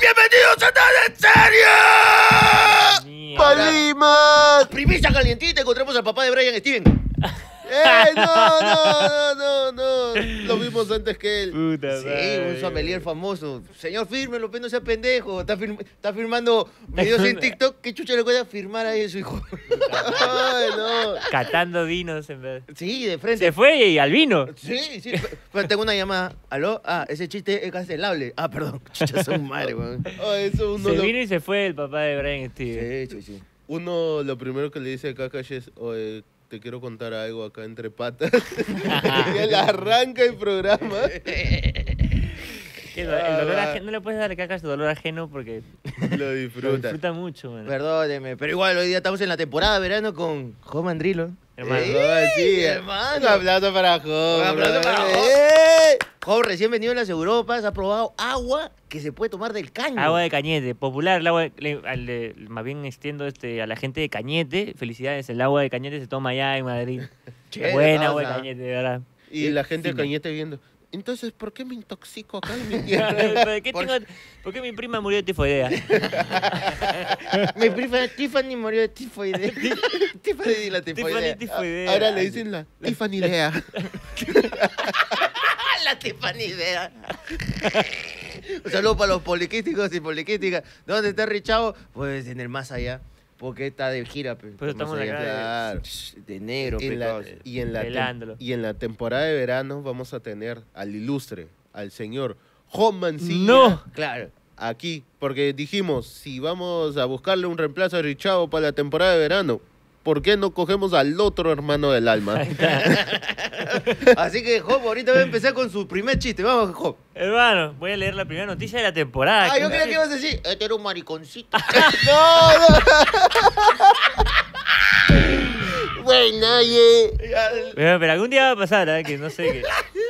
¡Bienvenidos a Nada en Serio! ¡Palimas! Primicia calientita, encontramos al papá de Brian Steven. ¡Eh, no, no, no, no, Lo vimos antes que él. Puta Sí, madre. un sommelier famoso. Señor, fírmelo, pues no sea pendejo. Está, firm- está firmando videos en TikTok. ¿Qué chucha le cuesta firmar ahí a su hijo? ¡Ay, no! Catando vinos en vez. Sí, de frente. Se fue y al vino. Sí, sí. pe- Pero tengo una llamada. ¿Aló? Ah, ese chiste es cancelable. Ah, perdón. Chucha, su madre, weón. Ay, eso uno, Se lo, vino y se fue el papá de Brian Steven. Sí, sí, sí. uno lo primero que le dice a Kakashi es, oye, te quiero contar algo acá entre patas. y él arranca el programa. El, el dolor Ah, ajeno, no le puedes dar caca a su dolor ajeno porque Lo lo disfruta. disfruta mucho, man. Perdóneme, pero igual hoy día estamos en la temporada de verano con Jo Mandrilo. Hermano. Sí, hermano. Un aplauso para Jo. Un aplauso para brother. Jo. ¡Eh! Jo, recién venido en las Europas, ha probado agua que se puede tomar del caño. Agua de Cañete, popular el agua, de- le- al de- más bien extiendo este, a la gente de Cañete, felicidades, el agua de Cañete se toma allá en Madrid. Buena agua de. Cañete, de verdad. Y la gente de. Cañete viendo. Entonces, ¿por qué me intoxico acá en mi tierra? ¿Por qué, tengo- por qué mi prima murió de tifoidea? Mi prima Tiffany murió de tifoidea. Tiffany la tifoidea. Tiffany tifoidea. Ahora le dicen la Tiffany Lea. la tifanidea. Un saludo para los poliquísticos y poliquísticas. ¿Dónde está Richavo? Pues en el más allá. Porque está de gira, pe. Pues estamos Más acá allá. de- Claro. de negro, En la- y, en la tem- Velándolo. y en la temporada de verano vamos a tener al ilustre, al señor Juan Mancilla. ¡No! Claro. Aquí, porque dijimos, si vamos a buscarle un reemplazo a Richavo para la temporada de verano, ¿por qué no cogemos al otro hermano del alma? Así que Job ahorita va a empezar con su primer chiste. Vamos, Job. Hermano, voy a leer la primera noticia de la temporada. Ah, yo ¿Qué- creía que ibas a decir, este era un mariconcito. ¡No, no! Bueno, oye. Pero, pero algún día va a pasar, ¿eh? que no sé,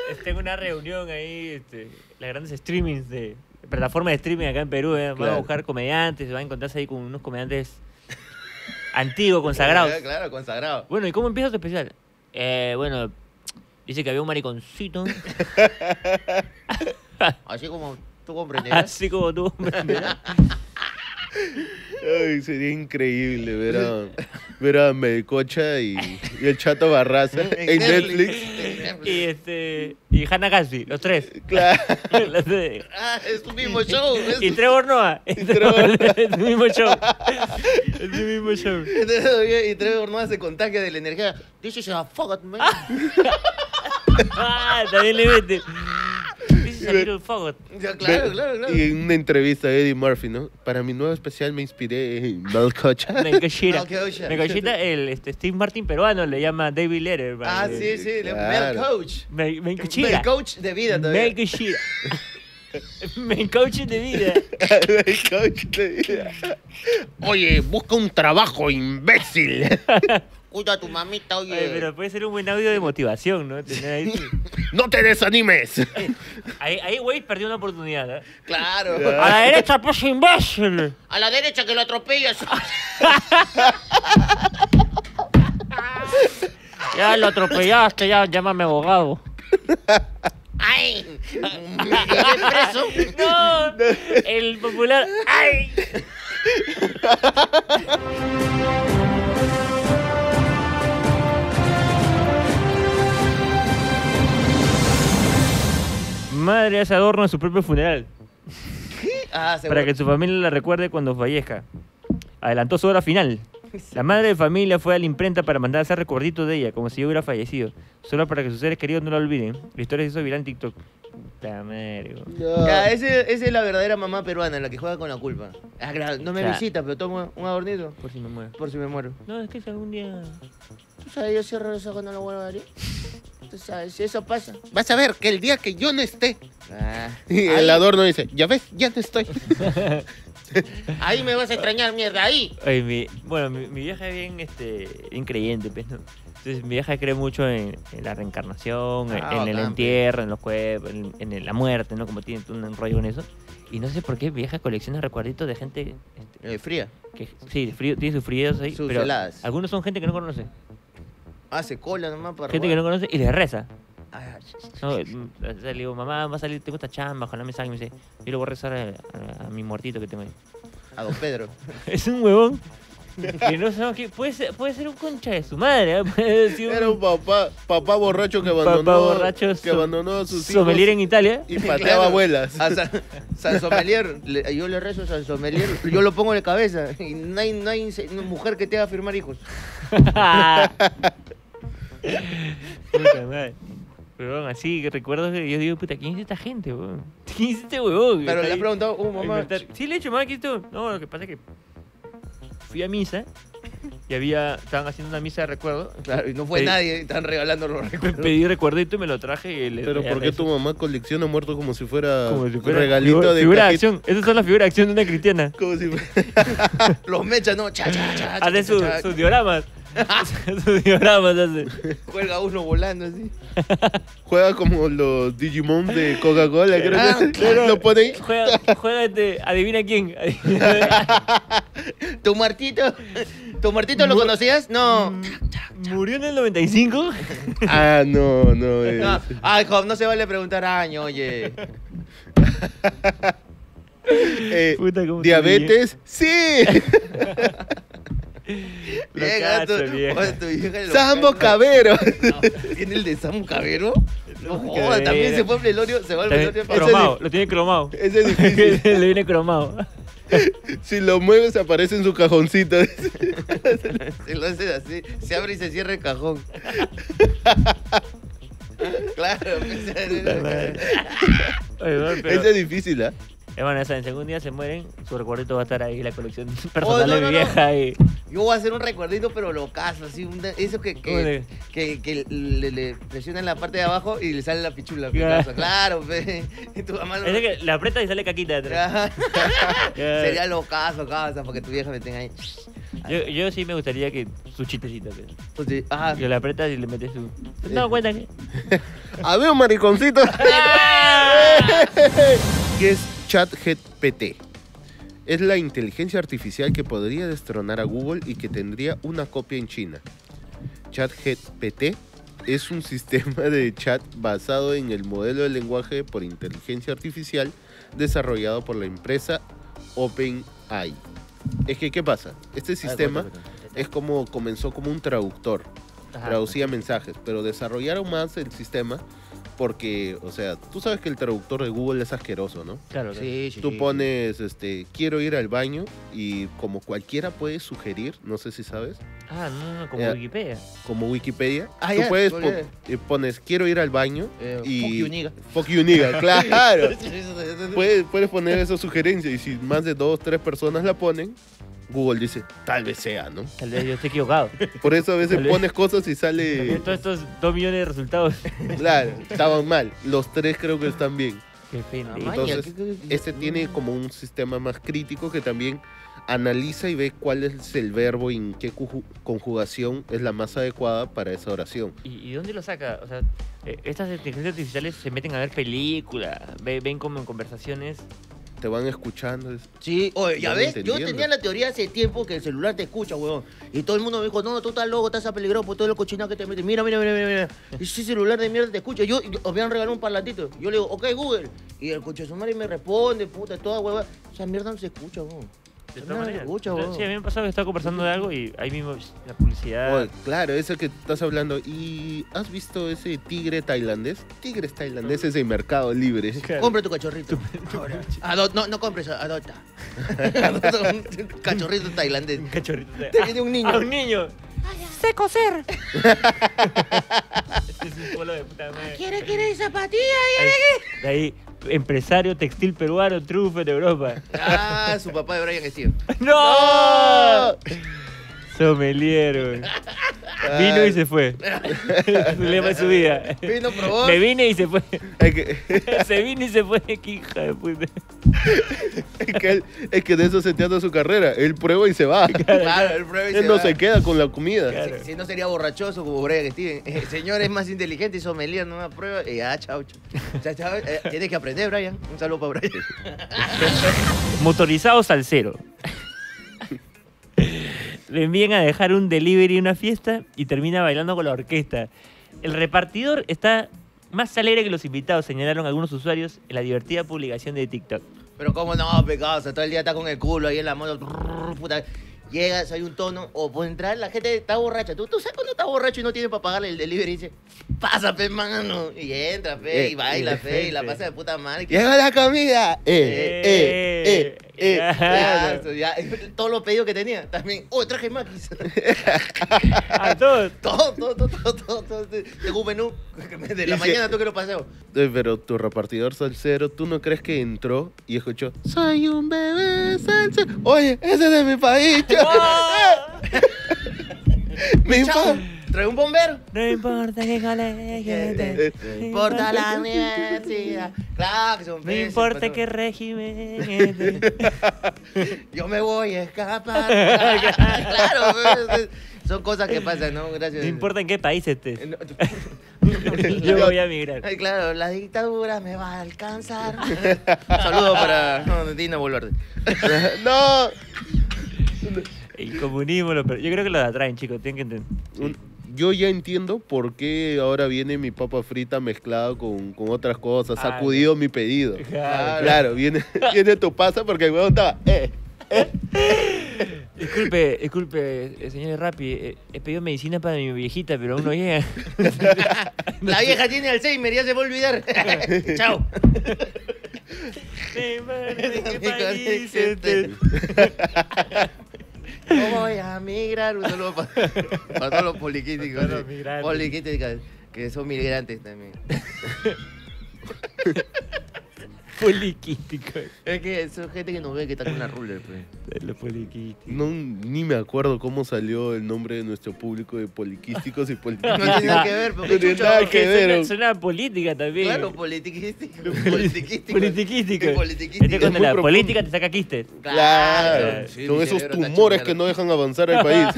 que tengo una reunión ahí, este, las grandes streamings de plataformas de streaming acá en Perú, ¿eh? van a buscar comediantes, se van a encontrarse ahí con unos comediantes antiguos, consagrados. Claro, consagrado. Bueno, ¿y cómo empieza tu especial? Eh, bueno, dice que había un mariconcito, Así como tú comprenderás. así como tú, comprenderás. Ay, sería increíble ver a, ver a Melcocha y, y el Chato Barraza en Netflix. y este, y Hannah Gatsby, los tres. Claro. Los tres. Ah, es tu mismo show. Es Y Trevor Noah. Es Trevor el mismo show. Es el mismo show. y Trevor Noah se contagia de la energía. This is a fuck, man. Ah, también le mete. This is a little fagot. Ya, claro, claro, claro. Y en una entrevista a Eddie Murphy, ¿no? Para mi nuevo especial me inspiré en Melcocha. Melcochita. Melcocha. Melcochita, el este, Steve Martin peruano le llama David Letter. Ah, sí, sí, Claro. Mel Coach. Mel- Melcochita. Mel Coach de vida todavía. Melcochita. Melcoach de vida. Melcocha te diría, Oye, busca un trabajo, imbécil. Cuida a tu mamita, oye. Pero puede ser un buen audio de motivación, ¿no? Tener ahí, su- No te desanimes. ahí, ahí Wade perdió una oportunidad, ¿eh? Claro. A la derecha, pues imbécil. A la derecha que lo atropellas. Ya lo atropellaste, ya llámame abogado. ¡Ay! Me preso. No, el popular. ¡Ay! Madre hace adorno en su propio funeral Ah, para que su familia la recuerde cuando fallezca. Adelantó su hora final. La madre de familia fue a la imprenta para mandar a hacer recuerditos de ella, como si hubiera fallecido, solo para que sus seres queridos no la olviden. La historia se hizo viral en TikTok. Puta madre. Ya, ese- esa es la verdadera mamá peruana, la que juega con la culpa. Ah, claro, no me Claro. visita, pero tomo un adornito Por si me muero. por si me muero. No, es que si algún día. ¿Tú sabes? Yo cierro eso cuando lo vuelvo a abrir. Tú sabes, si eso pasa. Vas a ver que el día que yo no esté. Ah, Y ahí, el adorno dice, ya ves, ya no estoy. ahí me vas a extrañar, mierda, ahí. Oye, mi, bueno, mi, mi vieja es bien, este, bien creyente, pues, ¿no? Entonces, mi vieja cree mucho en, en la reencarnación, en- Ah, en el bacán, pues. entierro, en los cuerpos, en, en la muerte, ¿no? Como tiene un rollo con eso. Y no sé por qué mi vieja colecciona recuerditos de gente este, Eh, fría. que, sí, frío, tiene sus fríos ahí, Sus pero heladas. algunos son gente que no conoce. Hace cola nomás para Gente que no conoce y les reza. Ah, No, mm, le digo, mamá, va a salir, tengo esta chamba, ojalá me salga. Y me dice, yo le voy a rezar a, a- a mi muertito que tengo ahí. a don Pedro. Es un huevón que no sabemos qué. Puede ser, puede ser un concha de su madre. ¿eh? Puede ser un Era un papá, papá borracho que abandonó, papá borracho que abandonó a sus hijos sommelier en Italia. y pateaba Claro. abuelas. A San, San Sommelier, le- yo le rezo a San Sommelier, yo lo pongo de cabeza. Y no hay, no hay mujer que te haga firmar hijos. Puta madre. Huevón, así que recuerdo que yo digo, puta, ¿quién es esta gente? ¿Quién es este que Pero le has preguntado, uh, mamá. Sí, le he dicho, mamá, ¿qué es esto? No, lo que pasa es que fui a misa y había, estaban haciendo una misa de recuerdo. Claro, y no fue Pedí- nadie, están regalando los Me recuerdos. pedí recuerdito y me lo traje y le Pero ¿por qué tu mamá colecciona muertos como si fuera, Como si fuera regalito figu- de figura de acción. Esas son las figuras de acción de una cristiana. Como si fuera... Los mechas, no, cha, cha, cha, cha, Hace cha, su- cha, sus dioramas. Sus dioramas hace. Cuelga uno volando así. Juega como los Digimon de Coca-Cola, creo Ah, que claro. lo pone ahí. Juega, juega este, adivina quién. ¿Tu muertito? ¿Tu muertito lo conocías? No. Murió en el 95. Ah, no, no. es- No, Ay, Job, no se vale preguntar año, oye. Eh, Puta, cómo se ¿Diabetes? ¡Sí! Bien, Locazo, gato. vieja. Oye, tu vieja es ¡Sambo. Cabero! ¿Tiene el de Samu Cabero? No Sambo joda, Cabero. también se fue a Plelorio, se va al Ese cromado, lo tiene cromado. Ese es difícil. Le viene cromado. Si lo mueves, aparece en su cajoncito. Se lo hace así, se abre y se cierra el cajón. claro, pero- Ese es difícil, ¿ah? Hermano, si algún día se mueren, su recuerdito va a estar ahí, la colección Oh, personal no, de mi no, no. vieja. Y... Yo voy a hacer un recuerdito, pero lo caso, así, un de- eso que, ¿Cómo le- que, que, que le, le presionan la parte de abajo y le sale la pichula. Claro. Y tu mamá lo- Es que la aprieta y sale caquita de atrás. Ajá. Claro. Sería lo caso, casa, porque tu vieja me tenga ahí. Yo, yo sí me gustaría que su chistecito, pues. Entonces, ah, Que la aprietas y le metes su. ¿Te has dado cuenta que? A ver, mariconcito. ¿Qué es ChatGPT? Es la inteligencia artificial que podría destronar a Google y que tendría una copia en China. ChatGPT es un sistema de chat basado en el modelo de lenguaje por inteligencia artificial desarrollado por la empresa OpenAI. Es que, ¿qué pasa? Este sistema es como comenzó como un traductor Ajá. traducía mensajes, pero desarrollaron más el sistema porque, o sea, tú sabes que el traductor de Google es asqueroso, ¿no? Claro, sí, sí. Tú sí. pones, este, quiero ir al baño y como cualquiera puede sugerir, no sé si sabes, Ah, no, no, como. Wikipedia. como Wikipedia, Ah, tú ya, puedes pon- eh, pones quiero ir al baño Eh, y fuck you, nigga. fuck you, nigga, claro. Puede- puedes, puedes poner esa sugerencia y si más de dos, tres personas la ponen, Google dice, tal vez sea, ¿no? Tal vez yo esté equivocado. Por eso a veces Tal vez- pones cosas y vez sale, Todos estos dos millones de resultados. claro, estaban mal. Los tres creo que están bien. Qué pena. Entonces, ¿qué- qué- Este tiene como un sistema más crítico que también analiza y ve cuál es el verbo y en qué conju- conjugación es la más adecuada para esa oración. ¿Y, y dónde lo saca? O sea, eh, estas inteligencias artificiales se meten a ver películas, ve- ven como en conversaciones. Te van escuchando. es- Sí, oye, ya ves, yo tenía la teoría hace tiempo que el celular te escucha, weón. Y todo el mundo me dijo, no, tú estás loco, estás apeligrado por todo lo cochinado que te metes. Mira, mira, mira, mira, mira. Ese celular de mierda te escucha. Yo, yo- os habían regalado un parlantito. Yo le digo, ok, Google. Y el coche de su madre me responde, puta, toda hueva. Esa mierda no se escucha, weón. De todas maneras. escucha, sí, a mí me pasaba que estaba conversando de algo y ahí mismo la publicidad. Oye, claro, eso que estás hablando. ¿Y has visto ese tigre tailandés? Tigres tailandeses en Mercado Libre. Claro. Compra tu cachorrito. Ahora. No, no compres, adopta. Adopta un cachorrito tailandés. Un cachorrito. de- Te viene un niño. ¡Ah, un niño! ¡Sé coser! este es un polo de puta madre. ¿Quiere, quiere zapatilla? Ahí, de ahí, empresario textil peruano, triunfo en Europa. Ah, su papá de Brian Steele. ¡No! Sommelier, güey. Vino y se fue. Su lema de su vida. Vino, probó. Me vine y se fue. Es que, Se vino y se fue. Qué hija de puta. es que él- es que de eso se trata su carrera. Él prueba y se va. Claro, el prueba y Él no va. se queda con la comida. Claro. Si, si no sería borrachoso como Brian Steven. El señor es más inteligente y sommelier, no me prueba. Y ya, chao, chao. Chao, chao. Eh, tienes que aprender, Brian. Un saludo para Brian. Motorizado salsero. Le envían a dejar un delivery en una fiesta y termina bailando con la orquesta. El repartidor está más alegre que los invitados, señalaron algunos usuarios en la divertida publicación de TikTok. Pero cómo no, pecado, todo el día está con el culo ahí en la moto. Llegas, hay un tono, o puede entrar, la gente está borracha. ¿Tú, tú sabes cuando está borracho y no tiene para pagarle el delivery y dice, pasa, pe, mano. Y entra, fe, y Eh, baila, fe, y la pasa de puta madre. ¡Llega la comida! ¡Eh, eh, eh, eh! Ya, eso, ya, todos los pedidos que tenía también. Oh, traje maquis. A todos. todo, todo, todo, todo, todo, todo. Tengo un menú de la mañana, tú que lo paseo. Eh, Pero tu repartidor salsero, ¿tú no crees que entró y escuchó Soy un bebé salsero? Oye, ese es de mi país. mi trae un bombero. No importa qué colegio estés, No importa la universidad. Claro que son No importa qué régimen. Yo me voy a escapar. claro, pues, son cosas que pasan, ¿no? Gracias. No importa en qué país estés. Yo voy a migrar. Ay, claro, la dictadura me va a alcanzar. Un saludo para no, Dina Boluarte. no. El comunismo, lo, yo creo que lo atraen, chicos, tienen que entender. Un- Yo ya entiendo por qué ahora viene mi papa frita mezclado con, con otras cosas. Ah, Sacudido mi pedido. Claro. Claro, viene, viene tu pasa porque el huevón estaba. Eh. Disculpe, disculpe, eh, señor Rappi, eh, he pedido medicina para mi viejita, pero aún no llega. La vieja tiene Alzheimer, ya se va a olvidar. Chao. No voy a migrar. Un saludo para, para todos los poliquíticos. Para todos los. Poliquíticos que son migrantes también. Poliquístico. Es que son gente que no ve que está con una ruler. Pues. Los poliquísticos. No, ni me acuerdo cómo salió el nombre de nuestro público de poliquísticos y No poliquísticos. tiene nada que ver, porque No tiene nada que ver. Suena, suena política también. Claro, politiquístico. Politiquístico. Politiquístico. Politiquístico. Este cuando la profundo. política te saca quistes. Claro, Sí, son esos tumores que no dejan avanzar al país.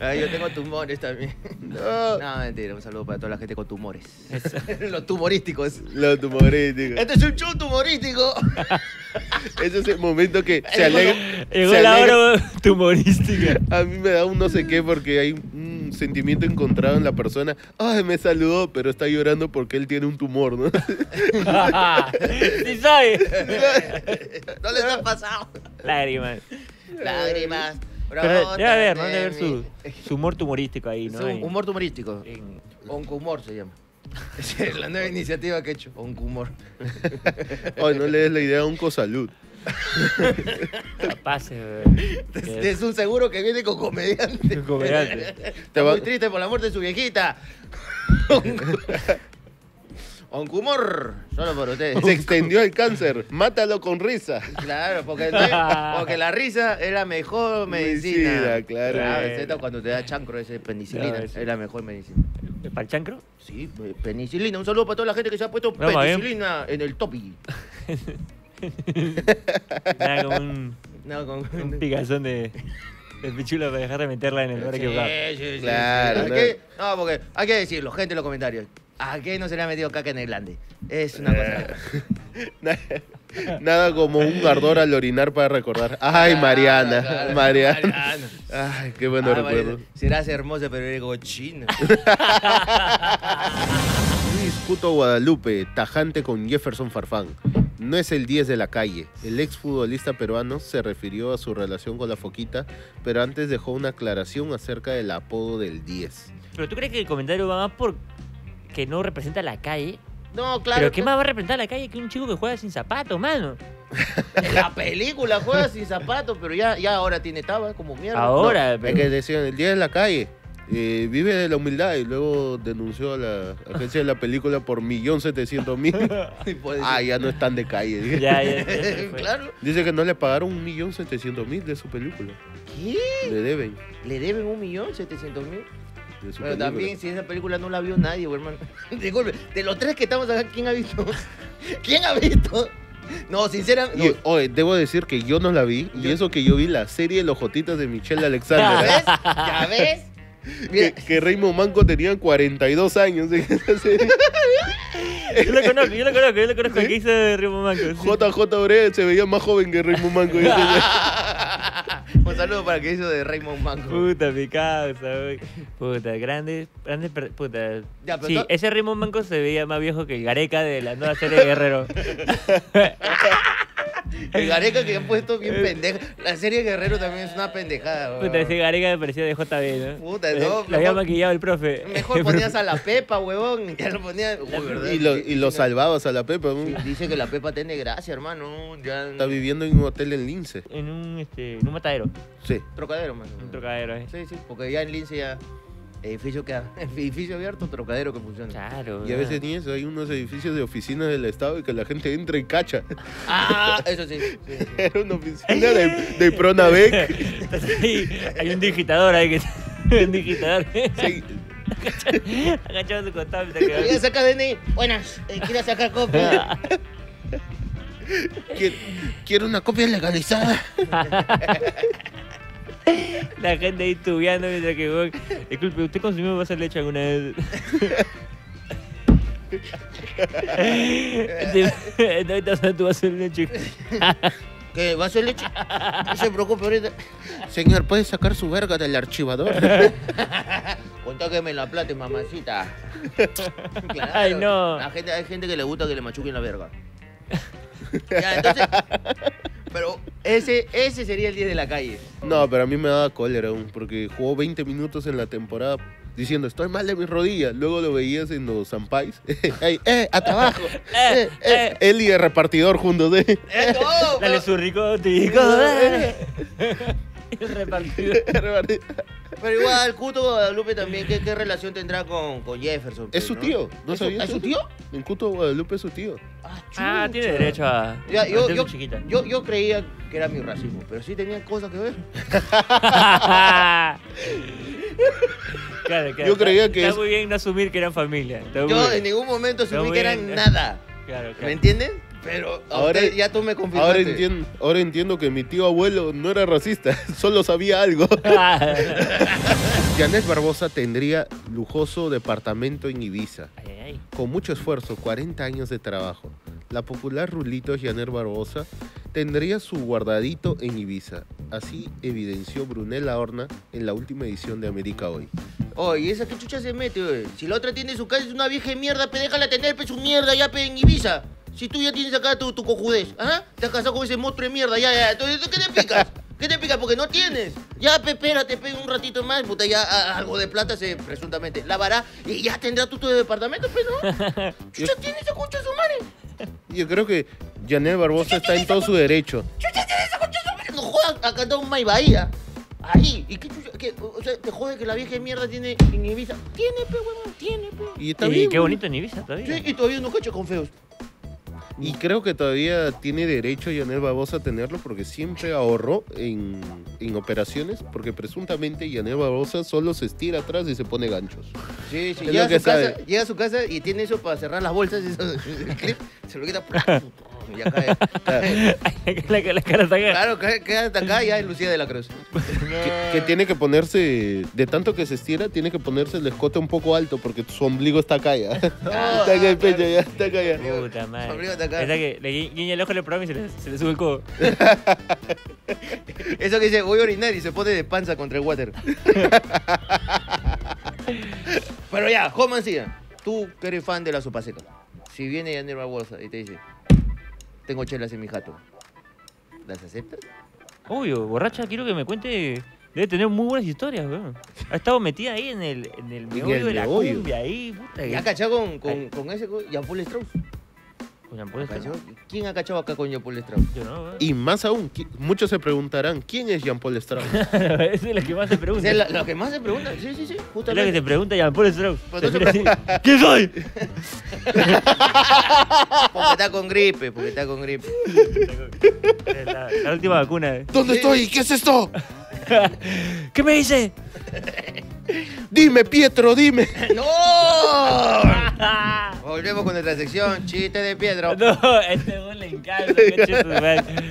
Ay, yo tengo tumores también. No, No, mentira, un saludo para toda la gente con tumores. Los tumorísticos. los tumorísticos. Este es un show tumorístico. Ese es el momento que se alegra. Llegó se la hora tumorística. A mí me da un no sé qué porque hay un sentimiento encontrado en la persona. Ay, me saludó, pero está llorando porque él tiene un tumor, ¿no? ¿Sí sabe? No les ha pasado. Lágrimas. Lágrimas. Pero debe haber, ¿no? Debe haber su, su humor tumorístico ahí, ¿no? un En- humor tumorístico. en- Oncumor se llama. Es la nueva iniciativa que he hecho. Oncumor. Ay, no le des la idea a un cosalud. capaces, Es, bebé. es un seguro que viene con comediante. Con comediante. Está muy triste por la muerte de su viejita. Oncumor. Solo por ustedes. Se extendió el cáncer. Mátalo con risa. Claro, porque, la risa es la mejor medicina. Medicina, claro. excepto cuando te da chancro, ese es penicilina. Claro. Es la mejor medicina. ¿Para el chancro? Sí, pe- penicilina. Un saludo para toda la gente que se ha puesto No, penicilina en el topi. Nada como un, No, con... un picazón de, de pichula para dejar de meterla en el lugar Sí, equivocado. sí, sí, Claro, sí. ¿A no. qué? No, porque hay que decirlo, gente en los comentarios. ¿A qué no se le ha metido caca en el glande? Es una cosa. Na- Nada como un ardor al orinar para recordar. Ay, Mariana. Claro, Mariana. Mariana. Ay, qué bueno Ah, recuerdo. Mariana, Serás hermosa, pero eres cochina. Luis Puto Guadalupe, tajante con Jefferson Farfán. No es el 10 de la calle. El exfutbolista peruano se refirió a su relación con la Foquita, pero antes dejó una aclaración acerca del apodo del 10. Pero tú crees que el comentario va más por que no representa la calle. No, claro. Pero ¿qué que- más va a representar la calle que un chico que juega sin zapatos, mano? En la película juega sin zapatos, pero ya, ya ahora tiene taba como mierda. Ahora, Es pero- que decían, el 10 de la calle. eh, vive de la humildad y luego denunció a la agencia de la película por 1.700.000. Y puede ah, ya no están de calle. Ya, ya, claro. Dice que no le pagaron 1.700.000 de su película. ¿Qué? Le deben. Le deben un millón setecientos mil. De su Pero película. también, si esa película no la vio nadie, hermano. Disculpe, de los tres que estamos acá, ¿quién ha visto? ¿Quién ha visto? No, sinceramente. Y, oye, debo decir que yo no la vi, y Yo- eso que yo vi la serie Los Jotitas de Michelle ¿Ya Alexander. ves? ¿Ya ves? Que, que Raymond Manco tenía 42 años en esa serie. Yo lo conozco, yo lo conozco, yo lo conozco. ¿Sí? Aquí hizo Rimo Manco. sí. JJ se veía más joven que Raymond Manco. un saludo para el que hizo de Raymond Manco. Puta, mi causa, güey. Puta, grande, grande, per- puta. Ya, pero sí, ese Raymond Manco se veía más viejo que el Gareca de la nueva serie de Guerrero. El Gareca que han puesto bien pendeja. La serie Guerrero también es una pendejada. Puta, ese Gareca me parecía de JB, ¿no? Puta, Eh, no, Lo había maquillado el profe. Mejor ponías a la Pepa, huevón. Ya lo ponías. Uy, ¿verdad? Y lo, y lo salvabas a la Pepa. Dice que la Pepa tiene gracia, hermano. Ya. Está viviendo en un hotel en Lince. En un, este, en un matadero. Sí. Trocadero, man. Un trocadero, ¿eh? Sí, sí, porque ya en Lince ya. Edificio, que, edificio abierto, trocadero que funciona. Claro. Y a veces ni eso, hay unos edificios de oficinas del Estado y que la gente entra y cacha. Ah, eso sí. sí, sí. Era una oficina de, de Pronavec. Sí, hay un digitador ahí que. un digitador. Sí. Agachado su costado. mientras que- Ya saca DNI. Buenas, eh, quiero sacar copia. Quiero, quiero una copia legalizada. La gente ahí tubeando mientras que. weón, Disculpe, ¿usted consumió vaso de leche alguna vez? Estoy tomando tu vaso de leche. ¿Qué? ¿Vaso de leche? No se preocupe ahorita. Señor, ¿puede sacar su verga del archivador? Cuenta que me la plate, mamacita. Claro, Ay, no. La gente, hay gente que le gusta que le machuquen la verga. Ya, entonces. Pero ese, ese sería el 10 de la calle. No, pero a mí me daba cólera aún, porque jugó 20 minutos en la temporada diciendo, estoy mal de mis rodillas. Luego lo veías en los Zampais. Ey, ¡Eh, a trabajo! Eh, eh. Él y el repartidor juntos. ¿eh? ¡Eh, no! Dale su rico tico. dale. El repartidor. Pero igual, Cuto Guadalupe también, ¿qué, qué relación tendrá con, con Jefferson? Es pues, su no? tío, ¿no ¿Es su- sabías? ¿Es su tío? En Cuto Guadalupe es su tío. Ah, tiene chucha. derecho a. Ya, yo, yo, chiquita. yo, yo creía que era mi racismo, pero sí tenía cosas que ver. Claro, claro, Yo creía está- que Está es- muy bien no asumir que eran familia. Yo bien. en ningún momento asumí que eran bien. nada. Claro, claro. ¿Me entiendes? Pero Ahora- ahora ya tú me confirmaste. Ahora entiendo, ahora entiendo que mi tío abuelo no era racista, solo sabía algo. Janet Barbosa tendría lujoso departamento en Ibiza. Ay, ay, ay. Con mucho esfuerzo, 40 años de trabajo. La popular Rulito Janet Barbosa tendría su guardadito en Ibiza. Así evidenció Brunella Horna en la última edición de América Hoy. Oye, esa que chucha se mete, oye. Si la otra tiene su casa, es una vieja de mierda, pe, déjala tener, pe, su mierda, ya, pe, en Ibiza. Si tú ya tienes acá tu, tu cojudez, ¿ah? Te has casado con ese monstruo de mierda, ya, ya. Entonces, ¿qué te picas? ¿Qué te picas? Porque no tienes. Ya, pe, espérate, pe, un ratito más, puta, ya a- algo de plata se presuntamente lavará y ya tendrá tú tu departamento, pe, ¿no? Chucha, tiene esa concha de su madre. Yo creo que Janet Barbosa está en todo su derecho. Chucha, tiene esa concha de su madre. No jodas a cantar un May Bahía. Ahí. ¿Y qué chucha? qué? o sea, te jode que la vieja de mierda tiene en Ibiza. Tiene, pe, huevón, tiene, pe. Y está Y bien. qué bonito en Ibiza todavía. Sí, y todavía no cacho con feos. Y creo que todavía tiene derecho Janet Barbosa a tenerlo porque siempre ahorró en, en operaciones, porque presuntamente Janet Barbosa solo se estira atrás y se pone ganchos. Sí, sí, llega a, su casa, llega a su casa y tiene eso para cerrar las bolsas, eso, el clip, se lo quita, y ya cae. la, la cara está acá. Claro, cae, cae hasta acá y ya es Lucía de la Cruz. Que, que tiene que ponerse, de tanto que se estira, tiene que ponerse el escote un poco alto porque su ombligo está acá ya. está acá el pecho ya, está acá ya. Puta madre. Abrigo hasta acá. Esa que le gui- guiña el ojo al programa y se le, se le sube el codo. Eso que dice, voy a orinar y se pone de panza contra el water. Pero ya, Mancilla, tú que eres fan de la sopa seca, si viene Yanir Barbosa y te dice, tengo chelas en mi jato, ¿las aceptas? Obvio, borracha, quiero que me cuente. Debe tener muy buenas historias, weón. Ha estado metida ahí en el, en el meollo de la meollo. cumbia, ahí, puta. ¿Ya ha cachado con, con, con ese, con Jean-Paul Strauss? ¿Quién ha cachado acá con Jean-Paul Strauss? Yo no, weón. Y más aún, muchos se preguntarán, ¿quién es Jean-Paul Strauss? Esa es la que más se pregunta. la- lo que más se pregunta, sí, sí, sí, Es la que justamente. te pregunta Jean-Paul Strauss. Pues se ¿Quién soy? Porque está con gripe, porque está con gripe. La, la última vacuna. eh. ¿Dónde estoy? ¿Qué es esto? ¿Qué me dice? Dime, Pietro, dime. ¡No! Volvemos con nuestra sección, chiste de Piedro. No, a este weón le madre.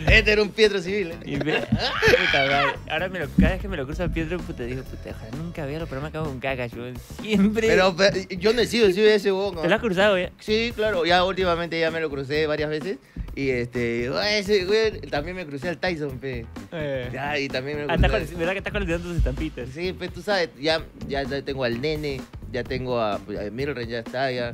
Este era un Pietro civil. ¿eh? Puta madre. Ahora me lo, cada vez que me lo cruza Pietro, puta, digo, puta, ojalá nunca vea los programas que hago con caca, yo siempre. Pero, pero yo necesito decir ese huevón. ¿Te lo has cruzado ya? Sí, claro, ya últimamente ya me lo crucé varias veces. Y este, ah, ese güey, también me crucé al Tyson, pe. Ya, y también me lo Ah, estás crucé. cole- ¿Verdad que estás coleccionando tus estampitas? Sí, pues tú sabes, ya, ya, ya tengo al nene, ya tengo a, a Mirren, ya está, ya.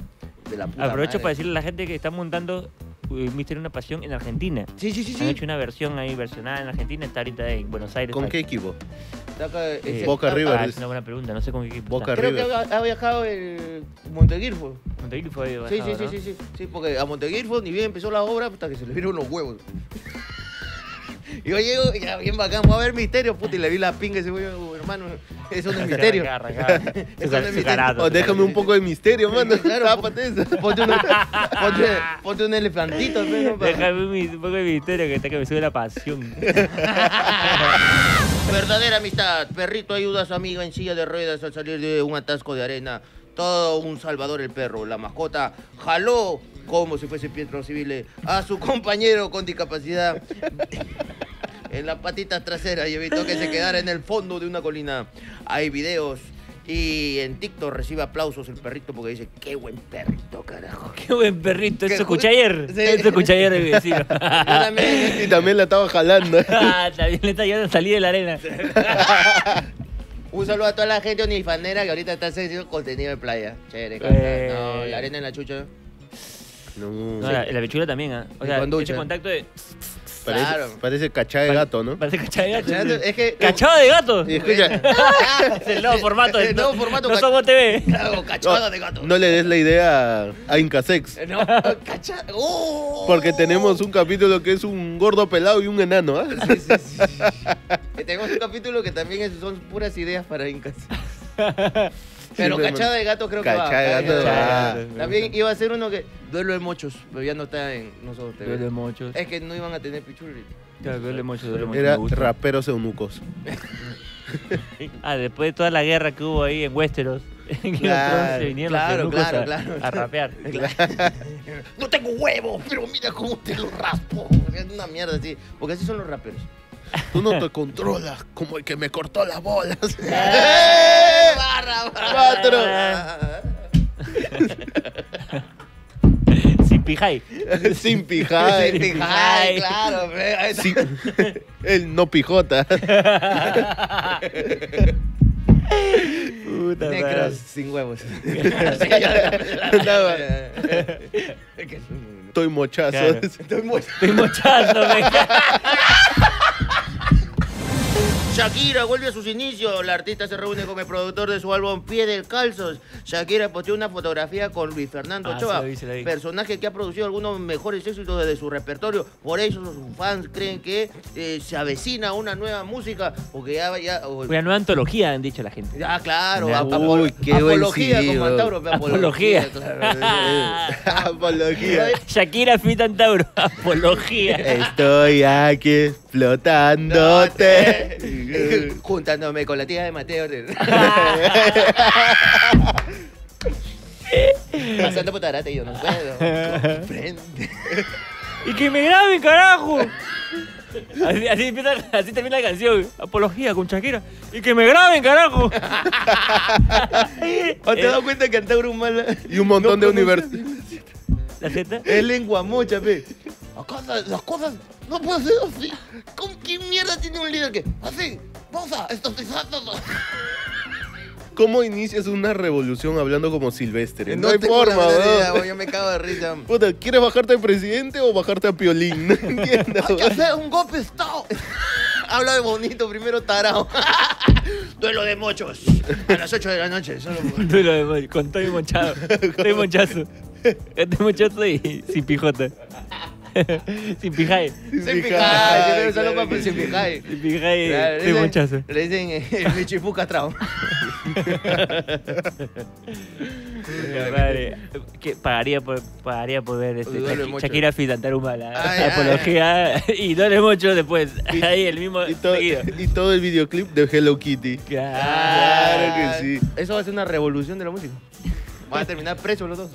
De la puta Aprovecho madre. para decirle a la gente que está montando eh, Mister Una Pasión en Argentina. Sí, sí, sí, Han sí. hecho una versión ahí, versionada en Argentina, está ahorita en Buenos Aires. ¿Con qué equipo? Acá, ese- Boca River. Ah, es una buena pregunta, no sé con qué equipo Boca está. Creo que ha, ha viajado el Monteguirfo. Montevideo fue Sí, sí, sí, ¿no? sí, sí, sí, porque a Monteguirfo ni bien empezó la obra hasta que se le vieron los huevos. Y yo llego, ya bien bacán, voy a ver misterio, puta, y le vi la pinga ese güey, hermano. Eso no es misterio. Eso no es misterio. Oh, déjame un poco de misterio, mano. Claro, Tápate eso. Ponte, una- ponte, ponte un elefantito, Déjame un poco de misterio que está que me sube la pasión. Verdadera amistad. Perrito ayuda a su amigo en silla de ruedas al salir de un atasco de arena. Todo un salvador el perro. La mascota jaló como si fuese Pietro Civile a su compañero con discapacidad en las patitas traseras y evitó que se quedara en el fondo de una colina. Hay videos y en TikTok recibe aplausos el perrito porque dice, qué buen perrito, carajo. Qué buen perrito, eso escuché ayer. Sí. Eso escuché ayer de mi vecino. Yo también- Y también la estaba jalando. Ah, También le está ayudando a salir de la arena. Un saludo a toda la gente unifanera que ahorita está haciendo contenido de playa. Chévere, Eh. No, la arena en la chucha. No, No, la, la bichura también, ¿ah? O Y sea, ese contacto de. parece, claro. parece cachá de gato, ¿no? Parece cachada de gato. Cachado, es que- ¡Cachada de gato! Y escucha, Es el nuevo formato. El nuevo formato, No ca- somos TV. Claro, cachada de gato. no le des la idea a, Incasex. No, cachada. ¡Oh! Porque tenemos un capítulo que es un gordo pelado y un enano, ¿ah? Sí, sí, sí, sí. Tenemos un capítulo que también son puras ideas para incas. Pero Sí, cachada de gato creo que va. Cachada de gato Cachada de va. gato. También iba a ser uno que duelo de mochos, pero ya no está en nosotros. TV. Duele mucho. Es que no iban a tener pichurri. Claro, duele mucho, duele mucho. Era raperos eunucos. Ah, después de toda la guerra que hubo ahí en Westeros. Claro, se vinieron los claro, eunucos claro, a, claro. a rapear. No tengo huevos, pero mira cómo te lo raspo. Es una mierda así. Porque así son los raperos. Tú no te controlas como el que me cortó las bolas. ¡Eh! ¡Barra, Cuatro. Sin pijay. Sin pijay. Sí. Ay, claro, ve, ahí está. Sin- el no pijota. Puta Negros madre. sin huevos. Nada. Es que es un- Estoy mochazo. Claro. Estoy muy- Estoy mochando, me Shakira vuelve a sus inicios. La artista se reúne con el productor de su álbum Pie del Calzos. Shakira posteó una fotografía con Luis Fernando Ah, se Ochoa, la vi, se la vi. personaje que ha producido algunos mejores éxitos de su repertorio. Por eso sus fans creen que eh, se avecina una nueva música. Porque ya. ya o- Una nueva antología, han dicho la gente. ya, claro. Uy, qué apología como. Antauro, Apología. claro. Apología. Shakira Fit Antauro. Apología. Estoy aquí explotándote. Juntándome con la tía de Mateo. Pasando putarate y yo no puedo. Comprende. y que me graben, carajo. Así, así, empieza, así termina la canción. Apología con Shakira. Y que me graben, carajo. ¿O te has dado cuenta que Antauro es mala? Y un montón de universidades. ¿La Z? Es lengua mocha, pe. Acá la- las cosas no pueden ser así. ¿Con qué mierda tiene un líder que así? Vamos a estatizarnos. ¿Cómo inicias una revolución hablando como Silvestre? No, hay tengo la forma, weón, Yo me cago de risa. Puta, ¿quieres bajarte de presidente o bajarte a Piolín? No entiendo. Hay que hacer un golpe estado. Habla de bonito, primero tarao. Duelo de mochos. A las 8 de la noche. Solo por- Duelo de mo- con Toy Monchado. Estoy monchazo. Estoy monchazo y sin pijota. sin pijay. Sin Pijay, pijay. Yo solo para sin pijay. Sin pijay, Claro, estoy le dicen- dicen eh, el Michifu castrao. Madre, que pagaría por, pagaría por ver este, mucho. Shakira Fit Antaruma, la Ay, ay, apología. Y duele mucho después. Ahí el mismo Y, todo- seguido. y todo el videoclip de Hello Kitty. Claro. Claro que sí. Eso va a ser una revolución de la música. Van a terminar presos los dos.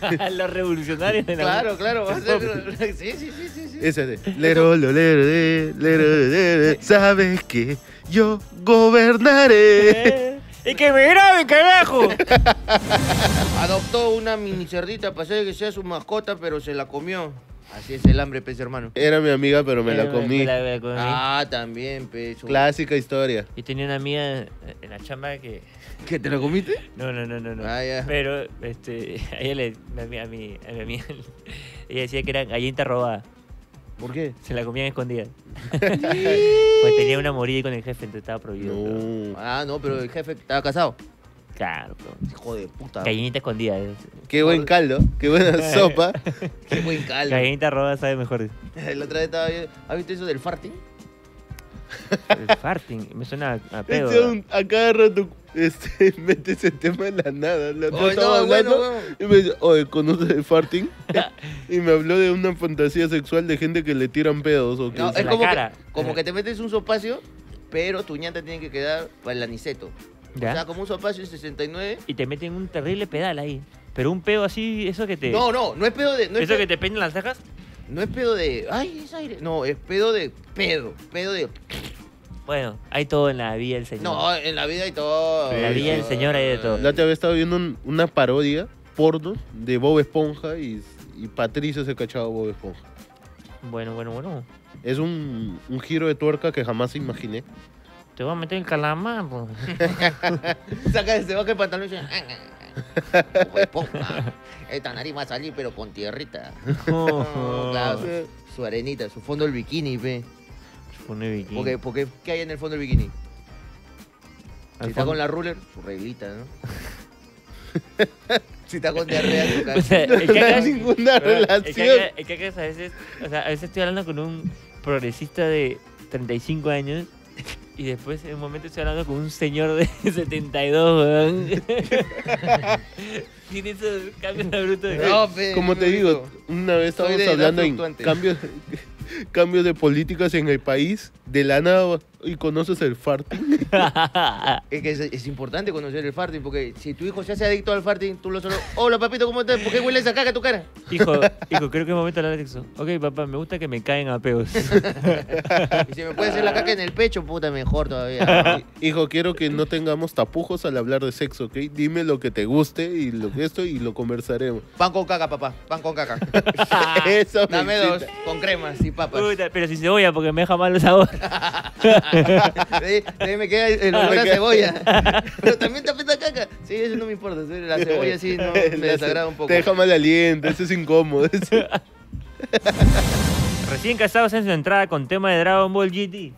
Los revolucionarios de la Claro, claro. va a ser- Sí, sí, sí, sí. sí. Ese de lero, lo, lero, de, lero, de, sabes que yo gobernaré. Eh, ¡Y que me graben, carajo! Adoptó una mini cerdita para hacer que sea su mascota, pero se la comió. Así es el hambre, pez hermano. Era mi amiga, pero me la comí. Me la- me la comí. Ah, también, pez. Clásica historia. Y tenía una amiga en la chamba que... ¿Que te la comiste? No, no, no, no. no. Ah. Pero, este, a ella le... A mi, a mi, a mi amiga... Ella decía que era gallina robada. ¿Por qué? Se la comían escondidas. Pues tenía una morida con el jefe, entonces estaba prohibido. No. Ah, no, pero el jefe estaba casado. Claro, pero... Hijo de puta. Gallinita escondida. es- Qué buen caldo, qué buena sopa. Qué buen caldo. Gallinita robada sabe mejor. La otra vez estaba viendo. ¿Has visto eso del farting? El farting, me suena a pedo. Este, un- a cada rato este, mete ese tema en la nada. La Oye, estaba no, bueno, hablando bueno. y me dice, oye, ¿conoces el farting? y me habló de una fantasía sexual de gente que le tiran pedos o que... No, es la como cara. que, como que te metes un sopacio, pero tu ñanta tiene que quedar para el aniceto. ¿Ya? O sea, como un sopacio en 69. Y te meten un terrible pedal ahí. Pero un pedo así, eso que te... No, no, no es pedo de. No es eso pedo, que te peinan las cejas. No es pedo de. Ay, es aire. No, es pedo de. Pedo. Pedo de. Bueno, hay todo en la vida del señor. No, en la vida y todo. En la vida del señor hay de todo. La otra vez estaba viendo un- una parodia porno de Bob Esponja y, y Patricio se cachaba a Bob Esponja. Bueno, bueno, bueno. Es un, un giro de tuerca que jamás imaginé. Te voy a meter el calamar. po. Saca, se baja el pantalón y dice. "Ah, Como Esta nariz va a salir, pero con tierrita. Oh, Claro, su, su arenita, su fondo del bikini, pe. Pone bikini. Porque, porque, ¿qué hay en el fondo del bikini? Si está fondo. con la ruler, su reglita, ¿no? si está con diarrea, su O cara. sea, el No que hay hagas- ninguna El que relación. hagas- el que hagas a veces, o sea, a veces estoy hablando con un progresista de 35 años y después en un momento estoy hablando con un señor de 72, weón. Tiene esos cambios abruptos de... No, Como te digo, una vez estábamos hablando en cambios, cambios de políticas en el país, de la nada, y conoces el farting. Es que es, es importante conocer el farting, porque si tu hijo se hace adicto al farting, tú lo solo. Hola, papito, ¿cómo estás? ¿Por qué huele esa caca a tu cara? hijo, hijo, creo que es momento de hablar de sexo. Ok, papá, me gusta que me caen a peos. Y si me puede hacer la caca en el pecho, puta, mejor todavía. Hijo, quiero que no tengamos tapujos al hablar de sexo, ¿ok? Dime lo que te guste y lo que esto y lo conversaremos. Pan con caca, papá. Pan con caca. Eso me Dame dos, con cremas y papas. Puta, pero sin cebolla porque me deja mal el sabor. Ahí me queda el olor a cebolla. Pero también te apesta caca. Sí, eso no me importa. sí, La cebolla sí no, me desagrada un poco. Te deja mal aliento, eso es incómodo. eso. Recién casados en su entrada con tema de Dragon Ball GT.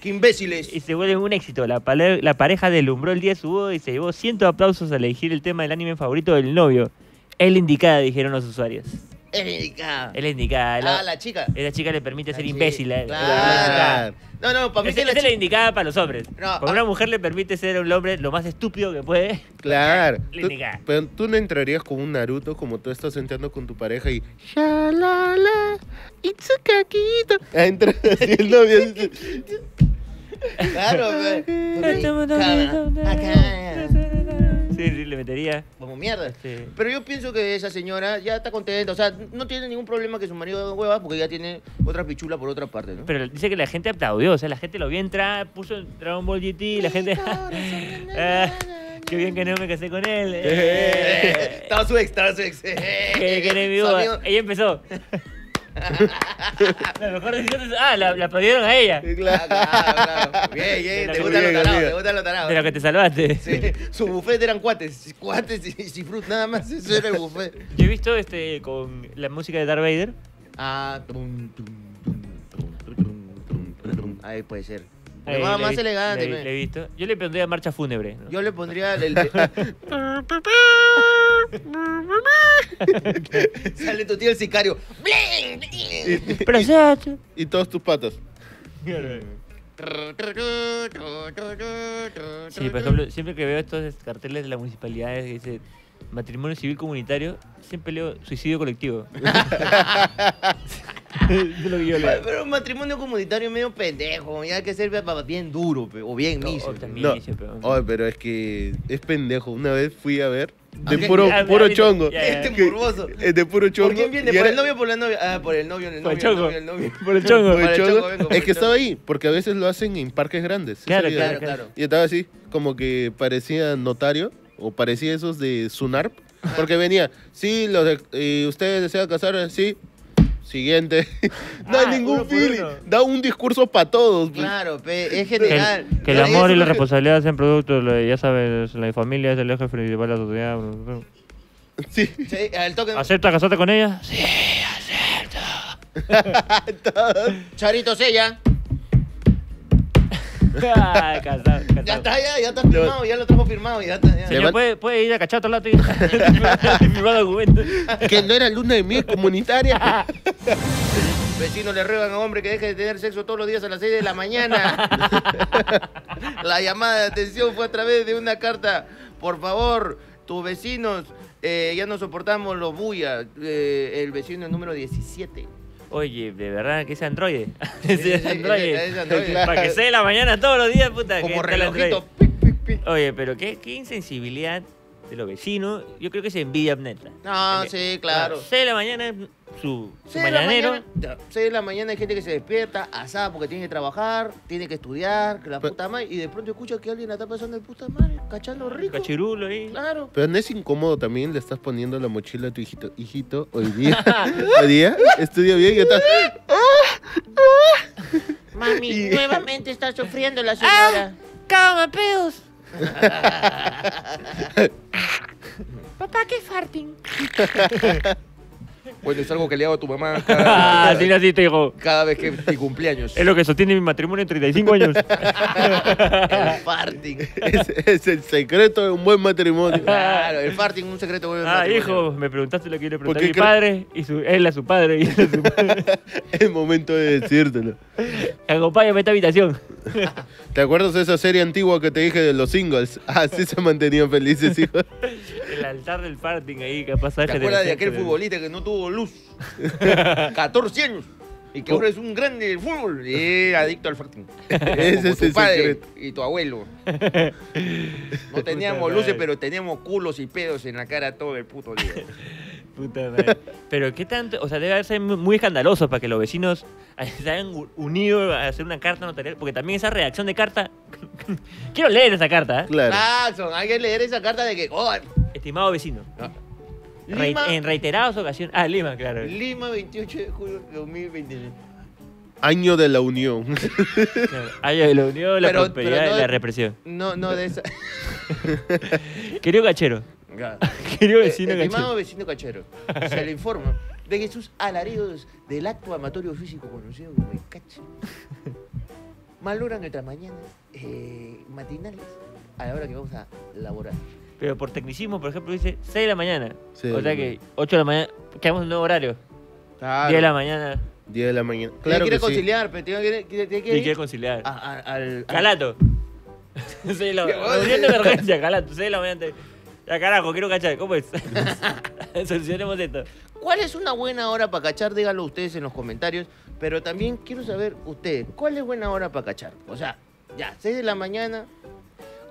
¡Qué imbéciles! Y se vuelve un éxito. La, pareja deslumbró el día de su boda y se llevó cientos de aplausos al elegir el tema del anime favorito del novio. Es la indicada, dijeron los usuarios. Es indicada. Es la indicada. La, Ah, la chica. Esa chica le permite La ser chica, imbécil. eh. Claro. No, no, para mí Esa que esa la es la indicada para los hombres. No, ah. una mujer le permite ser un hombre lo más estúpido que puede. Claro. Tú- pero tú no entrarías con un Naruto como tú estás entrando con tu pareja y. Shalala, así el novio. Claro, pe. Acá. Sí, sí, le metería. Como mierda. Sí. Pero yo pienso que esa señora ya está contenta. O sea, no tiene ningún problema que su marido haga huevas porque ya tiene otra pichula por otra parte, ¿no? Pero dice que la gente aplaudió, o sea, la gente lo vio entrar, puso el Dragon Ball GT y la gente... Ah, qué bien que no me casé con él. Estaba su ex, estaba su ex. mi Su boda. amigo- Ella empezó. la mejor decisión es- Ah, la, la aplaudieron a ella. Ah, claro, claro. Bien, bien, te gustan los tarados, te gustan los tarados. De lo que te salvaste. Sí, su buffet eran cuates, cuates y cifrut, nada más, eso era el buffet. Yo he visto este con la música de Darth Vader. Ah, tum, tum, tum, tum, tum, tum, tum. Ahí puede ser. Pero más, más vi- elegante. le- me. le he visto. Yo le pondría marcha fúnebre. ¿no? Yo le pondría el... el- Sale tu tío el sicario. Sea, tú- Y todos tus patas. Sí, por ejemplo, siempre que veo estos carteles de las municipalidades que dice matrimonio civil comunitario, siempre leo suicidio colectivo. es lo que yo leo. Pero un matrimonio comunitario es medio pendejo, ya hay que ser bien duro, pe, o bien también. No, inicio, pero- es que es pendejo. Una vez fui a ver De Ok, puro, ya, puro ya, chongo. ya, ya. Este morboso. eh, De puro chongo. ¿Por quién viene? ¿Por era- el novio o por la novia? Ah, por el novio, el Por novio, el el novio, el novio. Por el chongo. Por el Por el chongo. por Es que estaba ahí, porque a veces lo hacen en parques grandes. claro, Claro, claro. Y estaba así, como que parecía notario, o parecía esos de Sunarp, porque venía, sí, los de, eh, ¿ustedes desean casar? Sí. Siguiente. no hay Ah, ningún feeling. Da un discurso para todos. pues. Claro, pe, es general. que el amor y la es- responsabilidad sean producto, de lo de- ya sabes, la familia es el eje principal de la sociedad. Sí. Sí, al toque. ¿Acepta casarte con ella? Sí. Charito Sella. Ah, casado, casado. Ya está, ya, ya está firmado, ya lo trajo firmado. Ya está, ya. Señor, ¿puede, puede ir a cachar a otro lado y firmar documentos. que no era luna de miel comunitaria. Vecinos le ruegan a hombre que deje de tener sexo todos los días a las 6 de la mañana. la llamada de atención fue a través de una carta. Por favor, tus vecinos, eh, ya no soportamos los bullas. Eh, el vecino número 17. Oye, de verdad que es androide. Sí, Ese sí, es sí, androide. es. Para que sea de la mañana todos los días, puta. que Como el relojito. androide. pic, pic, pic. Oye, pero qué, qué insensibilidad de los vecinos. Yo creo que es envidia neta. No, sí, claro. 6 de la mañana su, su 6 de la mañana, ya, 6 de la mañana hay gente que se despierta, asada porque tiene que trabajar, tiene que estudiar, que la Pero- puta madre, y de pronto escucha que alguien la está pasando de puta madre, cachando rico. Cachirulo ahí. Claro. Pero no es incómodo también, le estás poniendo la mochila a tu hijito. Hijito, hoy día, hoy día, estudia bien y está... Mami, Y- nuevamente está sufriendo la señora. ¡Cama, pedos! Papá, ¿qué farting? Bueno, es algo que le hago a tu mamá Ah, sí, así te digo. cada vez que es mi cumpleaños. Es lo que sostiene mi matrimonio en 35 años. El farting. Es, es el secreto de un buen matrimonio. Claro, el farting, un secreto bueno. del Ah, matrimonio. hijo, me preguntaste lo que yo le pregunté a mi padre, y su, él a su padre, y él a su padre. Es momento de decírtelo. Acompáñame a esta habitación. ¿Te acuerdas de esa serie antigua que te dije de los singles? Así se mantenían felices, hijo. El altar del farting ahí, capaz ¿Te acuerdas de aquel futbolista que no tuvo luz? 14 años. Y que ahora es un grande del fútbol. Y adicto al farting. Ese es tu el padre secreto. y tu abuelo. No teníamos madre. luces, pero teníamos culos y pedos en la cara todo el puto día. Puta madre. Pero qué tanto, o sea, debe ser muy escandaloso para que los vecinos se hayan unido a hacer una carta notarial, porque también esa redacción de carta, quiero leer esa carta, ¿eh? Claro. Ah, son, hay que leer esa carta de que, oh, estimado vecino, re- Lima, en reiteradas ocasiones, ah, Lima, claro, Lima, 28 de julio de 2020. Año de la unión. claro. Año de la unión, la Pero- prosperidad pero no- y la represión. No, no de esa. Querido cachero, querido vecino Eh, Estimado cachero. vecino cachero, se le informa de que sus alaridos del acto amatorio físico conocido como el cache malogran nuestras mañanas eh, matinales a la hora que vamos a laborar. Pero por tecnicismo, por ejemplo, dice 6 de la mañana. Sí, o sea que 8 de la mañana, quedamos en un nuevo horario. 10 de la mañana, 10 de la mañana. Claro Claro quiere que sí. conciliar, pero tiene que, tiene- tiene que ir quiere conciliar. a- a- al, al- Calato. Sí, la, reunión de emergencia, Calato. 6 de la mañana. Ya carajo, quiero cachar. ¿Cómo es? Solucionemos esto. ¿Cuál es una buena hora para cachar? Díganlo ustedes en los comentarios. Pero también quiero saber ustedes, ¿cuál es buena hora para cachar? O sea, ya, 6 de la mañana.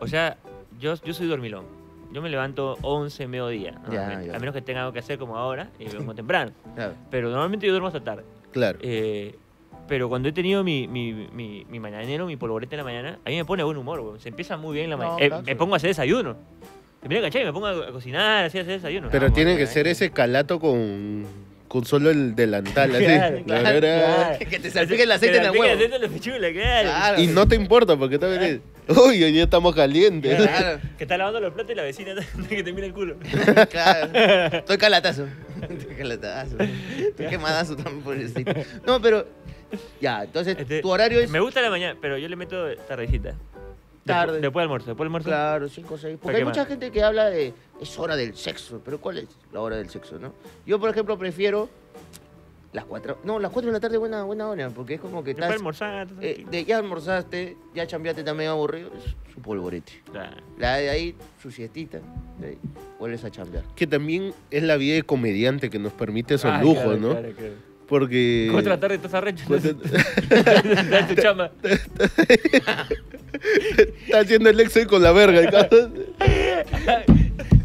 O sea, yo, yo soy dormilón. Yo me levanto 11, mediodía. Ya, ya. A menos que tenga algo que hacer como ahora y vengo temprano. Claro. Pero normalmente yo duermo hasta tarde. Claro. Eh, pero cuando he tenido mi, mi, mi, mi mañanero, mi polvorete en la mañana, a mí me pone buen humor, weón. Se empieza muy bien la No, mañana. Eh, claro. me pongo a hacer desayuno. Mira, ¿cachai? Me pongo a, a cocinar, así a hacer desayuno. Pero tiene que ser ese calato con, con solo el delantal, así. Claro, La claro. Que te salpique el aceite en el Que te salpique huevo. el aceite en la pichula, claro. Claro. Y no te importa porque bien. Uy, hoy día estamos calientes. Claro. Que está lavando los platos y la vecina que te mira el culo. Claro. Estoy calatazo. Estoy calatazo. Estoy quemadazo también por el aceite. No, pero. Ya, entonces Este, tu horario es. Me gusta la mañana, pero yo le meto tardecita. Tarde. Después, después del almuerzo, después del almuerzo. Claro, 5 o 6. ¿Para Porque hay mucha gente que habla de. Es hora del sexo. Pero ¿cuál es la hora del sexo, no? Yo, por ejemplo, prefiero. Las 4. No, las 4 de la tarde, buena, buena hora. Porque es como que estás. almorzar. eh, de, ya almorzaste, ya chambeaste también aburrido. Es su polvorete. Claro. La de ahí, su siestita. De ahí, vuelves a chambear. Que también es la vida de comediante que nos permite esos Ah, lujos, claro, ¿no? claro, claro. Porque. Cuatro de la tarde estás arrecho. Estás en tu chamba. Está haciendo el Excel con la verga.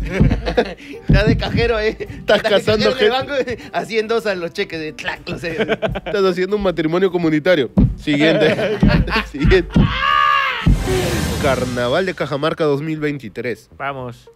el cabrón. Está de cajero, eh. Estás cazando en el banco eh, así los cheques de clac, no sé. Estás haciendo un matrimonio comunitario. Siguiente. Siguiente. Carnaval de Cajamarca 2023. Vamos.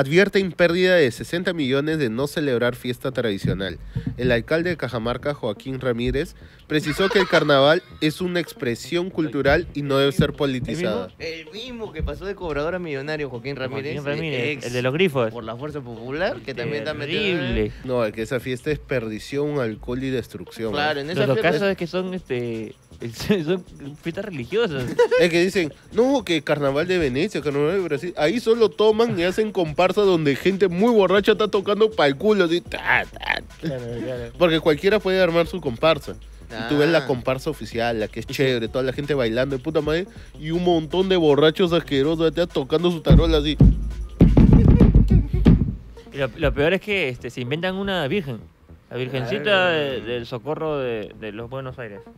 Advierten pérdida de 60 millones de no celebrar fiesta tradicional. El alcalde de Cajamarca, Joaquín Ramírez, precisó que el carnaval es una expresión cultural y no debe ser politizada. El mismo que pasó de cobrador a millonario, Joaquín Ramírez. Joaquín Ramírez, ex el de los grifos. Por la Fuerza Popular, que también está metido. en- Terrible. No, es que esa fiesta es perdición, alcohol y destrucción. Claro, en esa Los, los fiesta- casos es que son este son fiestas religiosas. Es que dicen, no, que carnaval de Venecia, carnaval de Brasil. Ahí solo toman y hacen comparsa donde gente muy borracha está tocando para el culo. Así, ta, ta. Claro, claro. Porque cualquiera puede armar su comparsa. Y tú ves la Ah. comparsa oficial, la que es chévere, toda la gente bailando de puta madre, y un montón de borrachos asquerosos atrás tocando su tarola así. Y lo, lo peor es que este, se inventan una virgen. La virgencita de- del socorro de, de los Buenos Aires.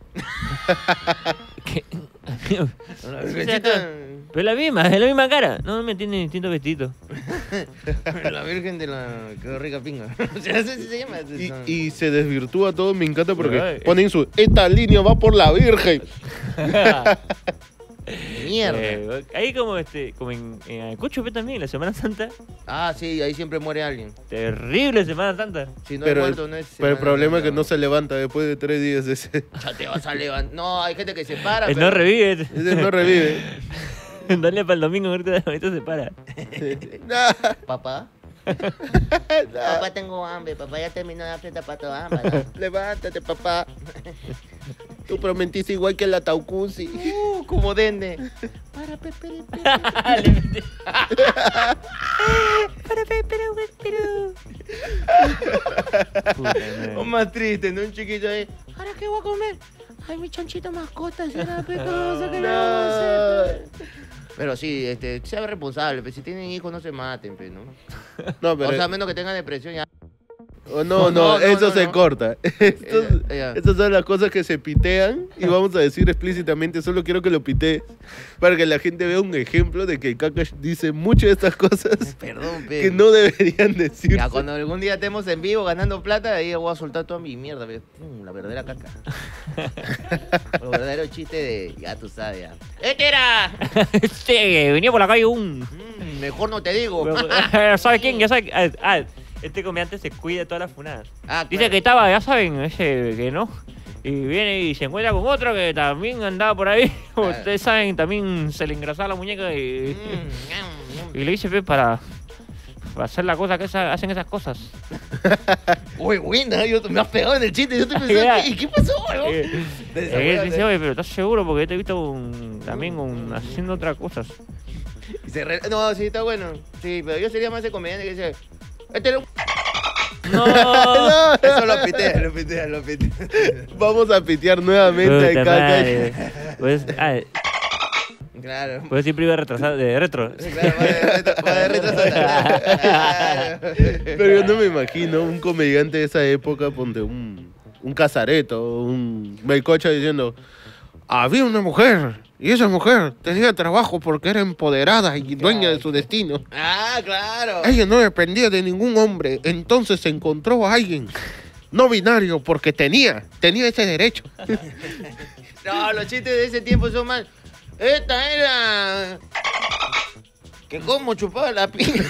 Que- La virgencita- Pero es la misma, es la misma cara. No me tiene distintos vestidos. La virgen de la. Qué rica pinga. O sea, así se llama. Y, y se desvirtúa todo, me encanta porque Ay. ponen su, esta línea va por la Virgen. Mierda. Eh, ahí como este, como en, en Ayacucho pe, también, la Semana Santa. Ah, sí, ahí siempre muere alguien. Terrible Semana Santa. Si no pero, es el, muerto, no es. pero el problema es que no se levanta después de tres días. Ese, Ya te vas a levantar. No, hay gente que se para. Pero- no revive. ese no revive. Dale para el domingo, ahorita, ahorita se para. Nah, Papá. nah. Papá, tengo hambre. Papá ya terminó la fiesta para tu hambre. Levántate, papá. Tú prometiste igual que la Taucusi. Uh, como dende. Para Pepe, para Pepe, pero. O más triste, ¿no? Un chiquito ahí. ¿Ahora qué voy a comer? Ay, mi chanchito mascota, será pecosa que no. Pero sí, este, sea responsable. Pero si tienen hijos, no se maten, pues, ¿no? No, pero. O sea, a menos que tengan depresión ya. Oh, no, no, No, no, eso no, se no. corta. Estos- Eh, ya. Estas son las cosas que se pitean y vamos a decir explícitamente, solo quiero que lo pitees para que la gente vea un ejemplo de que Kakash dice muchas de estas cosas Perdón, pe. que no deberían decirse. Ya, cuando algún día estemos en vivo ganando plata, ahí voy a soltar toda mi mierda. pe. Mm, la verdadera caca. El verdadero chiste de. Ya tú sabes, ya. ¡Este era! Sí, venía por la calle un. Mm, mejor no te digo. ¿Sabe quién? Ya sabe. Ah, ah, este comediante se cuida de todas las funadas. Ah, Dice claro. que estaba, ya saben, ese que no. Y viene y se encuentra con otro que también andaba por ahí. Ustedes saben, también se le engrasaba la muñeca y, Mm, y le dice, "Ve, para, para hacer la cosa que esa- hacen esas cosas. Uy, buena, yo, me has pegado en el chiste. Yo estoy pensando, Ya. ¿y qué pasó? Eh, eh, dice, oye, pero ¿estás seguro? Porque yo te he visto un- también un- haciendo otras cosas. y se re- No, sí, está bueno. Sí, pero yo sería más de comediante que dice. Este era un... No. Eso lo pitea, lo pitea, lo pitea. Vamos a pitear nuevamente a Puta madre. Pues, ah, Claro. pues siempre iba retrasado, de retro. Claro, va de retro- va de. Claro. Pero yo no me imagino un comediante de esa época, ponte un, un casareto, un melcocha diciendo, había una mujer y esa mujer tenía trabajo porque era empoderada y dueña de su destino. Ah, claro. Ella no dependía de ningún hombre, entonces encontró a alguien no binario porque tenía, tenía ese derecho. No, los chistes de ese tiempo son mal. Esta era. Que como chupaba la piña.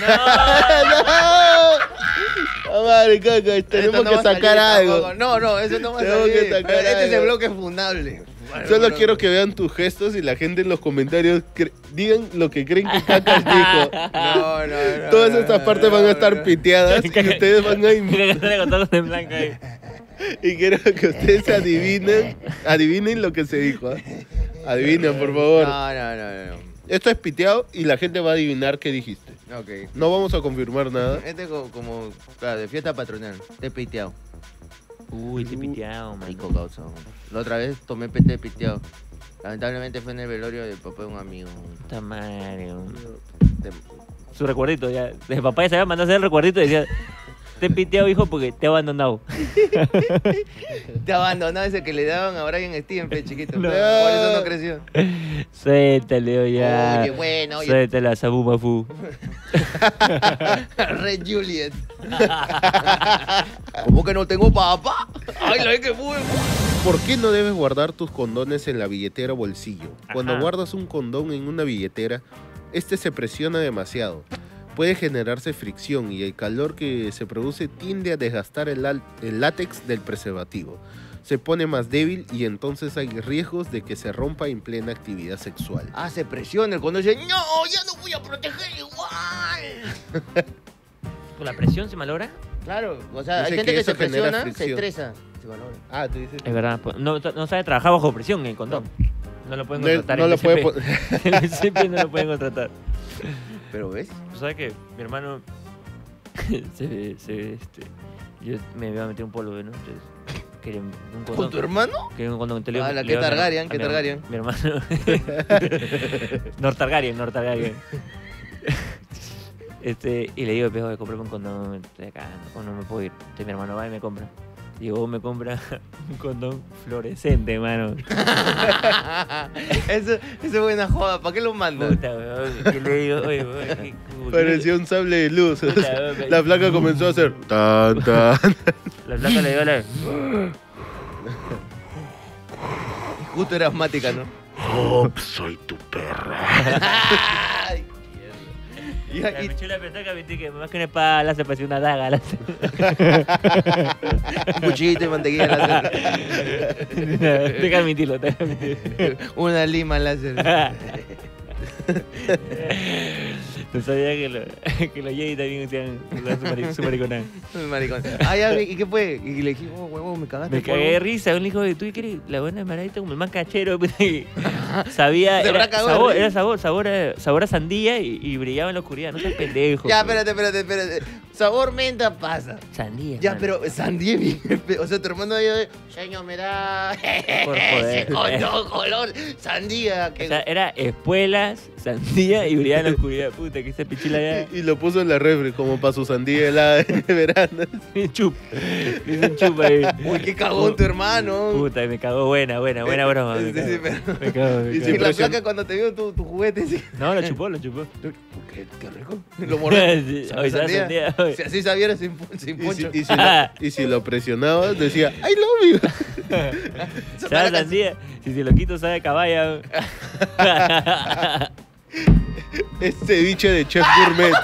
no. Madre, Kakash, tenemos Esto no que sacar salir algo. tampoco. No, no, eso no va a Tenemos salir. que sacar este es el bloque fundable. Bueno, Solo bueno. quiero que vean tus gestos y la gente en los comentarios cre- digan lo que creen que Cacas dijo. No, no, no. Todas no, estas no, partes van a estar no. piteadas y ustedes van a im- Mira que están contando en blanco ahí. y quiero que ustedes adivinen, adivinen lo que se dijo. ¿eh? Adivinen, por favor. No, no, no, no. Esto es piteado y la gente va a adivinar qué dijiste. Ok. No vamos a confirmar nada. Este es como, como, claro, de fiesta patronal. De piteado. Uy, te piteado, man. Rico causa. La otra vez tomé pete de piteado. Lamentablemente fue en el velorio del papá de un amigo. Puta madre. Su recuerdito ya. De papá ya se había mandado a hacer el recuerdito y decía. Te he piteado, hijo, porque te he abandonado. Te abandonó ese que le daban a Brian Steven, pe, chiquito. No. Por eso no creció. Suéltale, oye, ya. Oye, bueno, oye. Suéltale a Sabu Mafu. Red Juliet. ¿Cómo que no tengo papá? Ay, la vez que fue. ¿Por qué no debes guardar tus condones en la billetera o bolsillo? Cuando Ajá. guardas un condón en una billetera, este se presiona demasiado. Puede generarse fricción y el calor que se produce tiende a desgastar el, el látex del preservativo. Se pone más débil y entonces hay riesgos de que se rompa en plena actividad sexual. Ah, se presiona el cuando dice, no, ya no voy a proteger igual. ¿Con la presión se malogra? Claro, o sea, hay Dice gente que que, se presiona, se fricción. estresa. Se. Ah, tú dices. Es verdad, pues, no, no sabe trabajar bajo presión el condón. No lo pueden No, contratar. no en lo puede BCP. pon- En BCP no lo pueden contratar. Pero ves, Pues, ¿Sabes qué? Mi hermano se, se, este, yo me iba a meter un polvo, ¿no? Entonces, quería un condón. ¿con tu hermano? Quería un condón. Entonces Ah, la que Targaryen, que Targaryen. Mi hermano. Nortargaryen, Nortargaryen. Este, y le digo, pejo, de comprarme un condón, estoy acá, no, no me puedo ir. Entonces mi hermano va y me compra. Llegó, me compra un condón fluorescente, hermano. eso, eso es buena joda, ¿para qué lo mandas? Puta, weón. Y le digo, oye, weón, qué cool. Parecía un sable de luz. Puta, weón, La placa comenzó a hacer tan tan. La placa le dio la. Justo era asmática, ¿no? Oh, soy tu perra. Y, La y- me echó la petaca, viste que más que una espada la hace parecer una daga. La un cuchillito de mantequilla láser. Déjame admitirlo, déjame admitirlo. Una lima láser. No sabía que los que los Jedi también usaban su, mari- su mariconada. Maricón. Ah, ya, ¿y qué fue? Y le dije, oh, huevón, me cagaste. Me cagué de risa. Un hijo de tú quieres la buena maradita como el man cachero. Sabía, Se era cagado sabor, era sabor, sabor a, sabor a sandía y, y brillaba en la oscuridad. No seas pendejo. Ya, pues. espérate, espérate, espérate. Sabor menta pasa. Sandía. Ya, pero sandía O sea, tu hermano ahí, señor, me da Por ese color, color, sandía. Que... O sea, era espuelas, sandía y brillaba en la oscuridad. Puta, que esa pichila ya. Y lo puso en la refri como para su sandía helada de verano. chup. Le hice un chup ahí. Uy, qué cagón tu hermano. Puta, me cagó buena, buena, buena broma. Me Sí, pero- me cago, me Y Y cago. la placa cuando te vio tu, tu juguete, sí. No, lo chupó, lo chupó. Qué, qué rico. Lo mordió. Sí, ¿Sabe hoy sabe sandía? sandía, hoy. Si así sabiera sin, sin Y si, poncho. y si lo, y si lo presionabas, decía, I love you. Esa ¿Sabe placa- sandía? Si se lo quito, sabe caballa. Este biche de chef gourmet.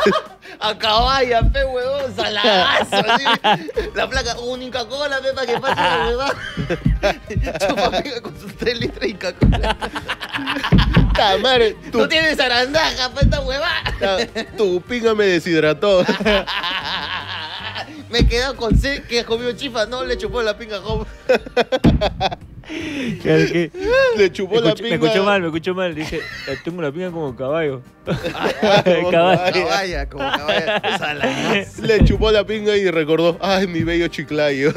A caballa, pe huevón, saladazo. así. La placa, única cola, pe, para que pase la huevada. Chupa pica con sus 3 litros de Inca Cola. Ta madre, tu, No tienes arandaja, pa' esta huevada. tu pinga me deshidrató. Me he quedado con C que comió chifa, no le chupó la pinga Job. Claro que- Le chupó la escuchó, me pinga. escuchó mal, me escuchó mal. Dije, "Eh, tengo la pinga como caballo. Como caballo. Caballa, como caballa. Saladazo. Le chupó la pinga y recordó, ay, mi bello chiclayo.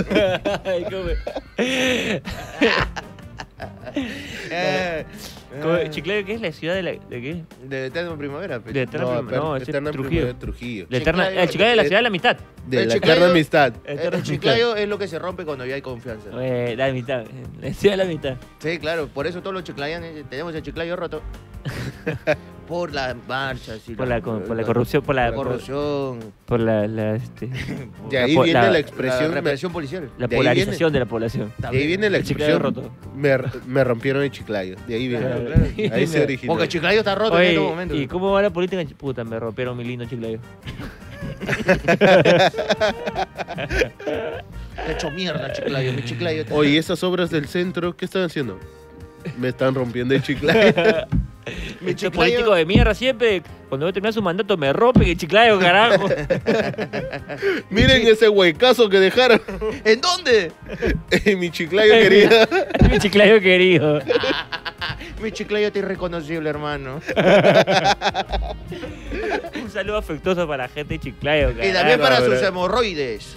Ay, ¿cómo? Eh. Eh, ¿Chiclayo qué es? ¿La ciudad de la de qué? De Eterno Primavera, pe. De Eterna No, Prim- pero no, es eterna Trujillo. primavera, Trujillo. La eterna, Chiclayo- el Chiclayo de la eh, ciudad de la amistad. De El la chiclayo- eterna amistad. El, Eterna el chiclayo es lo que se rompe cuando ya hay confianza. Eh, la mitad. La ciudad de la mitad. Sí, claro, por eso todos los chiclayanes tenemos el chiclayo roto. por las marchas y Por la, con- por la corrupción, por la, corrupción, por la, la, este, De ahí po- viene la- la, la expresión. represión policial. la de polarización de la población. de ahí viene la expresión. roto. Me, me rompieron el chiclayo. De ahí viene. Claro, claro. Ahí se originó. Porque el chiclayo está roto en Oye, estos momentos. ¿y cómo va la política? Puta, me rompieron mi lindo chiclayo. Te he hecho mierda, chiclayo. Mi chiclayo. te- Oye, esas obras del centro, ¿qué están haciendo? Me están rompiendo el chiclayo. mi Este político de mierda siempre, cuando voy a terminar su mandato, me rompe el chiclayo, carajo. Miren ese huecazo que dejaron. ¿En dónde? mi chiclayo querida. mi chiclayo querido. Mi chiclayo está irreconocible, hermano. Un saludo afectuoso para la gente de chiclayo, Y carajo. también para bro. sus hemorroides.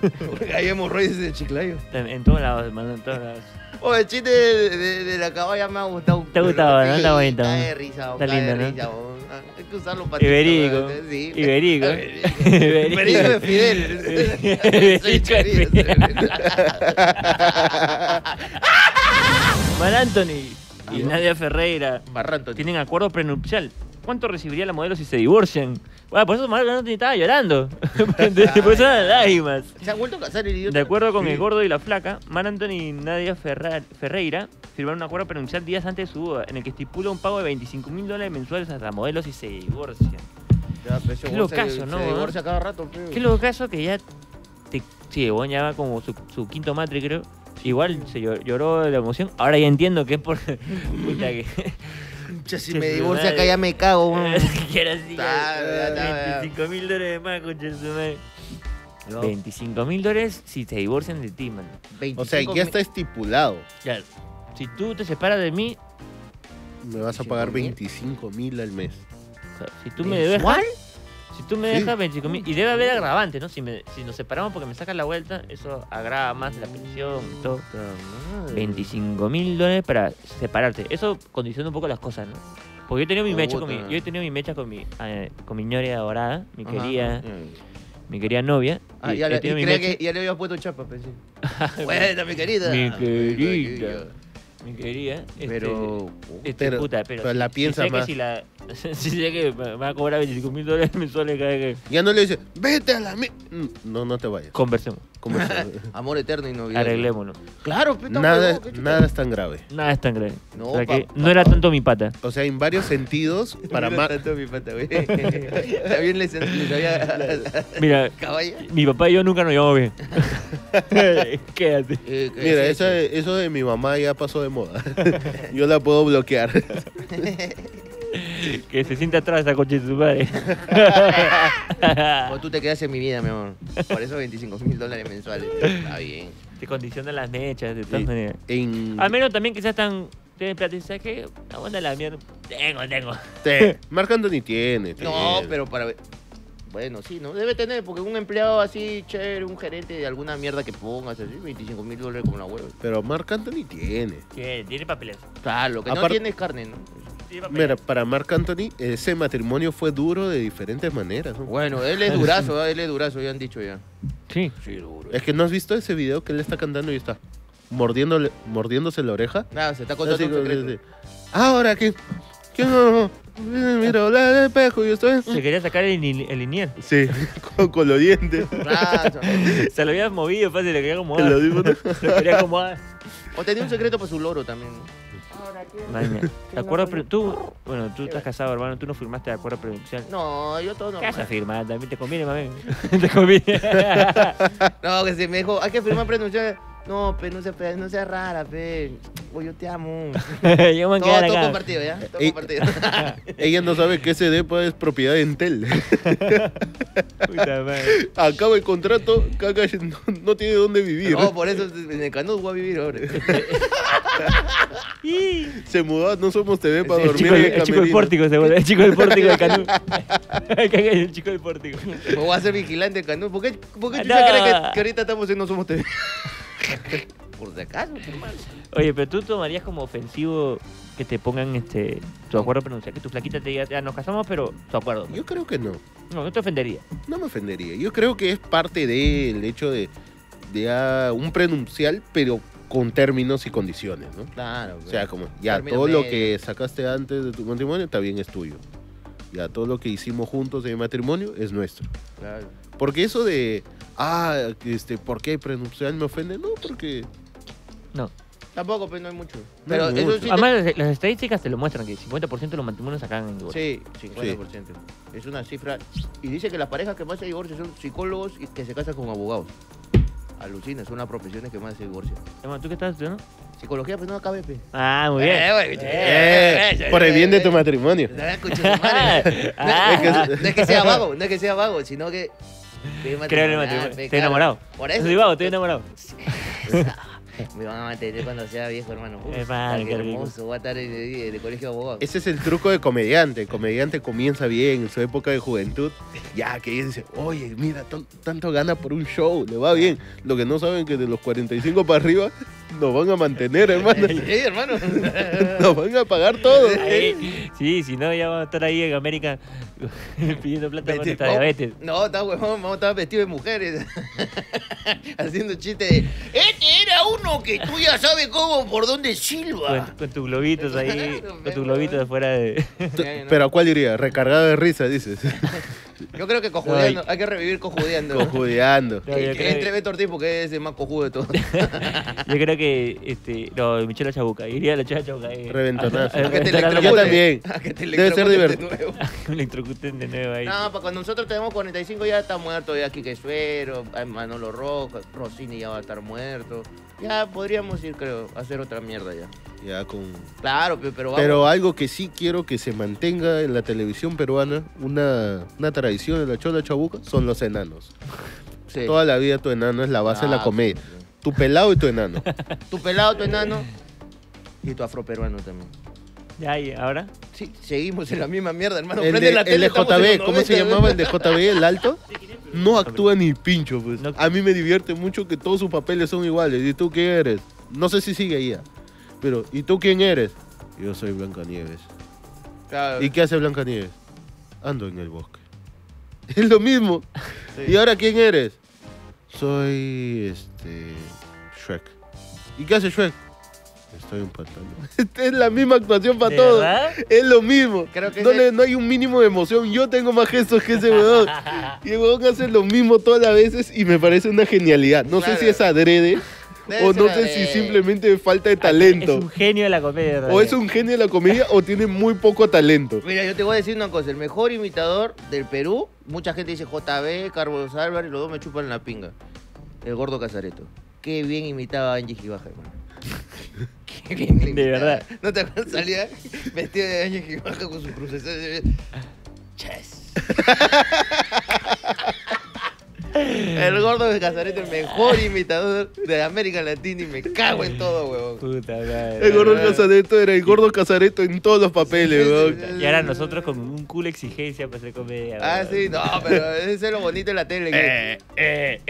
Porque hay hemorroides en chiclayo. En todos lados, hermano, en todos lados. Oh, el chiste de, de- de la caballa me ha gustado. Te ha gustado, ¿no? Está bonito. Está de risa, Está lindo, ¿no? risa, Hay que usarlo para Iberico. Sí. Iberico. Iberico de Fidel. Soy chorizo. Mar Anthony y Nadia Ferreira Barranto. tienen acuerdo prenupcial. ¿Cuánto recibiría la modelo si se divorcian? Bueno, por eso Mar Anthony estaba llorando. por eso eran lágrimas. Se ha vuelto a casar el idiota. De acuerdo con el gordo y la flaca, Mar Anthony y Nadia Ferra- Ferreira firmaron un acuerdo prenupcial días antes de su boda, en el que estipula un pago de 25 mil dólares mensuales a la modelo si se divorcian. Ya, Qué locazo, ¿no, Se divorcia cada rato, pues. Qué loco caso que ya. Te, sí, bueno, ya va como su, su quinto matri, creo. Igual se llor- lloró de la emoción. Ahora ya entiendo que es por. Puta que. Si me madre. acá ya me cago, weón. que era así. Ah, ya, ya, ya. 25 mil dólares más, concha de su madre. No, 25 mil dólares si se divorcian de ti, man. O sea, 25 ya está estipulado. Ya. Si tú te separas de mí, Me vas a pagar 25.000. 25 mil al mes. o sea, si tú me ¿Mensual? dejas. Si tú me dejas 25 mil. Y debe haber agravante, ¿no? Si, me, si nos separamos porque me sacas la vuelta, eso agrava más la pensión y todo. Puta madre. 25 mil dólares para separarte. Eso condiciona un poco las cosas, ¿no? Porque yo he tenido mi mecha con mi, yo he tenido mi mecha con mi, eh, con mi ñoria dorada, mi Ajá. querida, Mm. mi querida novia. Ah, y ya le, y mi cree que ya le había puesto chapa, pensé. Buena, mi querida. Mi querida. Mi querida. este, Pero. este, Pero- puta, pero, pero si- la si piensa sé que más. si la, si sé que me va a cobrar 25 mil dólares mensuales cada vez que Ya no le dices, vete a la mi-". Mm, No, no te vayas. conversemos, ¿Cómo? Amor eterno y noviazgo. arreglémonos. Claro, pero está nada, es tan grave. Nada es tan grave. No, O sea que pa- no era tanto mi pata. O sea, en varios sentidos, para más. tanto mi pata, güey. También les, les había. Mira, Caballa. mi papá y yo nunca nos llevamos bien. Quédate. Eh, Mira, eso de mi mamá ya pasó de moda. Yo la puedo bloquear. Que se siente atrás esa coche de su padre. O tú te quedas en mi vida, mi amor. Por eso 25 mil dólares mensuales. Está bien. Te condicionan las mechas, de todas maneras. En... Al menos también quizás tan. Tienes plata y sabes que. Aguanta la mierda. Tengo, tengo. Sí, Marc Anthony tiene. No, pero para. Bueno, sí, ¿no? Debe tener, porque un empleado así, chévere, un gerente de alguna mierda que pongas así, 25 mil dólares como una hueva. Pero Marc Anthony tiene. Tiene, tiene papeles. Claro, lo que no tiene es carne, ¿no? Mira, para Marc Anthony, ese matrimonio fue duro de diferentes maneras. ¿no? Bueno, él es durazo, él es durazo, ya han dicho ya. Sí. Sí, duro. Es que no has visto ese video que él está cantando y está mordiéndole, mordiéndose la oreja. Nada, se está contando Así un secreto. Ahora que. que no, mira, hola el espejo y estoy. Se quería sacar el, el linier. Sí, con, con los dientes. Claro. Se lo había movido, fácil, le quería acomodar. audífono. Lo quería acomodar. O tenía un secreto para su loro también. ¿De acuerdo? Pero tú, bueno, tú estás casado, hermano. Tú no firmaste de acuerdo prenupcial. No, yo todo no. ¿Qué vas a firmar? También te conviene, mami. te conviene. No, que se me dijo, hay que firmar prenunciar. No, pe, no seas, pe, no seas rara, pe. Oye, yo te amo. Yo me Todo, todo compartido, ¿ya? Todo Ey. compartido. Ella no sabe que ese depa es propiedad de Entel. Puta madre. Acaba el contrato, caca no, no tiene dónde vivir. No, por eso en el canal voy a vivir ahora. Se mudó, no somos TV para El dormir chico, en el el chico del pórtico se vuelve. El chico del pórtico de Canú. el chico del pórtico. Me voy a ser vigilante del canal. ¿Por qué, por qué chucha no. cree que, que ahorita estamos en No Somos TV? por si acaso, hermano. Oye, pero tú tomarías como ofensivo que te pongan este tu acuerdo pronunciar, que tu flaquita te diga, ya nos casamos, pero tu acuerdo. Yo creo que no. No, no te ofendería. No me ofendería. Yo creo que es parte del hecho de, de ah, un prenuncial, pero con términos y condiciones, ¿no? Claro. O sea, como ya todo lo que sacaste antes de tu matrimonio también es tuyo. Ya todo lo que hicimos juntos en el matrimonio es nuestro. Claro. Porque eso de, ah, este, ¿por qué prenupcial me ofende? No, porque No. Tampoco, pues no hay mucho. Pero eso mucho. sí. te- Además, las, las estadísticas te lo muestran que el 50% de los matrimonios sacan en divorcio. Sí, 50%. Es una cifra. Y dice que las parejas que más se divorcian son psicólogos y que se casan con abogados. Alucina, son las profesiones que más se divorcian. Hermano, ¿Tú qué estás estudiando? Psicología, pues no acabé, pe. Ah, muy bien. Eh, güey, eh, eh, por el bien de tu eh, matrimonio. No, escucha su madre. No, Ah. es que- no es que sea vago, no es que sea vago, sino que. Creo en el matrimonio. Estoy enamorado. Por eso. Estoy vago, estoy enamorado. Me van a mantener cuando sea viejo, hermano. Uf, Hermano, qué hermoso. Voy a estar en el, de colegio de abogados. Ese es el truco de comediante. El comediante comienza bien en su época de juventud. Ya que dice, oye, mira, tan- tanto gana por un show, le va bien. Lo que no saben que de los 45 para arriba Nos van a mantener, hermano. Sí, hermano. Nos van a pagar todo. Sí, si no, ya vamos a estar ahí en América pidiendo plata con esta diabetes. No, está huevón, vamos a estar vestidos de mujeres. Haciendo chistes de. Este era uno que tú ya sabes cómo, por dónde silba. con tus globitos ahí, con tus globitos afuera de... Pero ¿a cuál iría? Recargado de risa, dices. Yo creo que cojudeando, hay que revivir cojudeando. Cojudeando. Que- yo que creo- entre Beto Ortiz porque es el más cojudo de todos. Yo creo que, este, no, Michela Chabuca, iría a la Chela Chabuca. ahí. Reventonazo. A- a- A que te Yo también. A que te Debe ser de divertido. nuevo. Me electrocuten de nuevo ahí. No, para cuando nosotros tenemos 45 ya está muerto ya Quique Suero, Manolo Roca, Rossini ya va a estar muerto. Ya podríamos ir, creo, a hacer otra mierda ya. Ya con... Claro, pe- pero vamos. Pero algo que sí quiero que se mantenga en la televisión peruana, una, una tradición de la chola chabuca, son los enanos. Sí. Toda la vida tu enano es la base de la Ah, comedia. Tu pelado y tu enano. Tu pelado, tu enano y tu afroperuano también. Ya, y ahora. Sí, seguimos en la misma mierda, hermano. El Prende de, la el tele, de estamos en JB, ¿cómo se 90, llamaba el de JB, el alto? No actúa ni pincho, pues. No- A mí me divierte mucho que todos sus papeles son iguales. ¿Y tú quién eres? No sé si sigue ahí. ya. Pero, ¿y tú quién eres? Yo soy Blancanieves. Claro, ¿Y qué hace Blancanieves? Ando en el bosque. Es lo mismo. sí. ¿Y ahora quién eres? Soy este Shrek. ¿Y qué hace Shrek? Estoy empatando. es la misma actuación para ¿De todos. verdad? Es lo mismo. Creo que no, ese- le- no hay un mínimo de emoción. Yo tengo más gestos que ese weón. y el weón hace lo mismo todas las veces y me parece una genialidad. No sé si es adrede Debe o no sé si simplemente falta de Es talento. un genio de la comedia. O es un genio de la comedia o tiene muy poco talento. Mira, yo te voy a decir una cosa. El mejor imitador del Perú, mucha gente dice JB, Carlos Álvarez, los dos me chupan la pinga. El gordo Casareto. Qué bien imitaba a Angie Gibaja, hermano. Qué bien le De verdad. ¿No te acuerdas? Salía vestido de Angie Gibaja con su cruces. Chess. El gordo de Casareto, el mejor imitador de América Latina y me cago en todo, huevón. Puta madre. El gordo Casareto era el gordo Casareto en todos los papeles, Sí, sí, weón. sí. Y ahora nosotros con un culo exigencia para hacer comedia. Ah, weón. sí, no, pero ese es lo bonito de la tele. que- Eh,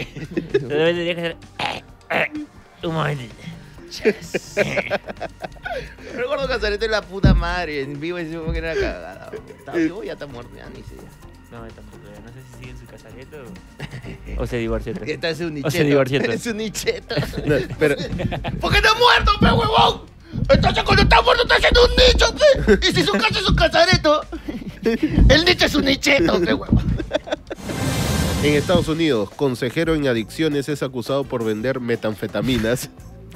Entonces que ser. eh, eh, un momentito. El gordo Casareto es la puta madre. En vivo ese que era cagada. Está vivo ya está muerto, ya ni sé. No, tampoco. ya No sé si sigue en su casareto o, o se divorció. Está es un O nicheto. se divorció. Es un nicheto. No, pero, ¿Por qué está muerto, pe huevón? Entonces cuando está muerto está haciendo un nicho, pe. Y si su casa es un casareto, el nicho es un nicheto, pe huevón. en Estados Unidos, consejero en adicciones es acusado por vender metanfetaminas.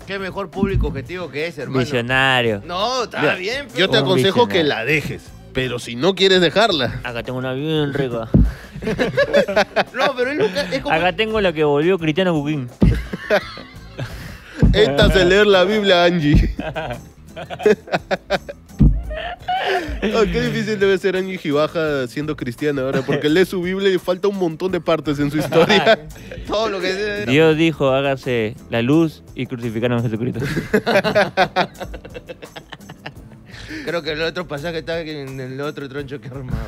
Qué mejor público objetivo que es, hermano. Visionario. No, está Mira, bien, pe. Yo te aconsejo que la dejes, pero si no quieres dejarla, Acá tengo una bien rica. No, pero él nunca. Es como. Acá tengo la que volvió Cristiano Cuquín. Estas de leer la Biblia, Angie. Oh, qué difícil debe ser Angie Gibaja siendo cristiana ahora, porque lee su Biblia y falta un montón de partes en su historia. Todo lo que sea. Dios dijo, hágase la luz y crucificaron a Jesucristo. Creo que el otro pasaje está en el otro troncho que he armado.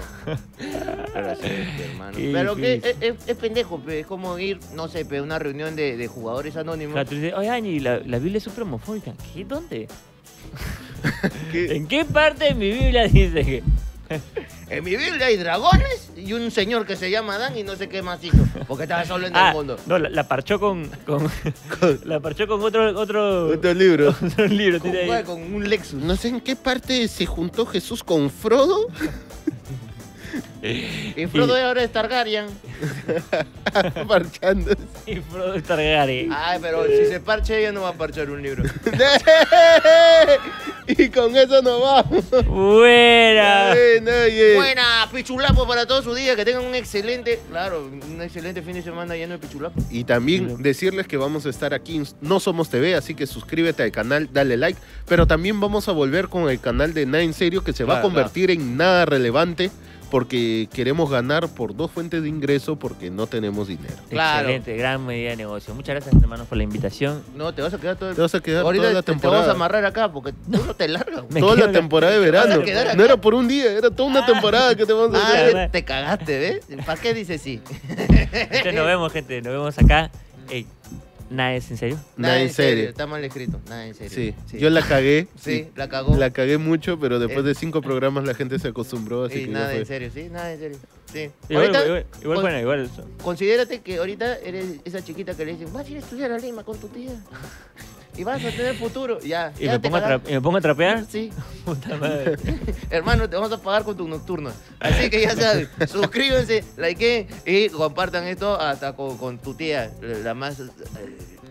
Pero sí, hermano. Qué Pero que es, difícil. es- es pendejo, pe. es como ir, no sé, pe, a una reunión de, de jugadores anónimos. Claro, tú dices, oye, Añi, la, la Biblia es súper homofóbica. ¿Qué? ¿Dónde? ¿Qué? ¿En qué parte de mi Biblia dice que...? En mi Biblia hay dragones y un señor que se llama Adán y no sé qué más hizo. Porque estaba solo en Ah, el mundo. no, la, la parchó con... con la parchó con otro... Otro, Otro libro. otro libro. Con, ahí. con un Lexus. No sé en qué parte se juntó Jesús con Frodo. Y Frodo ahora es Targaryen. Marchando. Y Frodo Targaryen. Ay, pero si se parche, ella no va a parchar un libro. y con eso nos vamos. Buena. Bueno, oye. Buena, pichulapo para todos sus días. Que tengan un excelente, claro, un excelente fin de semana lleno de pichulapo. Y también decirles que vamos a estar aquí en No Somos TV, así que suscríbete al canal, dale like. Pero también vamos a volver con el canal de Nada en Serio, que se va a Claro, convertir en nada relevante, porque queremos ganar por dos fuentes de ingreso, porque no tenemos dinero. Claro. Excelente, gran medida de negocio. Muchas gracias, hermanos, por la invitación. No, te vas a quedar todo el... Te vas a quedar Ahorita toda la te- te vamos temporada. a amarrar acá porque tú no te largas. Toda la temporada de vas verano. No era por un día, era toda una temporada que te vamos a Ah, hacer. te cagaste, ¿ves? ¿Para qué dices sí? Entonces nos vemos, gente. Nos vemos acá Nada es en serio. Nada en serio. Está mal escrito. Nada en serio. Sí. yo la cagué. Sí, la cagó. La cagué mucho, pero después Eh. de cinco programas la gente se acostumbró, así Sí, que nada en serio, sí, nada en serio. Sí. Igual, Ahorita, igual, igual, con- bueno, igual. considérate que ahorita eres esa chiquita que le dicen, vas a ir a estudiar a Lima con tu tía. Y vas a tener futuro. Ya. ¿Y ya me, pongo a ¿Y me pongo a trapear? Sí. Puta madre. Hermano, te vamos a pagar con tu nocturno. Así que ya sabes, suscríbanse, likeen y compartan esto hasta con, con tu tía, la más... eh,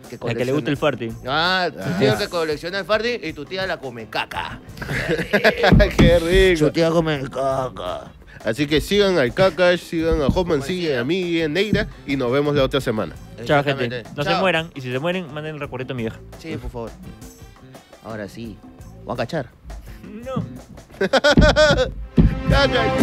que La que le gusta el farting. Ah, tu tía que colecciona el fardi y tu tía la come caca. ¡Qué rico! Su tía come caca. Así que sigan al Kakash, sigan a Hoffman, sigan a mí y a Neira y nos vemos la otra semana. Chao, gente. No se mueran. Y si se mueren, manden el recuerdito a mi vieja. Sí, por favor. Ahora sí. Voy a cachar. No.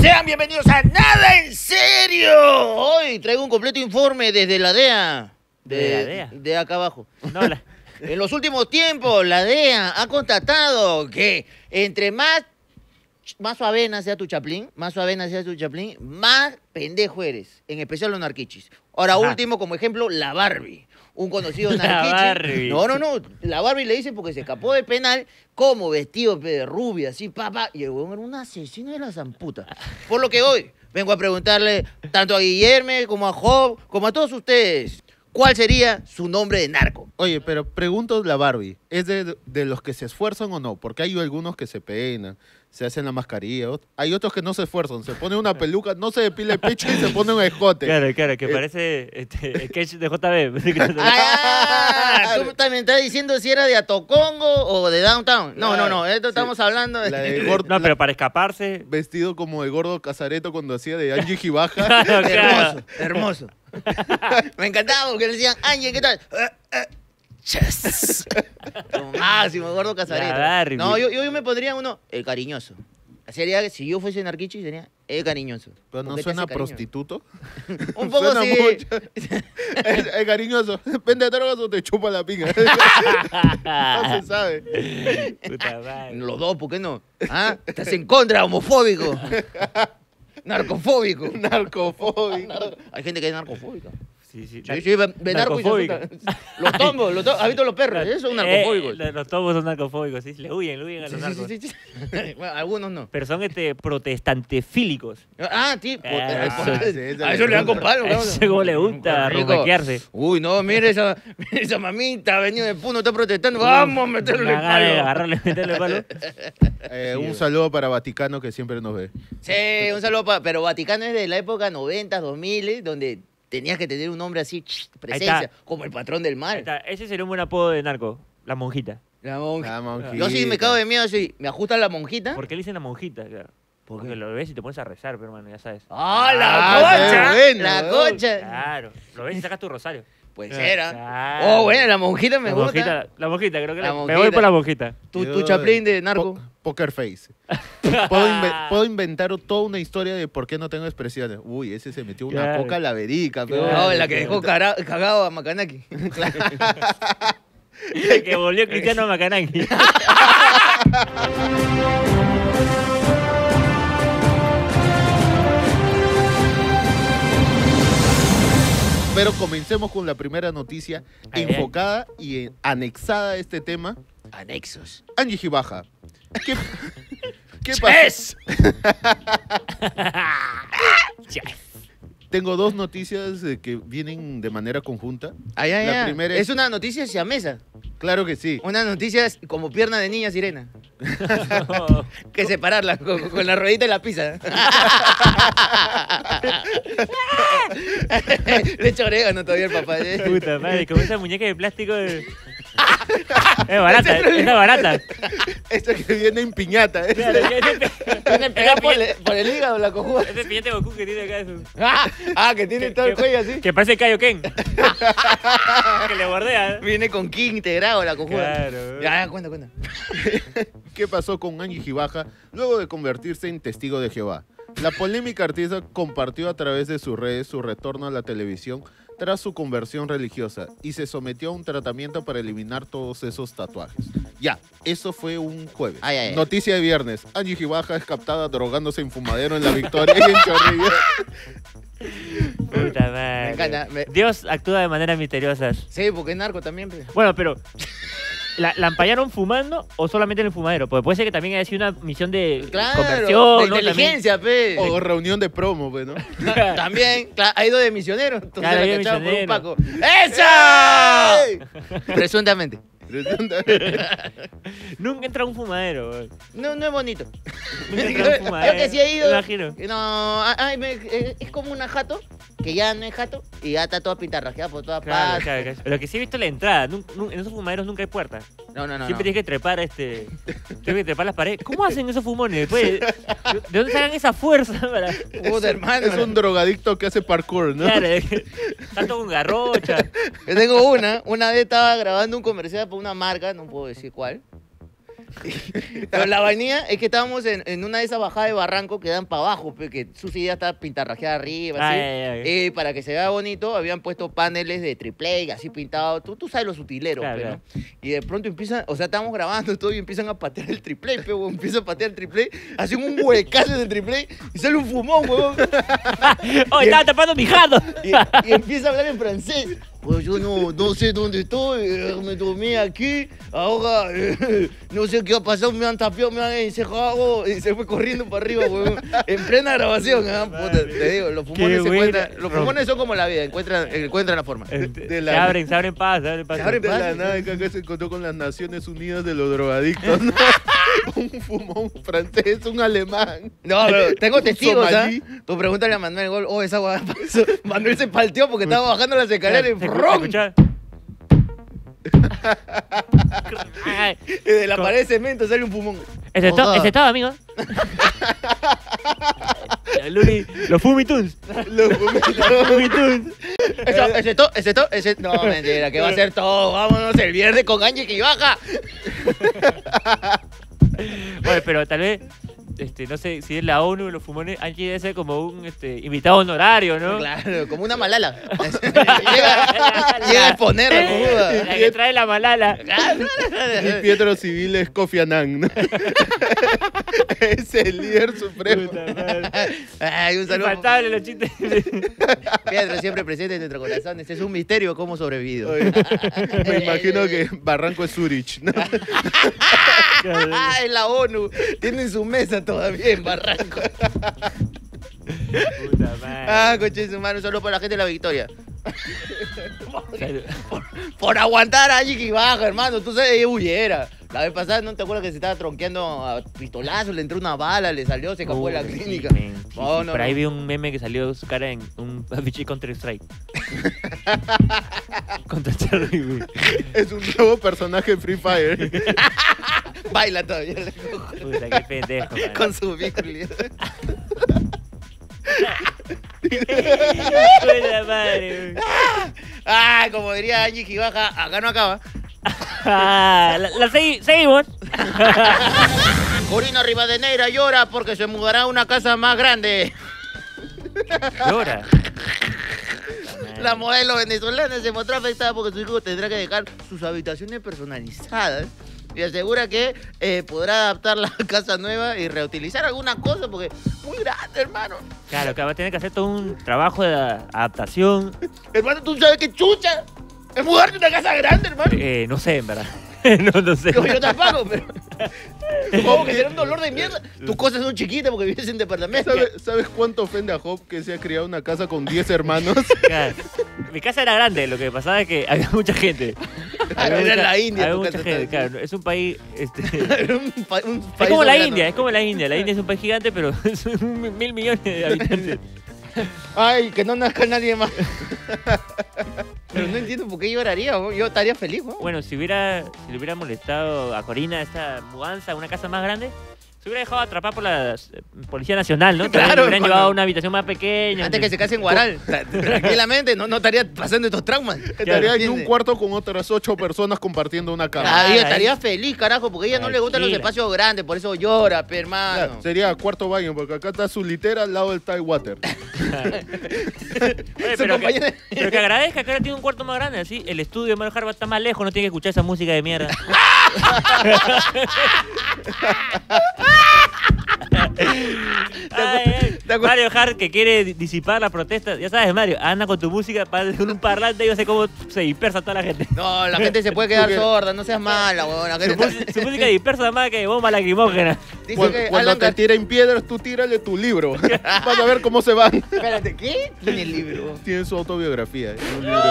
Sean bienvenidos a Nada en Serio. Hoy traigo un completo informe desde la DEA. ¿De la DEA? De acá abajo. No, la- En los últimos tiempos, la DEA ha constatado que entre más, más suavena sea tu chaplín, más suavena sea tu chaplín, más pendejo eres, en especial los narquichis. Ahora, Ajá. último, como ejemplo, la Barbie. Un conocido. Barbie. No, no, no. La Barbie le dicen porque se escapó del penal como vestido de rubia, así, papá. Y el huevón era un asesino de la zamputa. Por lo que hoy vengo a preguntarle tanto a Guillermo como a Job, como a todos ustedes, ¿cuál sería su nombre de narco? Oye, pero pregunto la Barbie, ¿es de, de los que se esfuerzan o no? Porque hay algunos que se peinan, se hacen la mascarilla, hay otros que no se esfuerzan, se pone una peluca, no se depila el pecho y se pone un escote. Claro, claro, que Eh. parece este, sketch de JB. Ah, tú también estás diciendo si era de Atocongo o de Downtown. No, no, no, esto Sí. estamos hablando de... La de gordo- No, pero para escaparse. vestido como el gordo Casareto cuando hacía de Angie Gibaja. Claro, claro. Hermoso, hermoso. Me encantaba porque le decían, Ángel, ¿qué tal? Eh, eh, Lo máximo, gordo Barbie. No, yo, yo, yo me pondría uno, el cariñoso. Sería, que si yo fuese narquichi, sería el cariñoso. Pero no suena prostituto. Un poco Suena sí. mucho. Es, es cariñoso. Vende drogas o te chupa la pinga. no se sabe. Puta madre. Los dos, ¿por qué no? ¿Ah? Estás en contra, homofóbico. Narcofóbico. Narcofóbico. Hay gente que es narcofóbica. Sí, sí. Sí, sí, Narcofóbica. Los tombos, los tombos. ¿Has visto los perros? Esos son narcofóbicos. Eh, los, tombos son narcofóbicos, sí. Le huyen, le huyen a los sí, narcos. sí, sí, sí. Bueno, algunos no. Pero son este, protestantefílicos. Ah, sí. Ah, sí, ese a eso le dan con palo. A ¿no? ese como le gusta rumaquearse. Uy, no, mire esa, mire esa mamita, ha venido de Puno, está protestando. Vamos a meterle el palo. agarrarle, meterle el palo. Eh, Sí, un saludo para Vaticano que siempre nos ve. Sí, un saludo para... Pero Vaticano es de la época 90, 2000, donde tenías que tener un nombre así, presencia, como el patrón del está, Ese sería un buen apodo de narco. La monjita. La monja. La monjita. Yo sí me cago de miedo si me ajustan la monjita. ¿Por qué le dicen la monjita? Claro. ¿Por Porque lo ves y te pones a rezar, pero hermano, ya sabes. ¡Ah, la Ah, concha! qué bueno, la concha. Claro. Lo ves y sacas tu rosario. Pues era. Claro. Oh, bueno, la monjita me la gusta. monjita, la monjita, creo que La la- me monjita. voy por la monjita. Tu, tu chaplín de narco. Po- poker face. Puedo, inve- puedo inventar toda una historia de por qué no tengo expresiones. Uy, ese se metió una Claro. coca a la verica. Claro. No, la que dejó cagado a Macanaki. que volvió Cristiano Macanaki. Pero comencemos con la primera noticia Ay, ay. enfocada y eh, anexada a este tema. Anexos. Angie Gibaja. ¿Qué, qué pasó? Tengo dos noticias eh, que vienen de manera conjunta. Ay, ay, La ay. primera es... es- una noticia siamesa. Claro que sí. Una noticia es como pierna de niña sirena. Que separarla con, con la ruedita y la pizza. Le echo orégano todavía el papá. ¿eh? Puta madre, como esa muñeca de plástico. de- Es barata, es barata. Esta que viene en piñata. ¿eh? Claro, que ese, Tiene pegada por, el- por el hígado la cojuda. ese piñete Goku que tiene acá. Su, Ah, ah, que tiene que- todo el cuello así. Que parece Kaioken. que le bordea. Viene con ki integrado la cojuda. Claro. Ya, ya, cuenta, cuenta. ¿Qué pasó con Angie Gibaja luego de convertirse en testigo de Jehová? La polémica artista compartió a través de sus redes su retorno a la televisión tras su conversión religiosa y se sometió a un tratamiento para eliminar todos esos tatuajes. Ya, eso fue un jueves. Ay, ay, ay. Noticia de viernes. Angie Gibaja es captada drogándose en fumadero en La Victoria y en Chorrillos. Puta madre. Me encanta. me- Dios actúa de maneras misteriosas. Sí, porque es narco también. pe. Bueno, pero. ¿La, la empañaron fumando o solamente en el fumadero? Porque puede ser que también haya sido una misión de Claro, conversión, de ¿no? inteligencia, pe. O reunión de promo, pues, ¿no? También, claro, ha ido de misionero. Entonces Claro, ha la de cacharon por un misionero. Paco. ¡Eso! Presuntamente. Nunca entra un fumadero. No, no es bonito. Nunca entra un Yo fumadero. que sí he ido. Imagino. No, ay, me- eh, es como una jato, que ya no es jato, y ya está toda pintarrajeada por todas Claro, partes. claro, claro. Lo que sí he visto es la entrada. En esos fumaderos nunca hay puerta. No, no, no. Siempre no. tienes que trepar este. Tienes que trepar las paredes. ¿Cómo hacen esos fumones? Después, ¿De de dónde sacan esa fuerza para.? Puta, hermano. Es un drogadicto que hace parkour, ¿no? Claro, tanto con garrocha. Yo tengo una, una vez estaba grabando un comercial por una marca, no puedo decir cuál. Pero la vainilla es que estábamos en, en una de esas bajadas de barranco que dan para abajo, pe, que su silla está pintarrajeada arriba, así. Eh, para que se vea bonito, habían puesto paneles de triple así pintados. Tú, tú sabes los utileros, Claro, pe, claro. ¿no? Y de pronto empiezan, o sea, estamos grabando todo y empiezan a patear el triple, pe, huevón. Empiezan a patear el triple, hacen un huecazo en el triple y sale un fumón, huevón. ¡Oh, estaba tapando mi jato! Y, y empieza a hablar en francés. Pues yo no, no sé dónde estoy, eh, me dormí aquí, ahora eh, no sé qué ha pasado, me han tapiado, me han encerrado y se fue corriendo para arriba, weón. En plena grabación, ¿ah? Puta, te digo, los fumones se encuentran, los fumones son como la vida, encuentran, encuentran la forma. Este, de se la- abren, se abren paz, se abren paz. Se abren De la paz. nada, que se encontró con las Naciones Unidas de los drogadictos, ¿no? un fumón francés, un alemán. No, pero tengo testigos, ¿ah? somalí. Tú pregúntale a Manuel Gol, oh, esa hueá pasó. Manuel se palteó porque estaba bajando las escaleras y Se escu- se ¡rom! escuchaba- Ay, Y de la pared de cemento sale un fumón. Ese es to- Ojalá. ese es todo, amigo. Luli, los Fumitunes. Los Fumitunes. Eso, ese to, ese to, ese... No, mentira, que va a ser todo. Vámonos el viernes con Angie que baja. Bueno, pero tal vez, este, no sé si es la ONU o los fumones, Angie debe ser como un este, invitado honorario, ¿no? Claro, como una malala. llega, llega a cojuda. La que trae la malala. Y Pietro Civil es Kofi Annan, ¿no? es el líder supremo. Ay, un saludo. Infaltable los chistes. Pedro siempre presente en nuestros corazones. Es un misterio cómo sobrevivido. Oye, Me imagino que Barranco es Zurich, ¿no? Ah, es la ONU. Tienen su mesa todavía en Barranco. Puta madre. Ah, coche su mano, solo por la gente de la victoria. Salud. Por aguantar a que baja, hermano. Tú sabes, ella bullera. La vez pasada, ¿no te acuerdas que se estaba tronqueando a pistolazo? Le entró una bala, le salió, se escapó de la clínica. sí, men, sí, No, sí, no, Por ahí vi un meme que salió su cara en un afiche Counter Strike. Contra Charlie, güey. Es un nuevo personaje en Free Fire. Baila todavía Puta, qué pendejo, man. con su biblia. Puta madre, güey. Ah, como diría Angie que baja, acá no acaba. Ah, la, la segui- seguimos. Corina Rivadeneira llora porque se mudará a una casa más grande. Llora. La modelo venezolana se mostró afectada porque su hijo tendrá que dejar sus habitaciones personalizadas. Y asegura que eh, podrá adaptar la casa nueva y reutilizar alguna cosa porque muy grande, hermano. Claro, que va a tener que hacer todo un trabajo de adaptación. Hermano, ¿tú sabes qué chucha? Es mudarte a una casa grande, hermano. Eh, no sé, en verdad. no, no sé. No, yo tampoco, pero... Supongo que será un dolor de mierda. Tus cosas son chiquitas porque vives en departamento. ¿Sabes, ¿Sabes cuánto ofende a Job que se ha criado una casa con 10 hermanos? Claro. Mi casa era grande, lo que pasaba es que había mucha gente. Era mucha- la India, Había tu mucha casa gente, estaba- claro. Es un país. Este, Era un pa- un es país como la soberano. India, es como la India. La India es un país gigante, pero son mil millones de habitantes. Ay, que no nazca nadie más. Pero no entiendo por qué lloraría, yo estaría feliz, ¿no? Bueno, si hubiera, si le hubiera molestado a Corina esta mudanza una casa más grande, Se hubiera dejado atrapar por la eh, Policía Nacional, ¿no? Claro, Claro. hubieran cuando- llevado a una habitación más pequeña. Antes que se case en Guaral, tra- tranquilamente, no, no estaría pasando estos traumas. Estaría en un cuarto con otras ocho personas compartiendo una cama. Ah, Claro, ella estaría feliz, carajo, porque a ella no le gustan los Tranquila. espacios grandes, por eso llora, pe, hermano. Claro, sería cuarto baño, porque acá está su litera al lado del Tide Water. Oye, Su pero, que, compañera- pero que agradezca que ahora tiene un cuarto más grande, así. El estudio de Mario Harvard está más lejos, no tiene que escuchar esa música de mierda. Mario Hart que quiere di- disipar las protestas. Ya sabes, Mario, anda con tu música para con un parlante y yo sé cómo se dispersa toda la gente. No, la gente se puede quedar sorda, no seas mala, weón. La Su, su música dispersa más que bomba lacrimógena. Dice Cu- que Cuando Alan te tiren piedras, tú tírale tu libro. Vas a ver cómo se van. Espérate, ¿qué? Tiene el libro. Tiene su autobiografía. es un libro.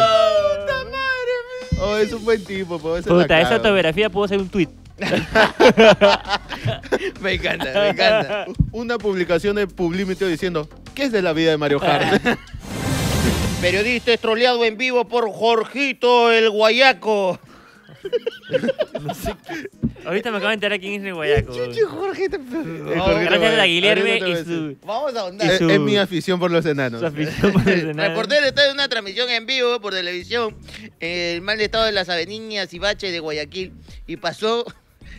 Oh, es un buen tipo, Puta, esa autobiografía pudo ser un tweet. Me encanta, me encanta. Una publicación de Publimito diciendo, ¿qué es de la vida de Mario Hart? Periodista es troleado en vivo por Jorgito el Guayaco. Ahorita me acabo de enterar quién es el guayaco. Jorgito. Gracias a Guilherme te voy y su, Vamos a ahondar. es, su- es mi afición por los enanos. su afición por el Senado. Reportero está en una transmisión en vivo por televisión en el mal estado de las avenidas y baches de Guayaquil y pasó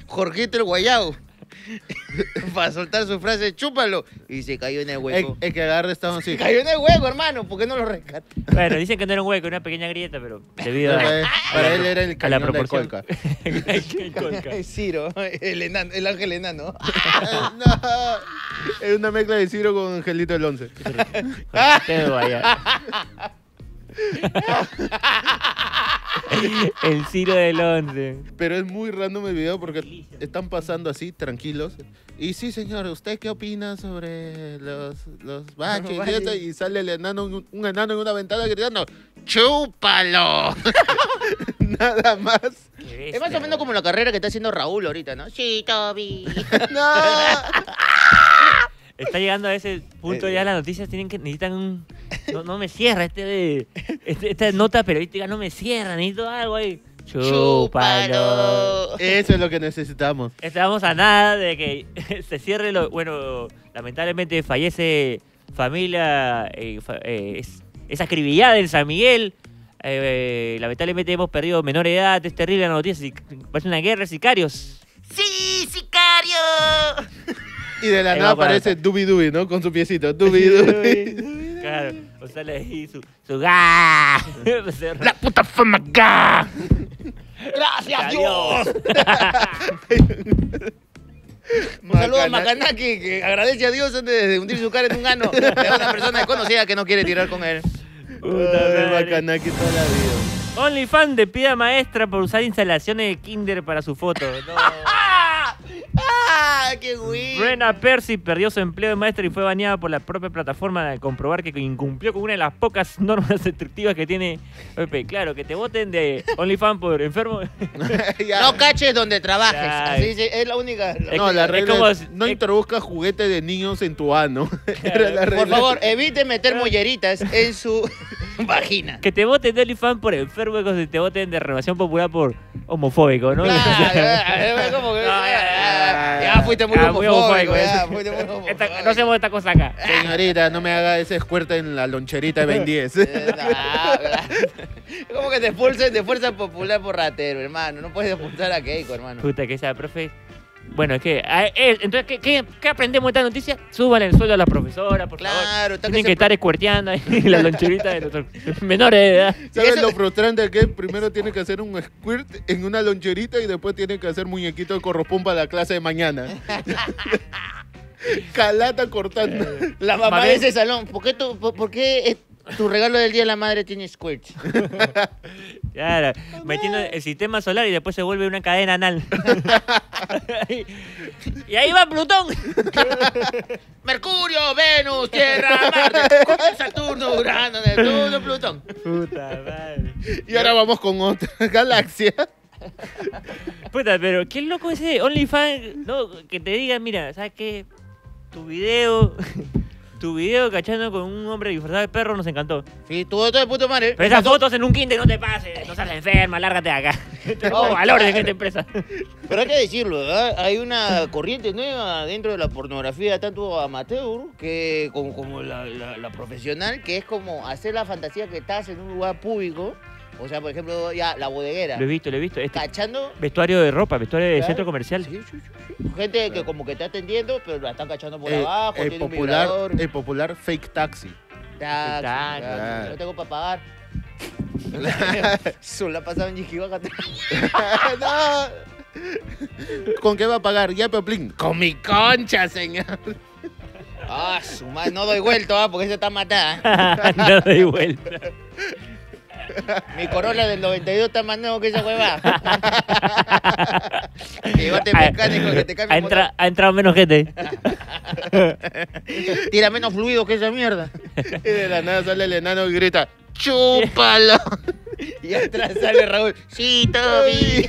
Jorgito el Guayao para soltar su frase chúpalo y se cayó en el hueco. el que agarra está así. Se cayó en el hueco, hermano, ¿por qué no lo rescata? Bueno, dicen que no era un hueco, era una pequeña grieta, pero debido a, Para, para él era el a la proporción. Colca. El Colca. Es Ciro, el, enano, el ángel enano. no, es una mezcla de Ciro con Angelito del Once. Te vaya. El Ciro del Once. Pero es muy random el video porque están pasando así, tranquilos. Y sí, señor, ¿usted qué opina sobre los, los baches? y sale el enano, un, un enano en una ventana gritando, ¡chúpalo! Nada más. Es más o menos como la carrera que está haciendo Raúl ahorita, ¿no? Sí, Toby. ¡No! Está llegando a ese punto ya las noticias tienen que necesitan un no, no me cierra este, de- este- esta nota periodística no me cierra necesito algo ahí chúpalo. Eso es lo que necesitamos. estamos a nada de que se cierre lo bueno lamentablemente fallece familia eh, fa- eh, es, es acribillada en San Miguel Eh, lamentablemente hemos perdido menor edad es terrible la noticia parece una guerra de sicarios ¡Sí, sicario! Y de la nada aparece Dubi Dubi, ¿no? Con su piecito. Dubi Dubi. claro o sale ahí su su ¡ga! ¡La puta fama acá! ¡Gracias. Dios! Un saludo a Macanaki, que agradece a Dios antes de hundir su cara en un ano de una persona desconocida que no quiere tirar con él. Puta madre. Bacanaki toda la vida. OnlyFans de pida maestra por usar instalaciones de Kinder para su foto. No. ¡Ah! ¡Qué güey! Brenna Percy perdió su empleo de maestra y fue baneada por la propia plataforma al comprobar que incumplió con una de las pocas normas restrictivas que tiene. Pepe, claro, que te voten de OnlyFans por enfermo. No caches donde trabajes. Así dice, es la única. Es No, que- la es regla como es, si- no introduzcas juguetes de niños en tu ano. Era la Por favor, evite meter molleritas en su vagina. que te voten de OnlyFans por enfermo como si te voten de Renovación Popular por homofóbico, ¿no? Claro, es como que- No, ya, fuiste muy ya, homofóbico. ya, fuiste muy homofóbico. Esta- no hacemos esta cosa acá. Señorita, no me haga ese escuerte en la loncherita de Ben 10. Eh, no, Es como que te expulsen de Fuerza Popular por ratero, hermano. No puedes expulsar a Keiko, hermano. Puta, que esa profe. Bueno, es que. a- eh, entonces, ¿qué, qué, qué aprendemos de esta noticia? Suban el sueldo a la profesora, por favor. Claro, que Tienen se- que estar escuerteando ahí la loncherita de los menores de edad. ¿Sabes eso- lo frustrante que es? Primero tiene que hacer un squirt en una loncherita y después tiene que hacer muñequito de corropón para la clase de mañana. Calata cortando. La mamá Mabel- de ese salón, ¿por qué, tu, por, por qué, tu regalo del Día de la Madre tiene squirt? Claro, metiendo el sistema solar y después se vuelve una cadena anal. y ahí va Plutón. Mercurio, Venus, Tierra, Marte, Saturno, Urano, Neptuno, Plutón. Puta madre. Y ahora vamos con otra galaxia. Puta, pero qué loco ese OnlyFans, ¿no? Que te diga, mira, ¿sabes qué? Tu video, tu video cachando con un hombre disfrazado de perro nos encantó. Sí, todo, de puto madre. Pero esas fotos en un kinder no te pases, no seas enferma, lárgate de acá. Tenemos valores en esta empresa. Pero hay que decirlo, hay una corriente nueva dentro de la pornografía, tanto amateur que como, como la, la- la profesional, que es como hacer la fantasía que estás en un lugar público. O sea, por ejemplo, ya la bodeguera. Lo he visto, lo he visto. Este Cachando. vestuario de ropa, vestuario de centro comercial. Sí, sí, sí. Gente que como que está atendiendo, pero la están cachando por Eh, abajo, el, tiene un popular, vibrador. el popular fake taxi. Taxi, Taxi. claro, No tengo para pagar. Solo la pasaba en. No. ¿Con qué va a pagar? Ya, Peplín. Con mi concha, señor. Ah, su madre, no doy vuelto, ah, porque esa está matada. no doy vuelta. Mi Corolla del 92 está más nuevo que esa hueva. Llévate Ah, mecánico que te Ha, cambie entra- ha entrado menos gente. Tira menos fluido que esa mierda. Y de la nada sale el enano y grita, ¡chúpalo! Y atrás sale Raúl. Sí, Toby.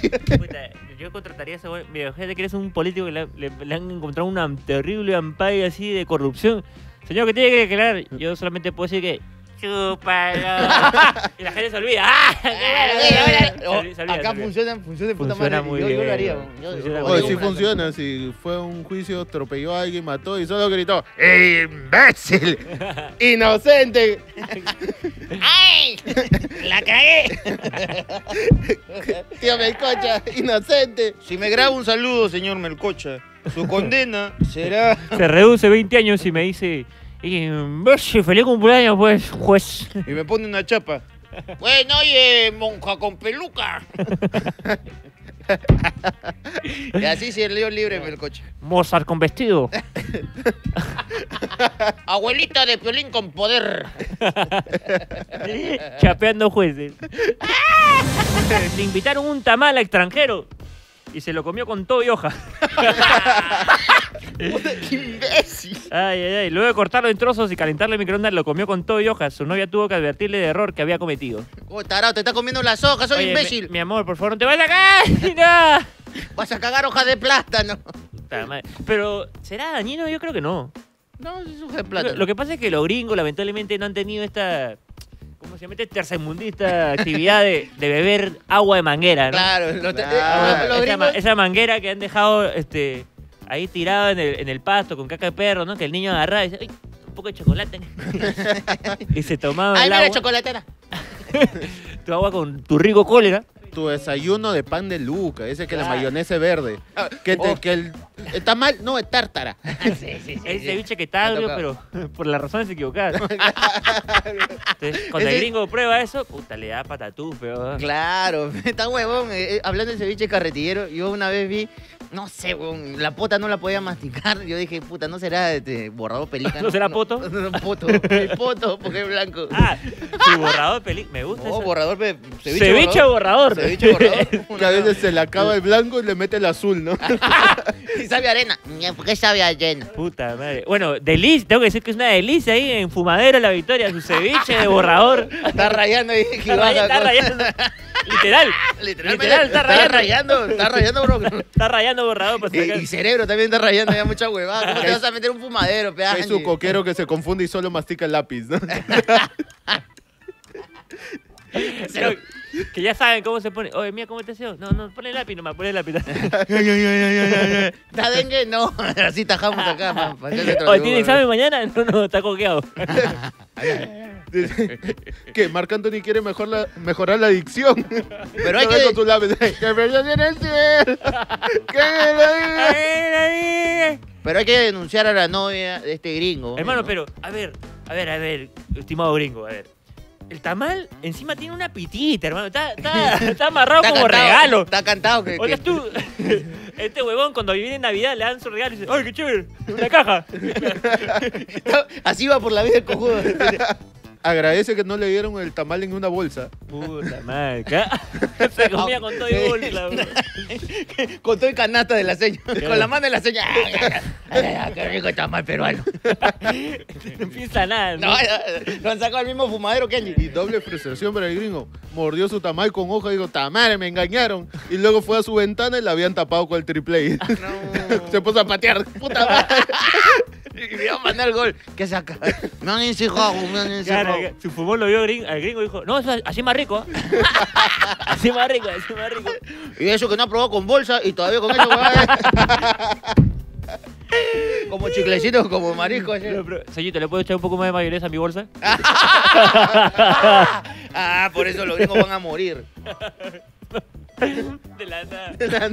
Yo contrataría a ese güey. Mira, gente que eres un político que le, le- le han encontrado una terrible ampalla así de corrupción. Señor, que tiene que declarar? Yo solamente puedo decir que. ¡Chúpalo! y la gente se olvida. ¡Ah! qué bueno! Se olvida, se olvida, Acá se olvida. funciona, funciona de puta Funciona madre. muy yo, yo lo bien, haría. yo- Funciona muy Oye, sí funciona. Si fue un juicio, atropelló a alguien, mató y solo gritó, ¡Ey, imbécil! ¡Inocente! ¡Ay! ¡La cagué! Tío Melcocha, inocente. Si me graba un saludo, señor Melcocha, su condena será. Se reduce 20 años y me dice. Imbécil, feliz cumpleaños, pues, juez. Y me pone una chapa. Bueno, oye, monja con peluca. y así se leo libre Melcocha. Mozart con vestido. Abuelita de violín con poder. Chapeando jueces. Le invitaron un tamal a extranjero y se lo comió con todo y hoja. ¡Qué imbécil! Ay, ay, ay. Luego de cortarlo en trozos y calentarle el microondas, lo comió con todo y hoja. Su novia tuvo que advertirle de error que había cometido. Oh, tarado, te está comiendo las hojas, soy Oye, imbécil. Mi, mi amor, por favor, no te vayas acá. no. Vas a cagar hojas de plátano. Pero, ¿será dañino? Yo creo que no. No, es hoja de Lo, plátano. lo que pasa es que los gringos lamentablemente no han tenido esta... ¿Cómo se llama? Esta tercermundista actividad de, de beber agua de manguera, ¿no? Claro, lo te- Claro. eh, esa, ma- gringos- esa manguera que han dejado este, ahí tirada en el, en el pasto con caca de perro, ¿no? Que el niño agarraba y dice, ¡ay! Un poco de chocolate. y se tomaba Ay, el mira, agua, chocolatera. tu agua con tu rico cólera. Tu desayuno de pan de Luca, ese que la mayonesa es verde. Que, te- Oh. que el, está mal, no, es tártara. sí, sí, sí. El sí. ceviche que está agrio, pero por las razones equivocadas. Entonces, cuando el Ese- gringo prueba eso, puta, le da patatú, pero... Claro, está huevón. eh, eh, hablando del ceviche carretillero, yo una vez vi, no sé, la pota no la podía masticar. Yo dije, puta, ¿no será este, borrador pelícano? ¿No será poto? No, no, poto, el poto, porque es blanco. Ah, su borrador peli... Me gusta No, esa. borrador, pe- ceviche, Ceviche borrador. Ceviche borrador. Que a veces se le acaba el blanco y le mete el azul, ¿no? y sabe a arena. ¿Por qué sabe a arena? Puta madre. Bueno, delicia, tengo que decir que es una delicia ahí en Fumadero La Victoria, su ceviche de borrador. Está rayando ahí. Está, raya- está rayando. Literal. Literalmente Literal, está rayando. rayando. Está rayando, bro. Está rayando borrador para Y, sacar. y cerebro también está rayando ya mucha huevada. ¿Cómo te vas a meter un fumadero, pe, Es su coquero que se confunde y solo mastica el lápiz, ¿no? Pero que ya saben cómo se pone. Oye, mira cómo te haceo. No, no, ponle el lápiz nomás, ponle el lápiz. ¿Está dengue? No. Así tajamos acá. Oye, ¿tiene ¿no? examen mañana? No, no, está coqueado. Que Marc Anthony quiere mejor la- mejorar la adicción. Pero hay que... con tu lápiz. ¡Que me lo tiene el cielo! ¡Que me lo diga! Pero hay que denunciar a la novia de este gringo. Hermano, ¿no? pero, a ver, a ver, a ver, estimado gringo, a ver. El tamal encima tiene una pitita, hermano. Está, está, está amarrado Está como cantado, regalo. Está cantado. Que, Oye, que- tú, este huevón cuando viene Navidad le dan su regalo y dice, ¡ay, qué chévere! Una caja. Así va por la vida el cojudo. Agradece que no le dieron el tamal en una bolsa. Puta madre. ca- Se comía con todo y bolsa, bro. Con todo el canasta de la seña. Con la mano de la seña. Ay, ay, ay, ay, qué rico está mal peruano. No piensa nada. ¿no? Lo han sacado al mismo fumadero que Angie. Y doble frustración para el gringo. Mordió su tamal con hoja y dijo, tamare, me engañaron. Y luego fue a su ventana y la habían tapado con el triple A. No. Se puso a patear. Puta madre. Y me iba a mandar el gol. ¿Qué saca? Me han encejado, me han encejado. Claro, su fumón lo vio gring- al gringo y dijo, no, eso es así más rico. ¿eh?". así más rico, así más rico. Y eso que no ha probado con bolsa y todavía con eso, weón. Como chiclecito, como marisco. pero, Sellito, ¿le puedo echar un poco más de mayonesa a mi bolsa? Ah, por eso los gringos van a morir. De la nada. De la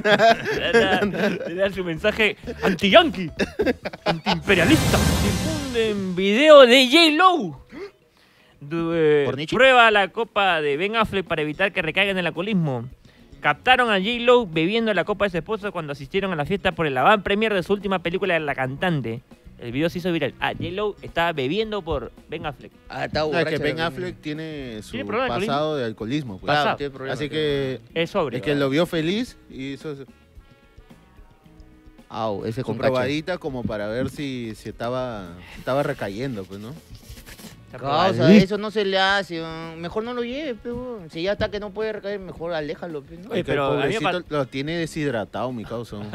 nada. Le da su mensaje anti-yankee, anti-imperialista. Difunden video de J-Lo. Eh. Prueba la copa de Ben Affleck para evitar que recaiga en el alcoholismo. Captaron a J-Lo bebiendo la copa de su esposo cuando asistieron a la fiesta por el avant premier de su última película de la cantante. El video se hizo viral. Ah, J-Lo estaba bebiendo por Ben Affleck. Ah, está No, es borracha. que Ben Affleck tiene su ¿Tiene problema pasado de alcoholismo. pues. Claro, Pasado. tiene problemas, Así que Es sobre. es que lo vio feliz y hizo Au, ese comprobadita como para ver si, si estaba, si estaba recayendo, pues, ¿no? Causa, eso no se le hace. Mejor no lo lleve, pero Si ya está que no puede recaer, mejor aléjalo. pe, ¿no? Oye, Porque pero a el mí me pobrecito lo tiene deshidratado, mi causa.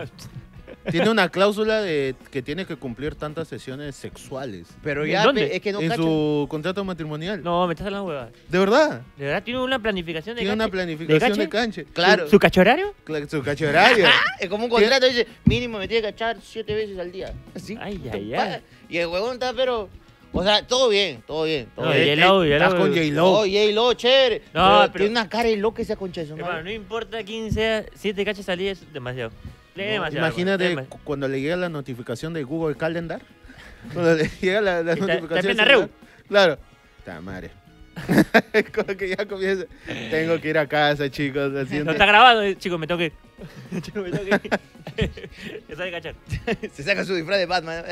tiene una cláusula de que tiene que cumplir tantas sesiones sexuales Pero ¿En ya, dónde? pe, es que no en su contrato matrimonial. No, me estás hablando huevada. ¿De verdad? De verdad tiene una planificación de Tiene una planificación de canche. Claro. ¿Su, su cachorario? Cla- Su cacho horario. Es como un contrato, dice, mínimo me tiene que echar siete veces al día. ¿Sí? Ay, ay, ay. Y el huevón está, pero... O sea, todo bien, todo bien. Todo No, bien. J-Lo, J-Lo. Estás con Oh, J-Lo. J-Lo, chévere. No, pero, pero- Tiene una cara de loca esa concha de su Hermano, madre. no importa quién sea, siete cachas al día es demasiado. Demasiado. Imagínate cu- cuando le llega la notificación de Google Calendar. Cuando le llega la, la Está- notificación. está celular. Claro. Ta madre. Como que ya comienza. Tengo que ir a casa, chicos. No está grabado, eh, chicos, me. Chicos, me. Ya sabe cachar. Se saca su disfraz de Batman.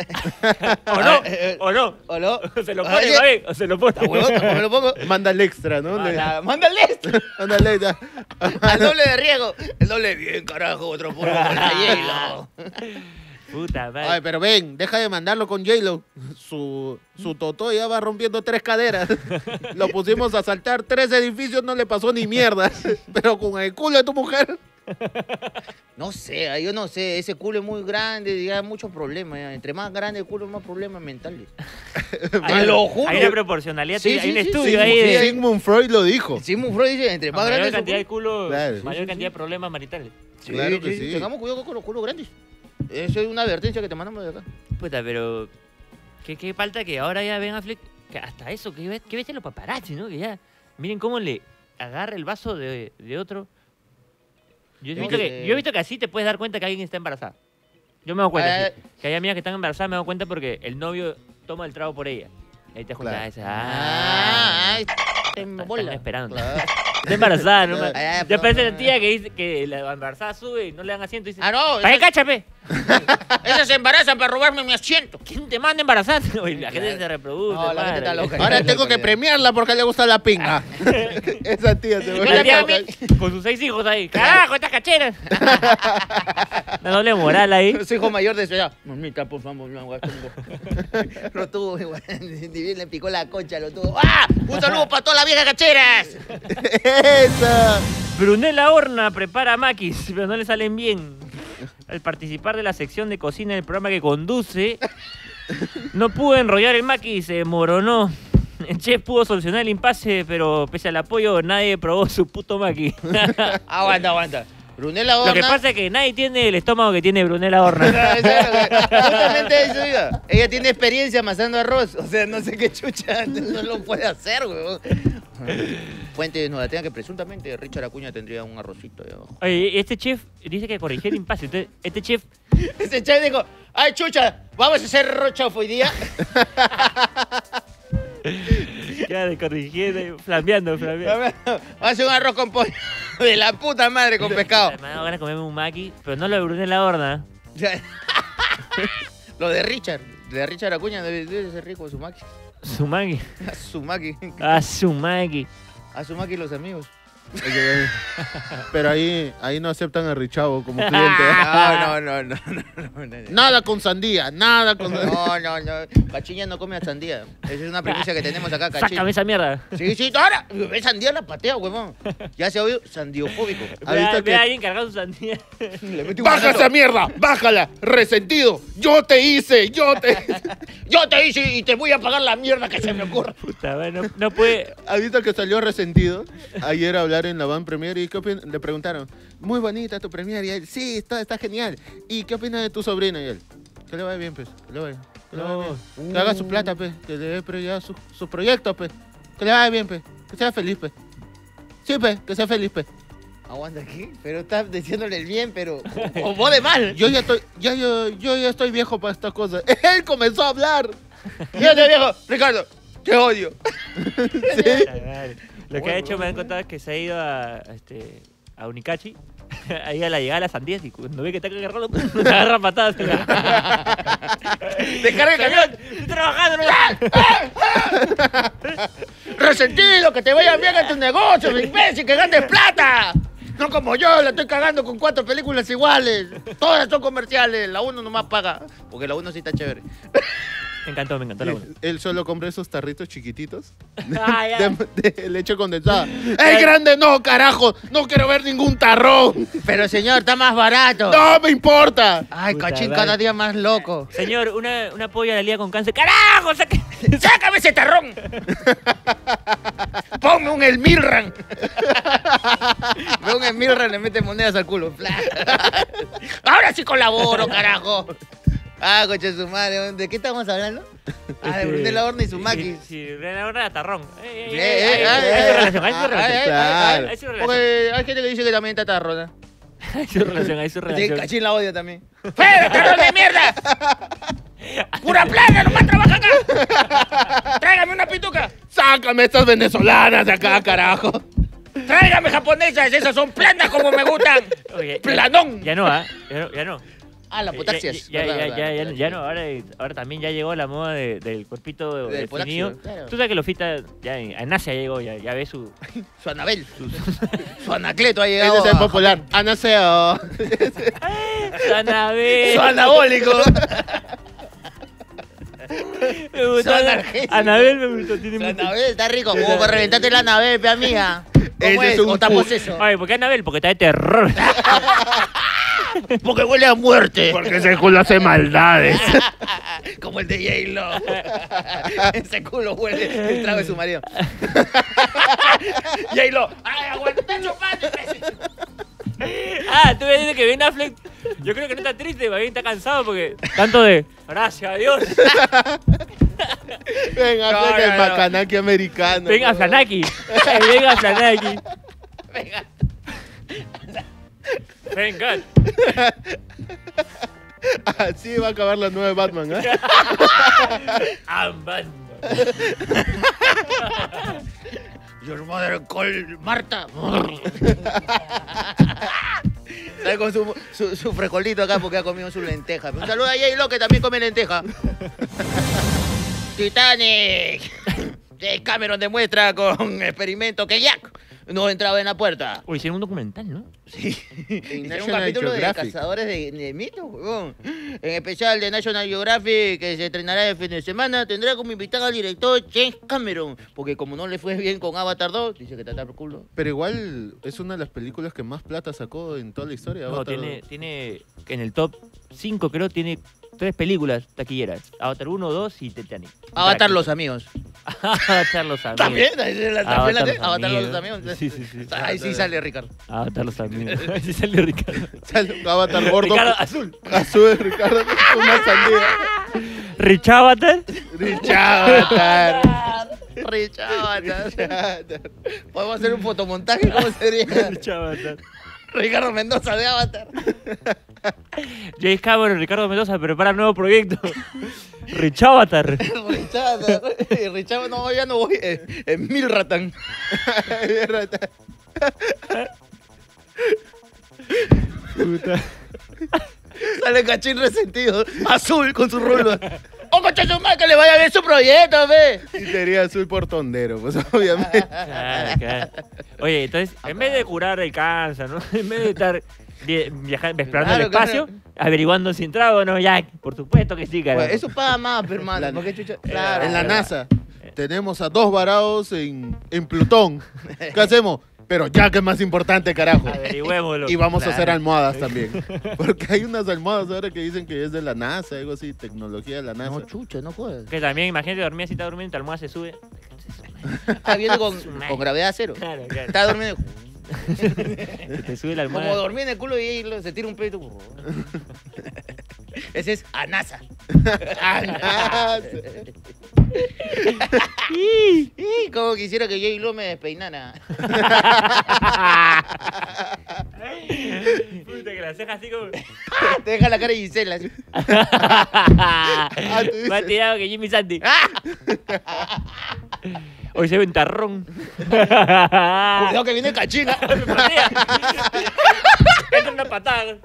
O no, o no. ¿O no? O se lo pone, Oye, o se lo pone. ¿Está huevón? ¿Cómo me lo pongo? Manda el extra, ¿no? Le- La- Mándale esto. Mándale, ya. Al doble de riego. El doble bien, carajo, otro puro con la J-Lo. Puta madre. Ay, pero ven, deja de mandarlo con J-Lo. Su, su totó ya va rompiendo tres caderas. Lo pusimos a saltar tres edificios, no le pasó ni mierda. Pero con el culo de tu mujer. No sé, yo no sé, ese culo es muy grande, ya hay muchos problemas. ya. Entre más grande el culo, más problemas mentales. Te lo juro. Hay una proporcionalidad, Sí, hay sí, un sí, estudio sí, ahí sí, de. Sigmund Freud lo dijo. Sigmund Freud dice, entre más grande mayor su cantidad de culo. Claro. mayor Sí, sí, cantidad de problemas maritales. Sí, Claro que sí, sí. Tengamos cuidado con los culos grandes. Eso es una advertencia que te mandamos de acá. Puta, pero. ¿Qué, qué falta que ahora ya Ben Affleck. Que hasta eso, que, que ves los paparazzi, ¿no? Que ya. Miren cómo le agarra el vaso de, de otro. Yo he, visto que, que- yo he visto que así te puedes dar cuenta que alguien está embarazada. Yo me doy cuenta. Ah, sí. Que hay amigas que están embarazadas, me doy cuenta porque el novio toma el trago por ella. Ahí te juntas Claro. esa. Ah, ay, te están bola. esperando. Claro. Está embarazada, ¿no? Ah, ya, Ya parece la tía que dice que la embarazada sube y no le dan asiento y dice. Ah, no, ¿Para qué cáchame? esas se embarazan para robarme mi asiento. ¿Quién te manda embarazada? La gente se reproduce. No, la gente está loca. Ahora tengo que premiarla porque le gusta la pinga. Esa tía se La vuelve con sus seis hijos ahí. ¡Carajo, estas cacheras! Una doble moral ahí. Su hijo mayor de su edad. Mamita, por favor, no hagas tuvo, igual. Ni bien le picó la concha, lo tuvo. ¡Ah! ¡Un saludo para todas las viejas cacheras! Esa. Brunella Horna prepara maquis, pero no le salen bien. Al participar de la sección de cocina del programa que conduce, no pudo enrollar el maquis, se moronó. El chef pudo solucionar el impasse, pero pese al apoyo, nadie probó su puto maquis. Aguanta, aguanta. Brunella Lo que Horna. pasa es que nadie tiene el estómago que tiene Brunella Horna. Que- Justamente eso diga. Ella tiene experiencia amasando arroz. O sea, no sé qué chucha no lo puede hacer, weón. Fuente nos que presuntamente Richard Acuña tendría un arrocito ahí abajo. Oye, este chef dice que corrigió el impasse. Entonces, este chef Ese chef dijo, ay chucha, vamos a hacer rocha hoy día. ya corrigiendo, flambeando, flambeando. Vamos a hacer un arroz con pollo de la puta madre con pescado. Me da ganas de comerme un maqui, pero no lo de Brunella Horna. Lo de Richard, de Richard Acuña debe, debe ser rico su maqui. Su maqui. Su maqui. Ah, su maqui. A su maqui los amigos. Pero ahí, ahí no aceptan a Richavo como cliente. No, no, no, no, no, no. Nada con sandía, nada con sandía. No, no, no. Cachiña no come sandía. Esa es una premisa que tenemos acá, Sácame Cachiña. esa mierda. Sí, sí, ahora. Ve sandía la patea, huevón. Ya se ha oído sandiofóbico. ¿Has Ve, visto ve que- a alguien cargando su sandía. ¡Baja manazo. esa mierda! ¡Bájala! ¡Resentido! ¡Yo te hice! ¡Yo te Yo te hice y te voy a pagar la mierda que se me ocurra. Puta, bueno, no, no puede. ¿Has visto que salió resentido ayer a en la van premier y qué le preguntaron? Muy bonita tu premier y él, sí, está, está genial. ¿Y qué opinas de tu sobrino? Y él, que le vaya bien, pues, que le vaya, que le vaya bien. Que haga su plata, pues, que le dé prioridad a su- sus proyectos, pues. Que le vaya bien, pues, que sea feliz, pues. Sí, pues, que sea feliz, pues. Aguanta aquí, pero estás diciéndole el bien, pero. O vos de mal. Yo ya estoy, ya, yo, yo ya estoy viejo para estas cosas. Él comenzó a hablar. Fíjate, viejo. Ricardo, te odio. Sí. Lo que ha hecho me han contado es que se ha ido a, a este, a Unicachi. Ahí a la llegada de las sandías y cuando ve que está agarrando, ¡pum! te agarra a patadas. Descarga el camión. Estoy trabajando, ¿no? Resentido, que te vaya bien en tus negocios, imbécil, que ganes plata. No como yo, la estoy cagando con cuatro películas iguales. Todas son comerciales, la uno nomás paga. Porque la uno sí está chévere. Me encantó, me encantó la uno. Él solo compra esos tarritos chiquititos Ah, ya. de, de leche condensada. ¡El grande no, carajo! ¡No quiero ver ningún tarrón! Pero señor, está más barato. ¡No me importa! Ay, Puta cachín, madre. cada día más loco. Señor, una, una polla de la liga con cáncer. ¡Carajo! saque- ¡Sácame ese tarrón! Ponme un Elmirran. Ve un Elmirran, le mete monedas al culo. Fla. Ahora sí colaboro, carajo. Ah, coche su madre. ¿De qué estamos hablando? Ah, de Este, Brunella Horna y su maquis. Sí, sí, Brunella Horna tarrón. Eh, eh, Sí, eh, eh, hay- ay, hay ay, su relación, hay su relación. Hay su relación. Porque hay gente que dice que también está tarrona. Hay su relación, hay su Sí, relación. cachín la odia también. ¡Fede, tarrón de mierda! ¡Pura plata, nomás trabaja acá! ¡Tráigame una pituca! ¡Sácame estas venezolanas de acá, carajo! ¡Tráigame japonesas! ¡Esas son planas como me gustan! Oye, ¡Planón! Ya no, ¿ah? Ya no. Ya no. Ah, la Ya- potaxias. Ya, ya, ya, ya, ya, ya no. Ahora, ahora también ya llegó la moda de- del cuerpito Del definido. claro. Tú sabes que Lofita ya en, Asia llegó, ya, ya ve su. Su Anabel. Su Anacleto ha Ese llegado. es el a- popular. Anaseo. Su Anabel. Su anabólico. Me gustó. Anabel me gustó. Tiene Anabel está rico. Como para reventarte la Anabel, pe amiga. ¿Cómo Ese es? es un. Ay, ¿por qué Anabel? Porque está de terror. Porque huele a muerte. Porque ese culo hace maldades. Como el de J-Lo. Ese culo huele el trago de su marido. J-Lo. ¡Ay, aguanta, está chupando! ah, tú me dices que Ben Affleck. Yo creo que no está triste, más bien está cansado porque. Tanto de. Gracias a Dios. Venga, No, el no. macanaki americano. Venga, Flanaki. Venga, Flanaki. Venga. Venga. Así va a acabar la nueva Batman, ¿eh? Ambas. Your mother called Marta. Sale con su, su, su frijolito acá porque ha comido su lenteja. Un saludo a J-Lo que también come lenteja. Titanic. Cameron demuestra con experimento que Jack no entraba en la puerta. Uy, hicieron un documental, ¿no? Sí. Hicieron un capítulo de cazadores de, de mitos, huevón. En especial de National Geographic, que se estrenará el fin de semana, tendrá como invitado al director James Cameron. Porque como no le fue bien con Avatar 2, dice que está por culo. Pero igual es una de las películas que más plata sacó en toda la historia. No, Avatar. tiene, tiene. En el top 5, creo, tiene tres películas taquilleras: Avatar 1, 2 y Titanic. Avatar los amigos. Avatar los amigos. ¿También? ¿También la- también la- Avatar los Avatar los amigos. Sí, sí, sí. Ahí sí sale Ricardo. Avatar los amigos. Ahí sí salió Ricardo. Sale un Avatar gordo. Ricardo azul. Azul, Ricardo, una sandía. Rich Avatar. Rich Avatar. Rich Avatar. Podemos hacer un fotomontaje, ¿cómo sería? Rich Avatar. Ricardo Mendoza de Avatar. James Cameron, Ricardo Mendoza prepara nuevo proyecto. Rich Avatar. Rich Avatar. Rich Avatar, no, ya no voy. Eh, En Milratan. Sale cachín resentido. Azul con su rulo. ¡Oh, concha de su madre, que le vaya bien su proyecto, ve. Y sería azul por tondero, pues obviamente. Claro, claro. Oye, entonces, en vez de curar el cáncer, ¿no? En vez de estar vi- viajando, explorando el Claro, espacio, averiguando si entraba o no, ya, por supuesto que sí, cara. Pues eso paga más, pero, hermano. Porque chucha. Claro. En la NASA tenemos a dos varados en, en Plutón. ¿Qué hacemos? Pero ya que es más importante, carajo. Averigüémoslo. Y vamos a hacer almohadas también. Porque hay unas almohadas ahora que dicen que es de la NASA, algo así, tecnología de la NASA. No, chucha, no jodas. Que también, imagínate dormir así, está durmiendo, tu almohada se sube. Está viendo con, con gravedad cero. Claro, claro. Está durmiendo. Se te sube la Como almohada. dormir en el culo y se tira un pedo. Ese es Anasa. Ah, Y como quisiera que J. Lo me despeinara. Puta, que la ceja así como. Te deja la cara de Gisela. así. dices. Más tirado que Jimmy Santi. Hoy se ve un tarrón. Cuidado que viene cachina. Entra una patada.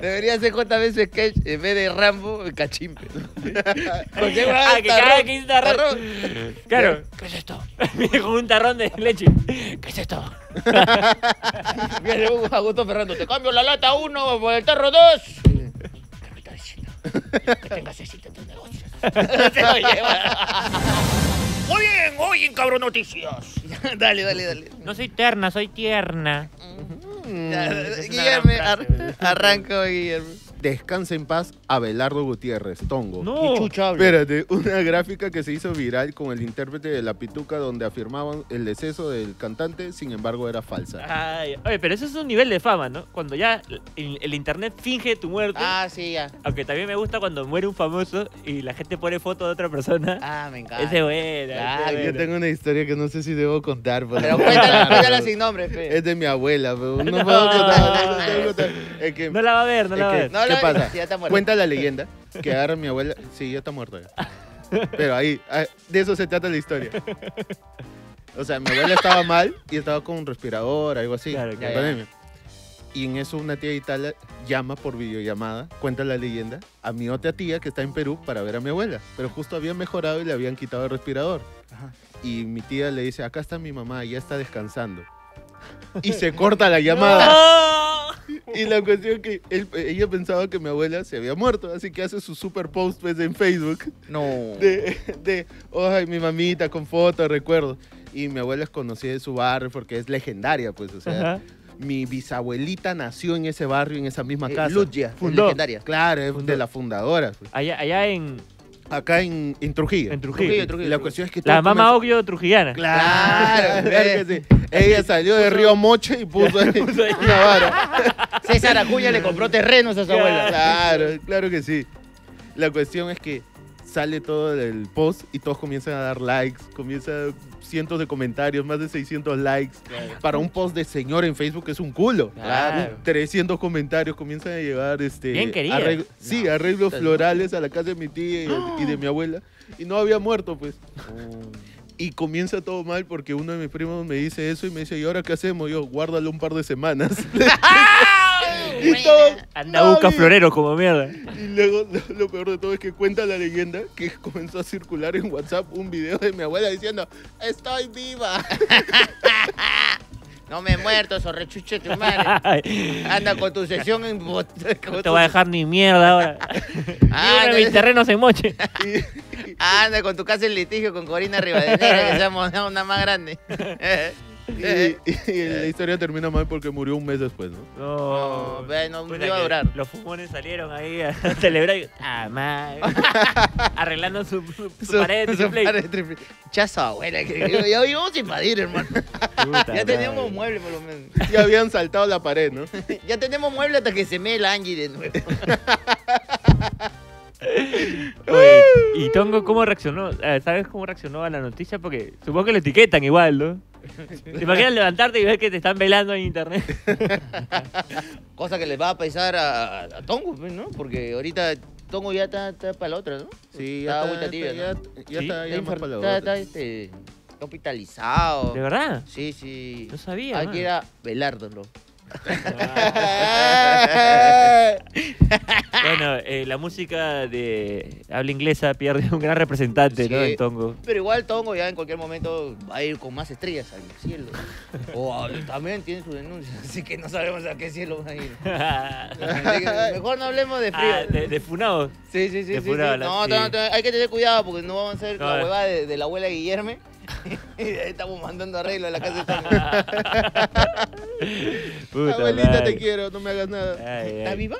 Debería ser JB sketch en vez de Rambo, el cachimpe. Porque Ah, que cada vez que tarrón. tarrón. Claro. ¿Qué es esto? Viene con un tarrón de leche. ¿Qué es esto? Viene un Augusto Ferrando, te cambio la lata 1 por el tarro 2. Que tengas éxito en tus negocios. Se lo lleva. Muy bien, hoy en Cabro Noticias. dale, dale, dale. No soy terna, soy tierna. Una Guillermo, ar- frase. arranca, Guillermo. Descansa en paz, Abelardo Gutiérrez, Tongo. No. ¿Qué chucha habla? Espérate, una gráfica que se hizo viral con el intérprete de La Pituca donde afirmaban el deceso del cantante, sin embargo era falsa. Ay, oye, pero eso es un nivel de fama, ¿no? Cuando ya el, el internet finge tu muerte. Ah, sí, ya. Aunque también me gusta cuando muere un famoso y la gente pone foto de otra persona. Ah, me encanta. Ese es bueno. Ese es Yo bueno. tengo una historia que no sé si debo contar. Pero, Pero cuéntala, cuéntala sin nombre, fe. Es de mi abuela, pero no, No. puedo contar. no puedo contar. Es que, No la va a ver, no la va a que- ver. No, ¿Qué pasa? ya está. Cuenta la leyenda que agarra a mi abuela. Sí, ya está muerta. ya. Pero ahí, ah, de eso se trata la historia. O sea, mi abuela estaba mal y estaba con un respirador, algo así. Claro, claro. pandemia. Y en eso una tía de Italia llama por videollamada, cuenta la leyenda, a mi otra tía que está en Perú para ver a mi abuela. Pero justo había mejorado y le habían quitado el respirador. Y mi tía le dice, acá está mi mamá, ya está descansando. Y se corta la llamada. Y la cuestión es que él- ella pensaba que mi abuela se había muerto, así que hace su super post pues, en Facebook No. de, de ay, mi mamita con fotos, recuerdo. Y mi abuela es conocida de su barrio porque es legendaria, pues, o sea, Ajá. mi bisabuelita nació en ese barrio, en esa misma Eh, casa. Lugia, Fundó. legendaria. Claro, es de la fundadora. pues. Allá, allá en, Acá en, en Trujillo. en Trujillo. Trujillo, Trujillo. La cuestión es que La mamá comenzó- Oquio trujillana. Claro, Claro, claro que sí. Ella salió de Río Moche y puso ahí una vara. César Acuña le compró terrenos a su abuela. Claro, claro que sí. La cuestión es que sale todo el post y todos comienzan a dar likes, comienzan cientos de comentarios, más de 600 likes. Para un post de señor en Facebook es un culo. Claro. 300 comentarios comienzan a llegar este Bien querida. arreglo- sí, arreglos florales a la casa de mi tía y, y de mi abuela y no había muerto pues. Y comienza todo mal porque uno de mis primos me dice eso y me dice, ¿y ahora qué hacemos? Yo, guárdalo un par de semanas. y todo, Anda, busca bien. florero como mierda. y luego lo, lo peor de todo es que cuenta la leyenda que comenzó a circular en WhatsApp un video de mi abuela diciendo, estoy viva. No me he muerto, sorrechuche tu madre. Anda con tu sesión en no te voy a dejar ni mierda ahora. Ah, Mira, mi no- terreno se moche. Anda con tu casa en litigio con Corina Rivadeneira, que una, una más grande. Y- y la historia termina mal porque murió un mes después, ¿no? No, No, ve, no iba a durar. Los fumones salieron ahí a celebrar. y- Ah, madre. Arreglando su, su- su pared de su triple. pared de triple. Chazo, abuela, que que- ya íbamos a invadir, hermano. Puta Ya teníamos madre. mueble, por lo menos. Ya habían saltado la pared, ¿no? Ya tenemos mueble hasta que se me el Angie de nuevo. Oye, ¿Y Tongo cómo reaccionó? Eh, ¿Sabes cómo reaccionó a la noticia? Porque supongo que lo etiquetan igual, ¿no? ¿Te imaginas levantarte y ver que te están velando en internet? Cosa que les va a pesar a, a Tongo, ¿no? Porque ahorita Tongo ya está, está para la otra, ¿no? Sí, está ya agüita está, tibia, ya, ¿no? ya Sí, está, ya Está más infer- para la está- otra. está, este, está hospitalizado. ¿De verdad? Sí, sí. No sabía. Hay que ir a Belardo, ¿no? Bueno, eh, la música de habla inglesa pierde un gran representante, ¿no? En Tongo. Pero igual Tongo ya en cualquier momento va a ir con más estrellas al cielo. O a- también tiene su denuncia, así que no sabemos a qué cielo va a ir. Mejor no hablemos de frío. Ah, de, de Funao. Sí, sí, sí. de sí, sí. No, no, no, hay que tener cuidado porque no vamos a hacer No, la eh. huevada de, de la abuela Guillerme. y de ahí estamos mandando arreglo a la casa de. Puta Abuelita, te quiero, no me hagas nada. Ay, ay. ¿Está viva?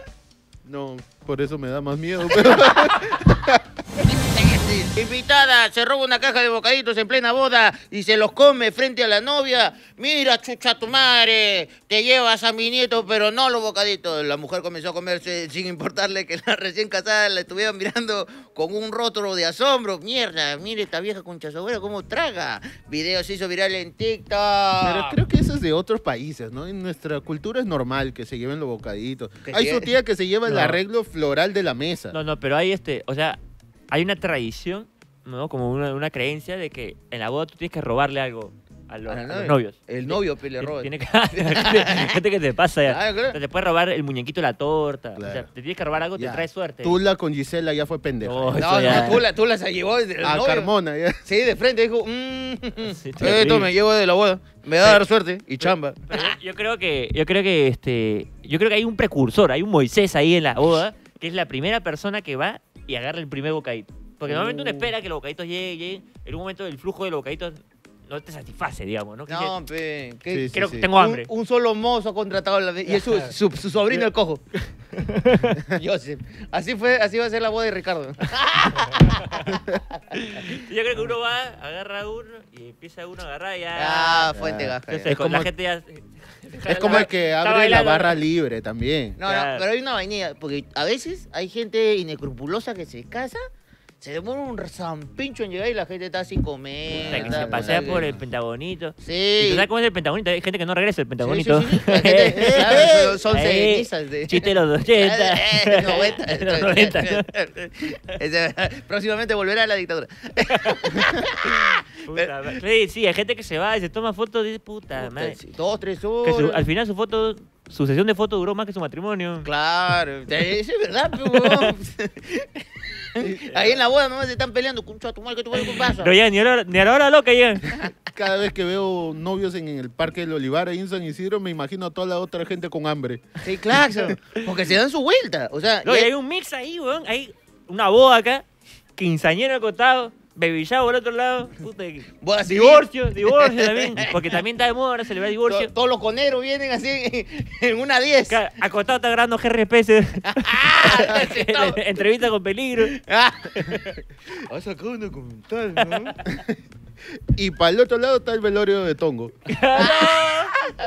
No, por eso me da más miedo. pero- Invitada, se roba una caja de bocaditos en plena boda y se los come frente a la novia. Mira, chucha tu madre, te llevas a mi nieto, pero no los bocaditos. La mujer comenzó a comerse sin importarle que la recién casada la estuvieran mirando con un rostro de asombro. Mierda, mire esta vieja concha sobera cómo traga. Video se hizo viral en TikTok. Pero creo que eso es de otros países, ¿no? En nuestra cultura es normal que se lleven los bocaditos. Hay su tía que se lleva el arreglo floral de la mesa. No, no, pero hay este, o sea, hay una tradición, ¿no? Como una, una creencia de que en la boda tú tienes que robarle algo a los, A la a los novios. El novio le Tiene- roba. Tiene que, gente, que te pasa ya. Ah, claro. O sea, te puede robar el muñequito de la torta. O sea, Claro. te tienes que robar algo, Ya. te trae suerte. Tula con Gisela ya fue pendeja. No, No, no, tú la, tú la se llevó desde a novio. Carmona, ya. Sí, de frente dijo, mmm, Sí, esto me llevo de la boda, me va a dar suerte y chamba. Pero yo creo que, yo creo que este, yo creo que hay un precursor, hay un Moisés ahí en la boda, que es la primera persona que va y agarra el primer bocadito. Porque normalmente uno Uh. espera que los bocaditos lleguen, lleguen. En un momento el flujo de los bocaditos no te satisface, digamos, ¿no? Que No, pe, que- Sí, sí, creo sí. que tengo un, hambre. un solo mozo ha contratado la y es su, su, su sobrino el cojo. Joseph. Así fue, así va a ser la boda de Ricardo. Yo creo que uno va, agarra uno y empieza uno a agarrar y ya. Ah, fuente gaja. ya. Entonces, Es la como- gente ya. Es como el que abre la barra libre también. No, no, pero hay una vainilla, porque a veces hay gente inescrupulosa que se casa, se demora un zampincho en llegar y la gente está sin comer. O sea, que se pasea por el pentagonito. ¿Y Sí. tú sabes cómo es el pentagonito? Hay gente que no regresa el pentagonito. sí, sí, sí. La gente- eh, claro, son Eh, ceguetizas de... Chiste de los 80. Eh, 90. de los 90. Ese- Próximamente volverá a la dictadura. Puta. Sí, sí, hay gente que se va y se toma fotos y dice, puta madre. Dos, tres Que su- al final su foto, su sesión de fotos duró más que su matrimonio. Claro, eso es verdad. Ahí en la boda nomás se están peleando. Concha, tu madre, ¿qué tu madre, qué pasa? No llegan ni a la hora, ni a la hora loca llegan. Cada vez que veo novios en el Parque del Olivar ahí en San Isidro, me imagino a toda la otra gente con hambre. Sí, claro. Porque se dan su vuelta. O sea, No, y y hay- hay un mix ahí, weón. Hay una boda acá, quinceañero al costado, baby shower al otro lado. Puta, divorcio, divorcio también. Porque también está de moda ahora celebrar To- divorcio. Todos los coneros vienen así en una 10. Acá, Acostado está grabando GRPS. Ah. Entrevista con peligro. Ah. Has sacado un documental, ¿no? Y para el otro lado está el velorio de Tongo.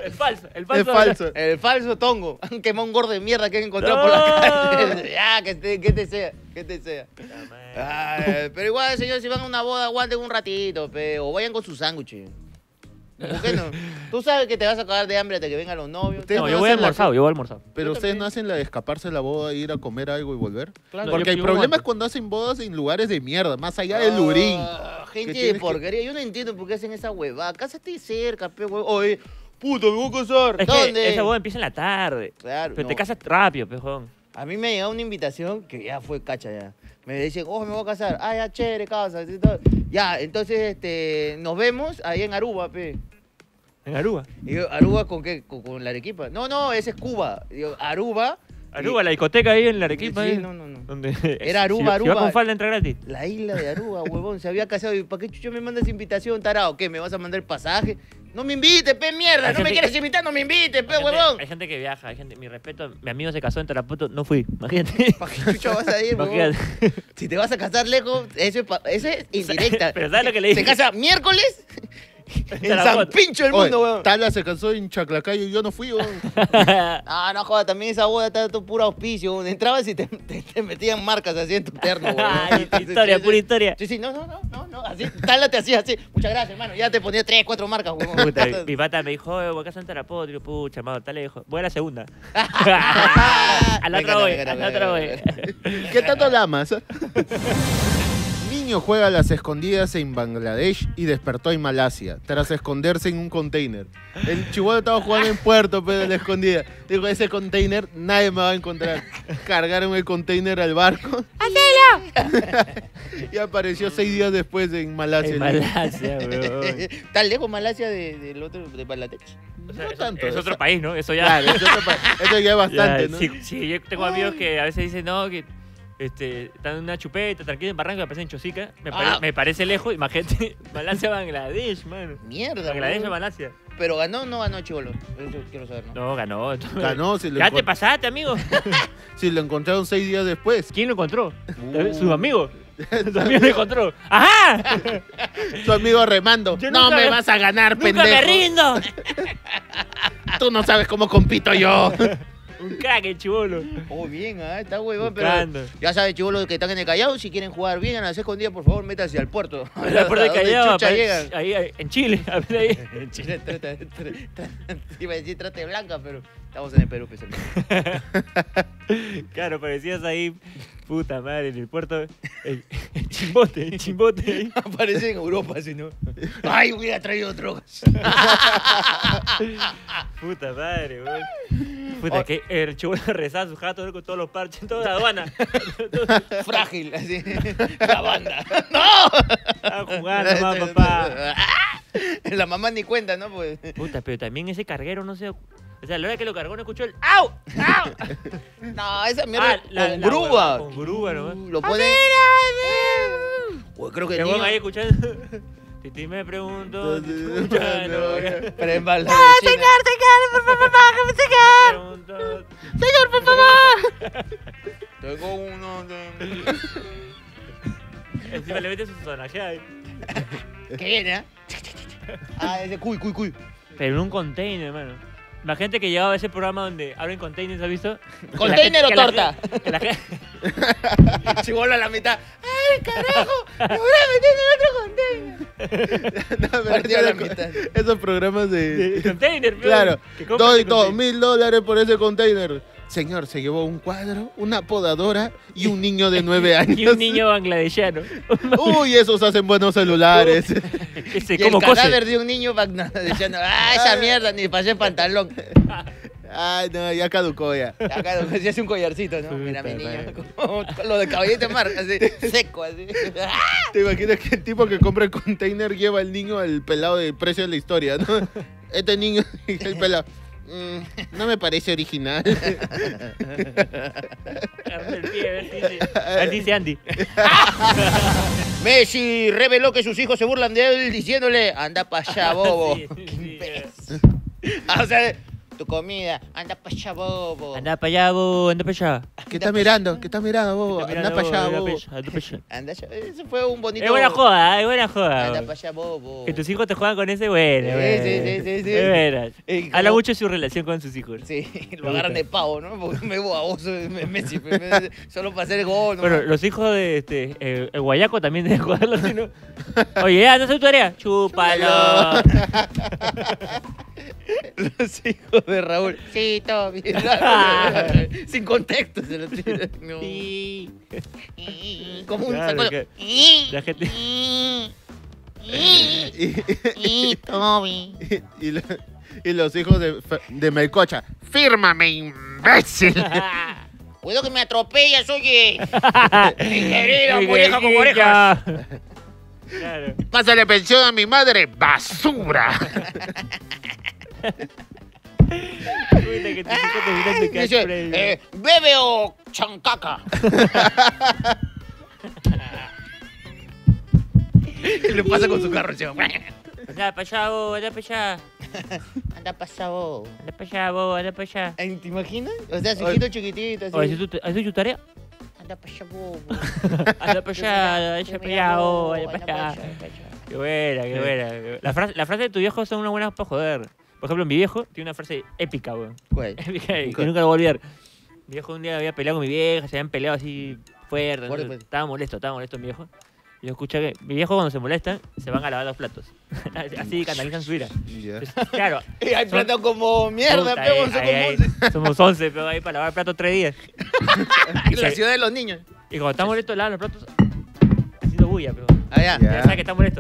El falso, el falso. Es falso. El falso tongo. Han quemado un gordo de mierda que han encontrado por No. la calle. Ya, que te, que te sea, que te sea. Ay, pero igual, señor, si van a una boda, aguanten un ratito, pe, o vayan con su sándwich. ¿Por qué no? Tú sabes que te vas a acabar de hambre hasta que vengan los novios. No, no yo voy hacen la- almorzado, yo voy almorzado. Pero Yo ustedes también. no hacen la de escaparse de la boda, ir a comer algo y volver. Claro. Porque yo- el yo problema aguanto. es cuando hacen bodas en lugares de mierda, más allá del lurín. Ah, Que gente de que- porquería. Yo no entiendo por qué hacen esa huevada. Cásate cerca, pe, huevón. Oye, puta, me voy a casar. Es ¿Dónde? que esa boda empieza en la tarde. Claro. Pero te no. casas rápido, pejón. A mí me llegó una invitación que ya fue cacha ya. Me dicen, oh, me voy a casar. Ah, ya, chévere, casa. Ya, entonces, este, nos vemos ahí en Aruba, pe. En Aruba. Y yo, ¿Aruba con qué? Con, con la Arequipa. No, no, ese es Cuba. Yo, Aruba. Aruba, la discoteca ahí en la Arequipa. Sí, ahí, no, no, no. Donde Era Aruba, si, Si Aruba. va con falda entra gratis. La isla de Aruba, huevón. Se había casado. ¿Y para qué chucho me mandas invitación, tarado? ¿Qué? ¿Me vas a mandar el pasaje? No me invites, pe, mierda. Hay No me quieres invitar, no me invites, pe, Hay gente- huevón. Hay gente que viaja, hay gente, mi respeto, mi amigo se casó en Tarapoto, no fui, imagínate. ¿Para qué chucho vas a ir, huevón? Si te vas a casar lejos, eso es, pa- eso es indirecta. Pero ¿sabes lo que le dije? Se casa miércoles en San Tarapoto. Pincho del mundo, weón. Tala se casó en Chaclacayo y yo no fui. weón. Ah, no joda, también esa boda está todo puro auspicio. weón. Entrabas y te, te- te metían marcas así en tu terno, weón. Ay, historia, Sí, pura sí. historia. Sí, sí, no, no, no, no, no. Así, Tala te hacía así. Muchas gracias, hermano. Ya te ponía tres, cuatro marcas, weón. Puta, mi- pata me dijo, oye, voy a casa en Tarapoto. Digo, pucha, hermano, tal le dijo, voy a la segunda. A la otra voy, a la otra voy. ¿Qué tanto la amas? Mi niño juega a las escondidas en Bangladesh y despertó en Malasia tras esconderse en un container. El chihuahua estaba jugando en puerto, pero en la escondida. Dijo, ese container nadie me va a encontrar. Cargaron el container al barco. y apareció seis días después en Malasia. En Malasia, weón. ¿Tan lejos Malasia de- del otro, de Bangladesh? O sea, No es- tanto, es o otro sea, país, ¿no? Eso ya. Claro, eso, pa- eso ya es bastante, Ya, ¿no? sí, sí, yo tengo amigos que a veces dicen, no, que este, están en una chupeta, tranquilo en Barranco, me parece en Chosica. Me, pare- Ah. me parece lejos, imagínate, Malasia, Bangladesh, mano. Mierda, Bangladesh. Malasia. Pero ganó o no ganó Chivolo. Eso quiero saber, ¿no? No, ganó. Ganó, si lo, Ya te encon- pasaste, amigo. si lo encontraron seis días después. ¿Quién lo encontró? Uh. Su amigo. Su amigo lo encontró. ¡Ajá! Su amigo remando. Yo no nunca me me- vas a ganar, ¡Nunca pendejo. me rindo! Tú no sabes cómo compito yo. Un crack, el chivolo. Oh, bien, ah, está huevón, pero... Ya sabes, chivolos que están en el Callao, si quieren jugar bien a las escondidas, por favor, métanse al puerto. La puerta de ¿A dónde Callao, ahí, ahí, en Chile. a ver ahí. En Chile trata, iba a decir trate blanca, pero estamos en el Perú, pues. Claro, parecías ahí, puta madre, en el puerto. El, el chimbote, el chimbote. Aparece en Europa, si no. Ay, hubiera traído drogas. Puta madre, weón. Puta, que el chivolo rezaba su jato con todos los parches, toda la aduana. Frágil, así. La banda. Estaba jugando, mamá, papá. La mamá ni cuenta, ¿no? Pues. Puta, pero también ese carguero no sé. O sea, a la hora que lo cargó no escuchó el ¡Au! ¡Au! No, esa mierda Ah, la- con la grúa. con grúa, ¿no? Lo pone. Uy, creo que niño- ahí escuchando. Titi me pregunto. te escucha, no, ya. Pero en Bangladesh. Señor, señor, por favor, bájame, señor. Señor, por favor. Tengo uno de... Encima le mete su sonajeada ahí. ¿Qué viene, ah? Ah, ese cuy, cuy, cuy. Pero en un container, hermano. La gente que llevaba a ese programa donde abren containers, ¿has visto? ¿Container o que la torta? gente- Que la gente... A la mitad. ¡Ay, carajo! ¡Me voy a meter en otro container! Partió a la mitad. Esos programas de... de container, pero Claro, que compran doy de dos container. mil dólares por ese container. Señor, se llevó un cuadro, una podadora y un niño de nueve años. Y un niño bangladesiano. Uy, esos hacen buenos celulares. Ese, Y el cadáver de un niño diciendo, ¡ah, esa mierda! Ni pasé pantalón. Ay, no, ya caducó ya. Acá se hace un collarcito, ¿no? Mira, mi niño. Como lo de caballete mar, así, seco, así. ¿Te imaginas que el tipo que compra el container lleva al niño al pelado del precio de la historia, no? Este niño y el pelado. "Mm, no me parece original. Agarra el pie, a ver si dice- Andy. Messi reveló que sus hijos se burlan de él diciéndole, anda pa' allá, bobo. Sí, sí. Ah, o sea, tu comida, anda pa' allá, bobo. Anda para allá, vos, anda para allá. ¿Qué estás mirando? ¿Qué estás mirando, bobo? Anda Anda para allá, anda bobo. pa' allá, anda pa' allá. Anda allá. Ese fue un bonito... Es buena joda, es buena joda. Anda vos. pa' allá, bobo. Que tus hijos te juegan con ese, bueno. Sí, bueno. sí, sí, sí, sí. Es verdad. Y Habla mucho de su relación con sus hijos. Sí, lo agarran de pavo, ¿no? Porque me baboso me- Messi, me- me- solo para hacer gol. ¿no? Bueno, los hijos de este, eh, el guayaco también deben jugarlo así, ¿no? Oye, anda a hacer tu tarea. Chúpalo. Los hijos de Raúl. Sí, todo bien. Sin contexto se lo tira. No. Sí. Como un Claro, saco. que- La gente. Y, Toby. y lo- y los hijos de, de Melcocha. ¡Fírmame, imbécil! Cuidado que me atropellas, oye. querida, Mi oreja con querida. Claro. ¡Pásale pensión a mi madre! ¡Basura! Que te Dice, catchphrase. eh, bebe o chancaca. ¿Qué le pasa con su carro? Se va, Anda para allá, vos, anda para allá. Anda pasado. Anda para allá, vos, anda para allá. ¿Te imaginas? O sea, su hijito chiquitito así. Oye, ¿haces tu- ¿haces tu tarea? Anda para allá, bobo. Anda para allá, anda para allá, vos, anda para allá. Qué buena, qué buena. La frase, la frase de tu viejo son unas buenas para joder. Por ejemplo, mi viejo tiene una frase épica, weón. ¿Cuál? Épica y que nunca lo voy a olvidar. Mi viejo un día había peleado con mi vieja, se habían peleado así fuerte. Pues. Estaba molesto, estaba molesto mi viejo. Y yo escuché que mi viejo cuando se molesta se van a lavar los platos. así canalizan su ira. Entonces, claro. Y hay plato como mierda, ahí- once. Somos 11, pero ahí para lavar platos tres días. En la ciudad de los niños. Y cuando está molesto, lavan los platos haciendo bulla, pero. Ah, ya. Ya. Ya sabes que está molesto.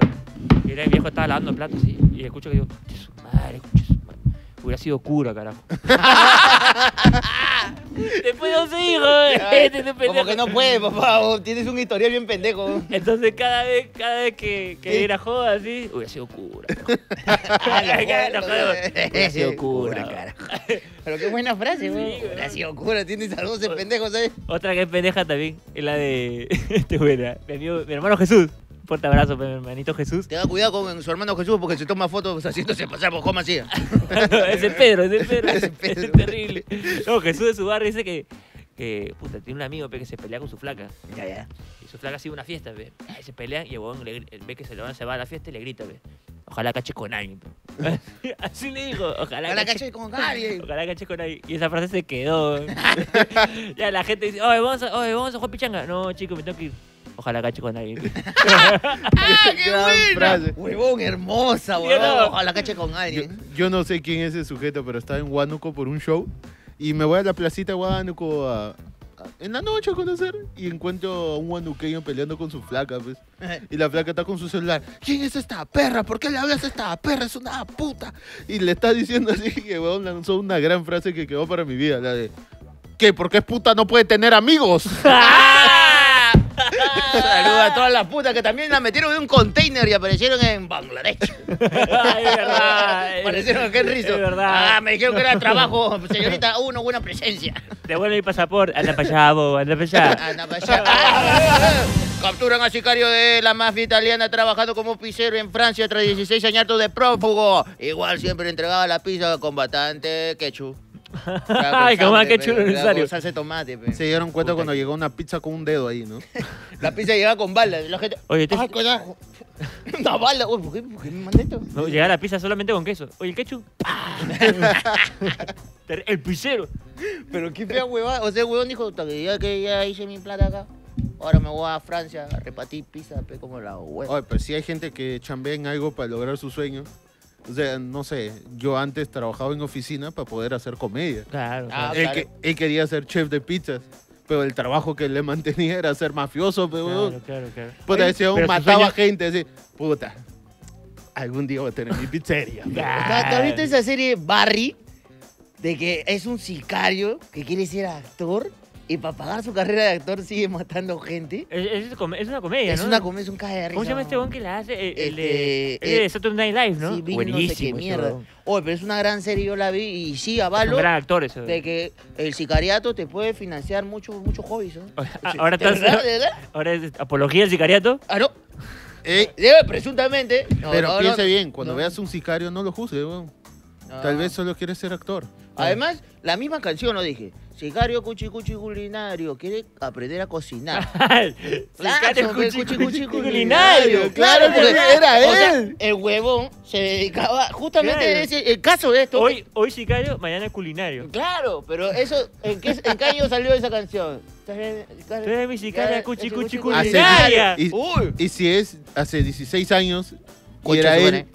Y el viejo estaba lavando el plato así. Y escucho que digo, "Che, su madre, escucha su madre. Hubiera sido cura, carajo. Después de 11 hijos, este es un Como pendejo. que no puede, papá. vos Tienes un historial bien pendejo. Entonces cada vez, cada vez que, que era joda así, hubiera sido cura. Hubiera sido cura. carajo. Pero qué buena frase, güey. Sí, Ha sido cura, tienes a 12 pendejos, ¿sabes? Otra que es pendeja también es la de. Este buena. Mi, amigo, mi hermano Jesús. Fuerte abrazo, mi hermanito Jesús. Tenga cuidado con su hermano Jesús porque se toma fotos haciéndose pasar por Joma Macías. es Pedro, ese es Pedro. Ese Ese es Pedro. es terrible. No, Jesús de su barrio dice que. que puta, tiene un amigo pe, que se pelea con su flaca. Ya, ya. Y su flaca sigue una fiesta, se pelean y el huevón ve que se, van, se va a la fiesta y le grita, ve. Ojalá cache con alguien. pe. Así le dijo. Ojalá, Ojalá cache con alguien. Ojalá cache con alguien. Y esa frase se quedó. ya la gente dice, oye, vamos a, oye, vamos a jugar pichanga. No, chico, me tengo que ir. Ojalá cache con alguien. ¡Ah, qué Gran buena! frase. Huevón, hermosa, ¿Sí o huevón. no? Ojalá caché con Yo, alguien. yo no sé quién es ese sujeto, pero estaba en Huánuco por un show. Y me voy a la placita de Huánuco a- a- en la noche a conocer. Y encuentro a un huanuqueño peleando con su flaca, pues. Y la flaca está con su celular. ¿Quién es esta perra? ¿Por qué le hablas a esta perra? Es una puta. Y le está diciendo así que weón lanzó una gran frase que quedó para mi vida. La de. ¿Qué? ¿Por qué es puta no puede tener amigos? A todas las putas que también la metieron en un container y aparecieron en Bangladesh. Ay, es verdad. Aparecieron acá en Rizo. Es verdad. Ah, me dijeron que era trabajo, señorita, uno, buena presencia. Devuelve mi pasaporte. Anda para allá, vos, anda para allá. Anda pa' allá. Capturan a sicario de la mafia italiana trabajando como pizzero en Francia tras 16 años de prófugo. Igual siempre entregaba la pizza con bastante ketchup. Ay, más ketchup Con necesario. salsa de tomate, pe. Se dieron cuenta Puta cuando llegó una pizza con un dedo ahí, ¿no? La pizza llegaba con balas. La gente. Oye, te- ¡Ay, carajo! Una bala. Uy, ¿por qué, por qué me mandé esto? No, llega la pizza solamente con queso. Oye, el ketchup. El pizzero. Pero qué fea huevada. O sea, el huevón dijo, "Puta, que ya que ya hice mi plata acá, ahora me voy a Francia a repartir pizza, pe, como la hueva. Oye, pero sí hay gente que chambea en algo para lograr sus sueños. O sea, no sé, yo antes trabajaba en oficina para poder hacer comedia. Claro. Ah, él, claro. que, él quería ser chef de pizzas, pero el trabajo que le mantenía era ser mafioso, pero claro, claro, claro. puta, ese pero mataba sueño- gente, así, puta, algún día voy a tener mi pizzería. pero- ¿Tú- ¿Tú has visto esa serie Barry? De que es un sicario que quiere ser actor y para pagar su carrera de actor sigue matando gente. Es, es, una comedia, Es ¿no? una comedia, es un cae de risa. ¿Cómo se llama este weón que la hace? El, el de, Este, el de eh, Saturday Night Live, ¿no? Sí, Big no sé qué mierda. Oye, pero es una gran serie, yo la vi y sí, Es avalo un gran actor ese. de que el sicariato te puede financiar muchos muchos hobbies. ¿no? Ah, Ahora, ¿De estás, verdad? Ahora es apología del sicariato. Ah, no. Debe, presuntamente. No, pero no, piense no, bien, cuando no, veas un sicario no lo juzgues, weón. Tal vez solo quieres ser actor. Además, la misma canción lo dije. Sicario cuchi cuchi culinario, quiere aprender a cocinar. Sicario cuchi, cuchi, cuchi, cuchi, culinario. Claro, porque era o sea, él. el huevón se dedicaba, justamente Claro. ese, el caso de esto. Hoy, hoy sicario, mañana culinario. Claro, pero eso, ¿en qué, en qué año salió esa canción? Tú eres mi sicaria cuchi, cuchi, Hace- culinaria. y, Uy. y si es hace 16 años y era él.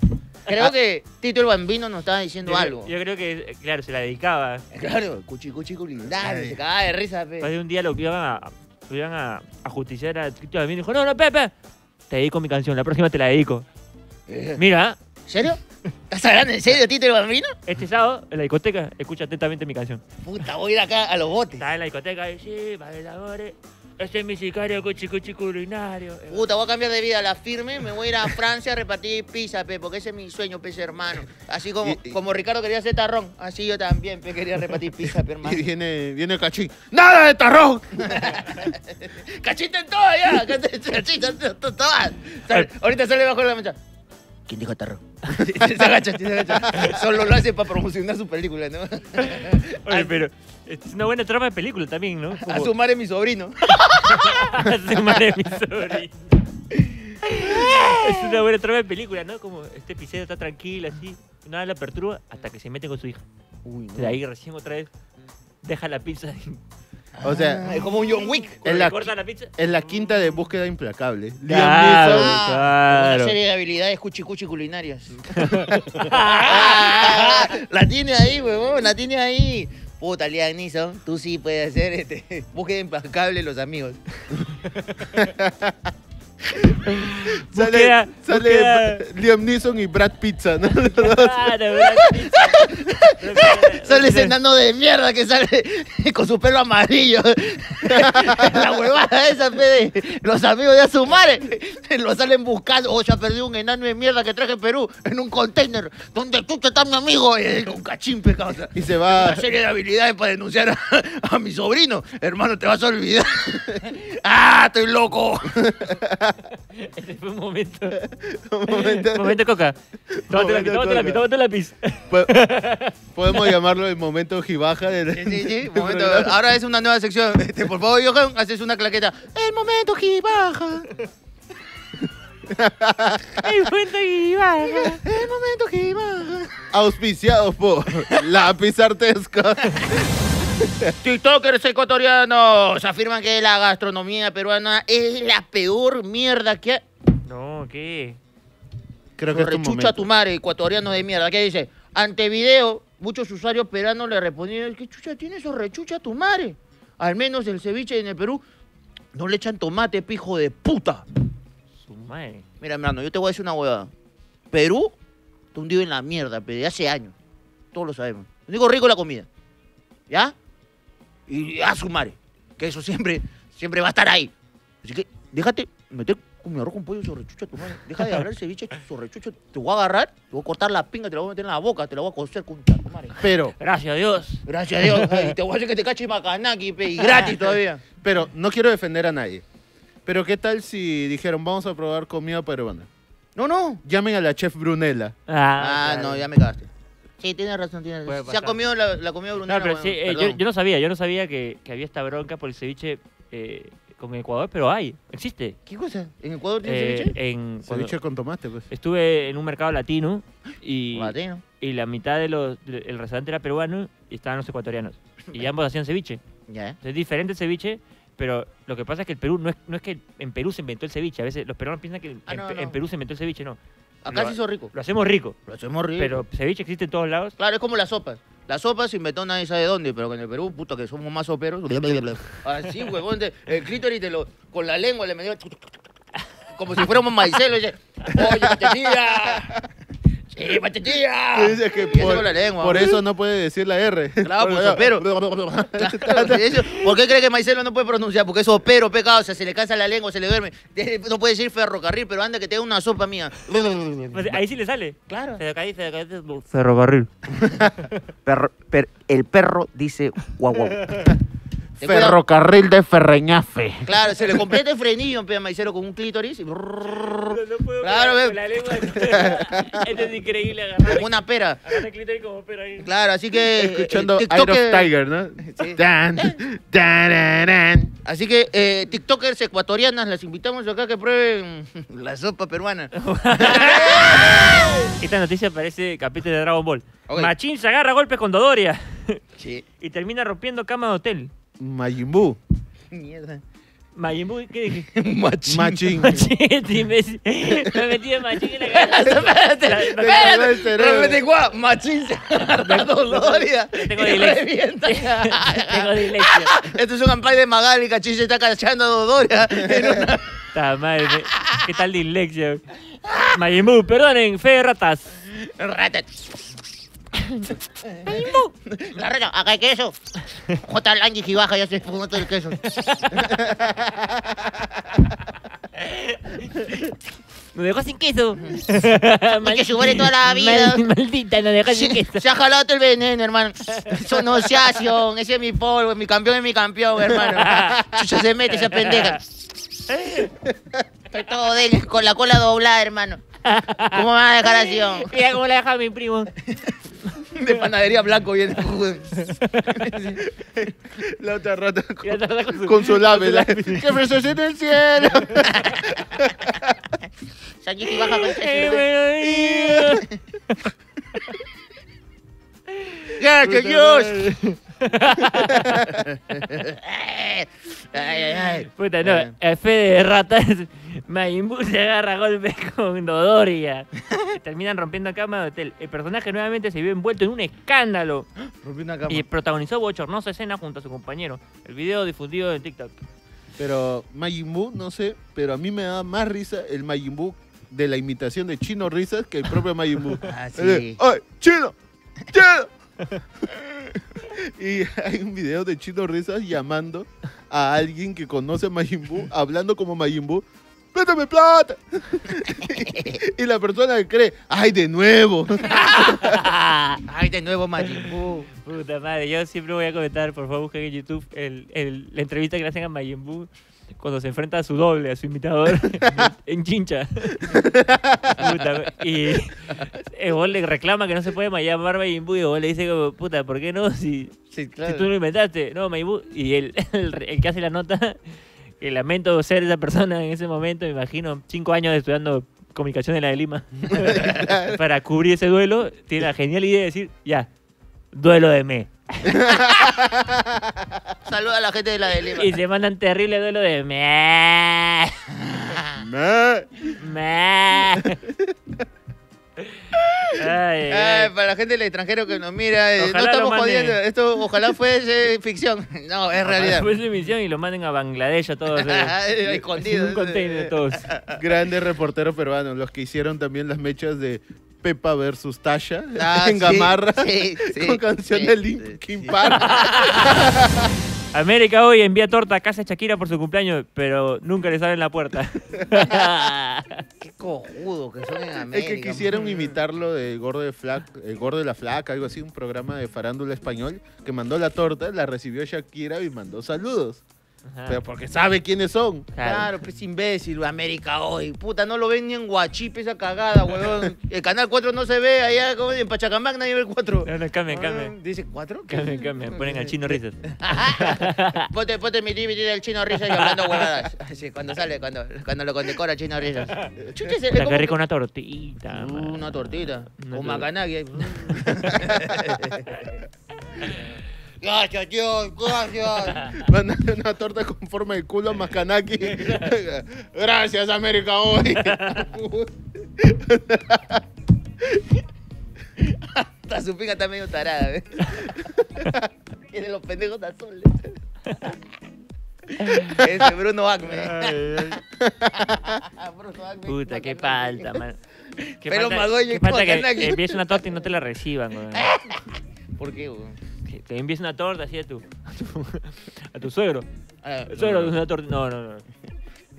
Creo que Tito el Bambino nos estaba diciendo Yo- algo. Yo creo que, claro, se la dedicaba. Claro, cuchi cuchi culinario, Ay. se cagaba de risa, pe. De un día lo que iban a, lo iban a, a justiciar a Tito Bambino y dijo, no, no, Pepe, te dedico mi canción, la próxima te la dedico. Eh, Mira, ¿En serio? ¿Estás hablando en serio, Tito el Bambino? este sábado en la discoteca, escucha atentamente mi canción. Puta, voy a ir acá a los botes. Estaba en la discoteca y sí, bailadores, este es mi sicario cuchi, cuchi, culinario. Puta, voy a cambiar de vida, la firme, me voy a ir a Francia a repartir pizza, pe, porque ese es mi sueño, pe, ese hermano. Así como, Y- y- como Ricardo quería hacer tarrón, así yo también, pe, quería repartir pizza, pe, hermano. y viene, viene Cachín. ¡Nada de tarrón! ¡Cachita en todo ya! ¡Cachita en to- to- todas! Ahorita sale bajo la mancha. ¿Quién dijo tarrón? se agacha, se agacha. Solo lo hace para promocionar su película, ¿no? Oye, pero es una buena trama de película también, ¿no? A su madre mi sobrino. A su madre, mi sobrino. Es una buena trama de película, ¿no? Como este episodio está tranquilo, así, nada la perturba hasta que se mete con su hija. Uy, De ahí recién otra vez deja la pizza y O sea, Ah, es como un John Wick. en le la, corta la pizza. en la quinta de búsqueda implacable. Liam Claro. Neeson, Ah, claro. Una serie de habilidades cuchi cuchi culinarias. La tiene ahí, huevón, la tiene ahí. Puta, Liam Neeson, tú sí puedes hacer este, búsqueda implacable los amigos. Sale, Búsqueda- sale Liam Neeson y Brad Pizza, ¿no? Claro, Brad. Sale ese enano de mierda que sale con su pelo amarillo. La huevada esa, pe, de los amigos de Azumare. Lo salen buscando. Oh, ha perdido un enano de mierda que traje en Perú en un container. ¿Dónde tú está mi amigo? Y con cachimpe, causa. Y se va. Una serie de habilidades para denunciar a, a mi sobrino. Hermano, te vas a olvidar. ¡Ah, estoy loco! Ese fue un momento. un momento- momento coca. Tómate lápiz, tómate lápiz, tómate lápiz. po- Podemos llamarlo el momento jibaja del. Sí, sí, sí. Momento, ahora es una nueva sección. Este, por favor, Johan, haces una claqueta. El momento que baja. El momento que baja. El momento que baja. Auspiciado por Lápiz Artesco. TikTokers ecuatorianos afirman que la gastronomía peruana es la peor mierda que hay. No, ¿qué? Creo que Rechucha momento. tu madre, ecuatoriano de mierda. ¿Qué dice? Ante video, muchos usuarios peruanos le respondieron, ¿qué chucha tiene eso? Rechucha tu madre. Al menos el ceviche en el Perú no le echan tomate, pijo de puta. Su madre. Mira, hermano, yo te voy a decir una huevada. Perú está hundido en la mierda, pero de hace años. Todos lo sabemos. Lo único rico es la comida. ¿Ya? Y a su madre. Que eso siempre, siempre va a estar ahí. Así que déjate meter con mi arroz con pollo sobre chucha tu madre. Deja de hablar ceviche sobre chucha. Te voy a agarrar, te voy a cortar la pinga, te la voy a meter en la boca, te la voy a coser con tu madre. Pero, Gracias a Dios. Gracias a Dios. Y te voy a hacer que te cache macanaki, pe, y gratis todavía. pero no quiero defender a nadie. Pero ¿qué tal si dijeron vamos a probar comida peruana? No, no. Llamen a la chef Brunella. Ah, claro. no, ya me cagaste. Sí, tienes razón, razón. Se ha comido la, la comida brunera. No, pero bueno, sí, eh, yo, no sabía, yo no sabía que, que había esta bronca por el ceviche eh, con Ecuador, pero hay, existe. ¿Qué cosa? ¿En Ecuador tiene Eh, ceviche? en, cuando Ceviche con tomate, pues. estuve en un mercado latino y, Latino. y la mitad del el restaurante era peruano y estaban los ecuatorianos. Y ambos hacían ceviche. Ya. Es diferente el ceviche, pero lo que pasa es que el Perú no es, no es que en Perú se inventó el ceviche. A veces los peruanos piensan que Ah, en, no, Pe- no. en Perú se inventó el ceviche, no. Acá Lo- se hizo rico. Lo hacemos rico, Lo hacemos rico. pero ceviche existe en todos lados. Claro, es como las sopas. Las sopas se inventó nadie sabe dónde, pero que en el Perú, puto, que somos más soperos. Así, huevón, te- el clítoris te lo, con la lengua le metió como si fuéramos maicelo. y dice, oye, machetilla. Dices que Y eso por, con la lengua. por eso no puede decir la R. Claro, pues, Porque- sopero. Claro, eso- ¿Por qué cree que Maicelo no puede pronunciar? Porque es opero, pecado, o sea, se le cansa la lengua, se le duerme. No puede decir ferrocarril, pero anda que te da una sopa mía. Pues ahí sí le sale. Claro. Ferrocarril. el perro dice guau guau. Ferrocarril de Ferreñafe. Claro, se le completa el frenillo pe, a Maicelo con un clítoris y No, no puedo Claro, ve. la lengua. Esto es increíble agarrar. como una pera. Agarrar el clítoris como pero ahí. Claro, así que. eh, Escuchando eh, TikToker- Tiger, ¿no? Sí. Dan, dan, dan. Así que, eh, TikTokers ecuatorianas, las invitamos acá a que prueben la sopa peruana. Esta noticia parece capítulo de Dragon Ball. Ok. Machín se agarra a golpes con Dodoria Sí. y termina rompiendo cama de hotel. Majin Buu. Mierda. Majin Buu, ¿qué dije? Machín. Machín. Machín, imbécil. Me metí en Machín en la cabeza. Espérate, espérate. Realmente, guau, machín se agarra Dodoria. Tengo dislexia. Tengo dislexia. Esto es un ampay de Magali, cachín se está cachando a Dodoria. Ta madre, ¿qué tal dislexia? Majin Buu, perdonen, fe de ratas. Rata. La rata, acá hay queso. J. Langi y baja, ya se fumó todo el queso. Nos dejó sin queso. Hay que subirle toda la vida. Mal- maldita, nos dejó sin queso. Se ha jalado todo el veneno, hermano. Eso no se hace, ese es mi polvo, mi campeón es mi campeón, hermano. Chucha se mete esa pendeja. Estoy todo de él, con la cola doblada, hermano. ¿Cómo me va a dejar así? Mira cómo la deja mi primo. De panadería blanco viene. La otra rata con con su con su lápiz. ¡Que me en el cielo! Sanjiki baja con ¡Eh, bueno, ¡Gracias, Dios! Ay, ay, ay. Puta, no, el fe de ratas, Majin Buu se agarra a golpes con Dodoria. Terminan rompiendo cama de hotel. El personaje nuevamente se vio envuelto en un escándalo Rompí una cama. y protagonizó bochornosa escena junto a su compañero. El video difundido en TikTok. Pero Majin Buu, no sé, pero a mí me da más risa el Majin Buu de la imitación de Chino Risas que el propio Majin Buu. Ah, de, sí. ¡Ay, Chino! ¡Chino! y hay un video de Chino Risas llamando a alguien que conoce a Majin Buu, hablando como Majin Buu. ¡Pétame plata! y la persona que cree, ¡ay, de nuevo! Ay, de nuevo Majin Buu. Puta madre, yo siempre voy a comentar, por favor busquen en YouTube el, el- la entrevista que le hacen a Majin Buu cuando se enfrenta a su doble, a su imitador, en chincha. Puta, y Ebol le reclama que no se puede llamar Majin Buu y Ebol le dice como, puta, ¿por qué no? Si, Sí, si claro. tú lo inventaste, no, Majin Buu. Y el, el, el que hace la nota, que lamento ser esa persona en ese momento, me imagino, cinco años estudiando comunicación en la de Lima, para cubrir ese duelo, tiene la genial idea de decir, ya, duelo de me. Saluda a la gente de la de Lima. Y se mandan terrible duelo de me. Me- me. Ay, Ay, ay. para la gente del extranjero que nos mira, eh, no estamos jodiendo. Esto ojalá fuese ficción. No, es realidad. De emisión y lo manden a Bangladesh a todos. eh. Escondidos. En un container todos. Grandes reporteros peruanos, los que hicieron también las mechas de Pepa versus Tasha Ah, en sí, Gamarra sí, sí, con canción sí, de Linkin sí. Park. América hoy envía torta a casa de Shakira por su cumpleaños, pero nunca le sale en la puerta. Qué cojudo que son en Es América. que quisieron imitarlo de Gordo de, Flac, el Gordo de la Flaca, algo así, un programa de farándula español que mandó la torta, la recibió Shakira y mandó saludos. Ajá. Pero porque sabe quiénes son. Claro, pues imbécil, América hoy. Puta, no lo ven ni en Guachipe esa cagada, huevón. El canal 4 no se ve allá como en Pachacamac, nadie ve el 4. No, no, cambien, cambien. ¿Dice 4? Cambien, cambien. Ponen al chino risas. ponte, ponte mi DVD del chino risas y hablando huevadas. Sí, cuando sale, cuando, cuando lo condecora chino risas. Chucha, ese- Está ¿cómo que que- rico una tortita. Uh, una tortita. Una con tor- Gracias, Dios, gracias. Mandando una torta con forma de culo a Macanaki. Gracias, América hoy. Hasta su pica está medio tarada, ¿eh? Tiene los pendejos azules. Ese Bruno Acme. Bruno Acme. Puta, qué falta, man. Qué Pero falta, qué falta que envíes una torta y no te la reciban, weón. ¿Por qué, weón? Te envíes una torta así a tu, a tu, a tu suegro. Ah, El suegro, una torta. No, no, no.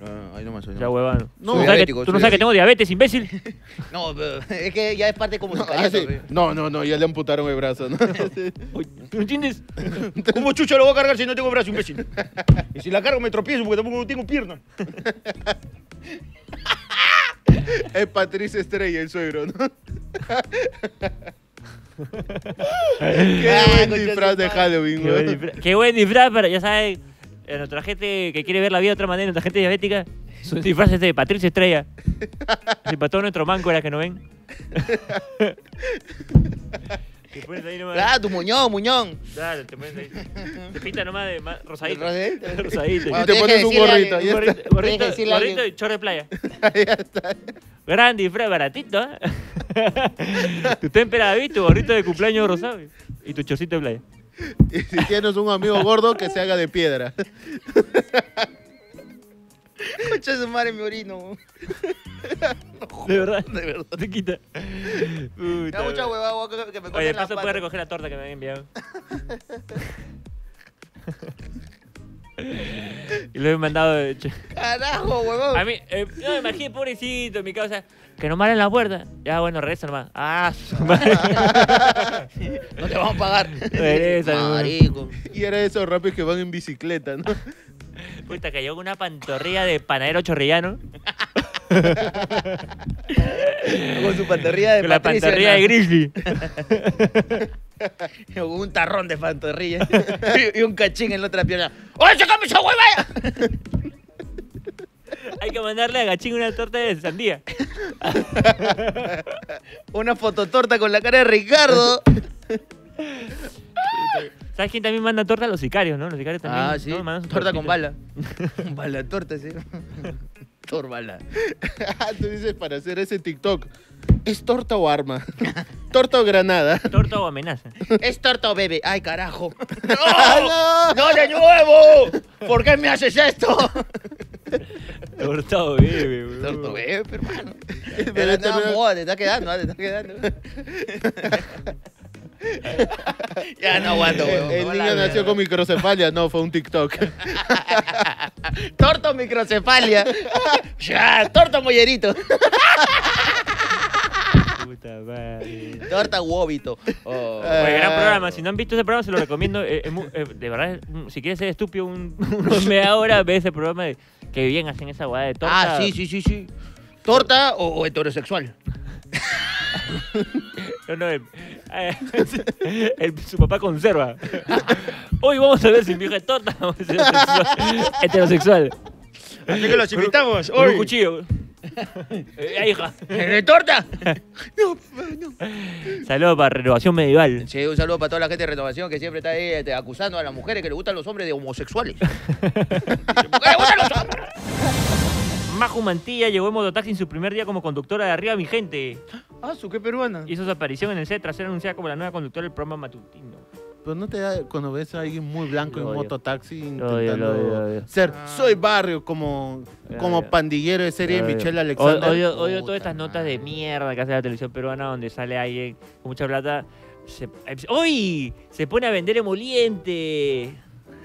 No, ahí nomás soy. Ya, huevano. No. ¿Tú Soy sabes que, diabético, tú no soy sabes que tengo diabetes, imbécil? No, pero es que ya es parte como No, su ah, sí. no, no, no, ya le amputaron el brazo. ¿no? ¿Tú no entiendes? ¿Cómo chucha lo voy a cargar si no tengo brazo, imbécil? Y si la cargo me tropiezo porque tampoco tengo pierna. es Patricia Estrella, el suegro, ¿no? Qué Ah, buen concha disfraz de. Halloween, Qué buen weón. disfraz, qué buen disfraz, pero ya sabes, eh, nuestra gente que quiere ver la vida de otra manera, nuestra gente diabética, su disfraz es de Patricia Estrella. Y para todos nuestros mancos que no ven. Te pones ahí nomás. Ah, tu muñón, muñón. Dale, te pones ahí. Te pinta nomás de más rosadito. Rosadito. Rosadito. Bueno, Y te tienes pones un decirle gorrito, ya gorrito, está. gorrito, Tienes que decirle a gorrito alguien. y chorro de playa. Ya está. Gran disfraz, baratito, ¿eh? tu témpera, ¿viste? Tu gorrito de cumpleaños rosado y tu chorcito de playa. Y si tienes un amigo gordo, que se haga de piedra. Concha de su madre, mi orino. De verdad. De verdad. Te quita. Me Puta, da mucha huevada que, que me Oye, de paso puedes recoger la torta que me habían enviado. y lo he mandado de hecho. Carajo, huevón. A mí, eh, no me imaginé, pobrecito, mi causa. Que no en la puerta. Ya, bueno, regresa nomás. Ah, su madre. No te vamos a pagar. Regresa. Marico. Y era esos rapis que van en bicicleta, ¿no? Puta, que llegó una pantorrilla de panadero chorrillano. Con su pantorrilla de Con la Patricia, pantorrilla ¿no? de Grizzly. Con un tarrón de pantorrilla. y, y un cachín en la otra pierna. ¡Oye, sacame esa hueva! Hay que mandarle a Gachín una torta de sandía. Una fototorta con la cara de Ricardo. ¿Sabes quién también manda torta? Los sicarios, ¿no? Los sicarios también. Ah, sí. Torta con bala. bala torta, sí. Torbala. Ah, Tú dices para hacer ese TikTok. ¿Es torta o arma? ¿Torta o granada? Torta o amenaza. Es torta o bebé. Ay, carajo. ¡Ah, ¡No, de nuevo! ¿Por qué me haces esto? Torta o bebé, weón. Torta o bebé, hermano. Pero Pero no, te está quedando, ah, te está quedando. ya no aguanto, El, huevón. el niño nació con microcefalia. No, fue un TikTok. Torta o microcefalia. ya, torta o mollerito. Puta madre. Torta u óbito. Oh. Gran Ah. programa. Si no han visto ese programa, se lo recomiendo. Eh, eh, de verdad, un- si quieres ser estúpido, un, unos media hora ve ese programa de que bien hacen esa guada de torta. Ah, sí, sí, sí, sí. ¿Torta o, o heterosexual? No, no, el- eh, el- su papá conserva. Hoy vamos a ver si mi hija es torta o es heterosexual. Así que los invitamos Con un cuchillo. Eh, hija. ¿De torta? Saludos para Renovación Medieval. Sí, un saludo para toda la gente de renovación que siempre está ahí este, acusando a las mujeres que le gustan los hombres de homosexuales. ¿Por qué le gustan los hombres? Maju Mantilla llegó en mototaxi en su primer día como conductora de Arriba Mi Gente. Ah, su qué peruana. Hizo su aparición en el set tras ser anunciada como la nueva conductora del programa matutino. Pero no te da cuando ves a alguien muy blanco Lo en odio. mototaxi Lo intentando odio, lo odio, lo odio. ser Ah. soy barrio como, como odio. pandillero de serie de. Michelle Alexander. Odio, odio todas estas notas de mierda que hace la televisión peruana donde sale alguien con mucha plata. Se, eh, ¡Uy! Se pone a vender emoliente.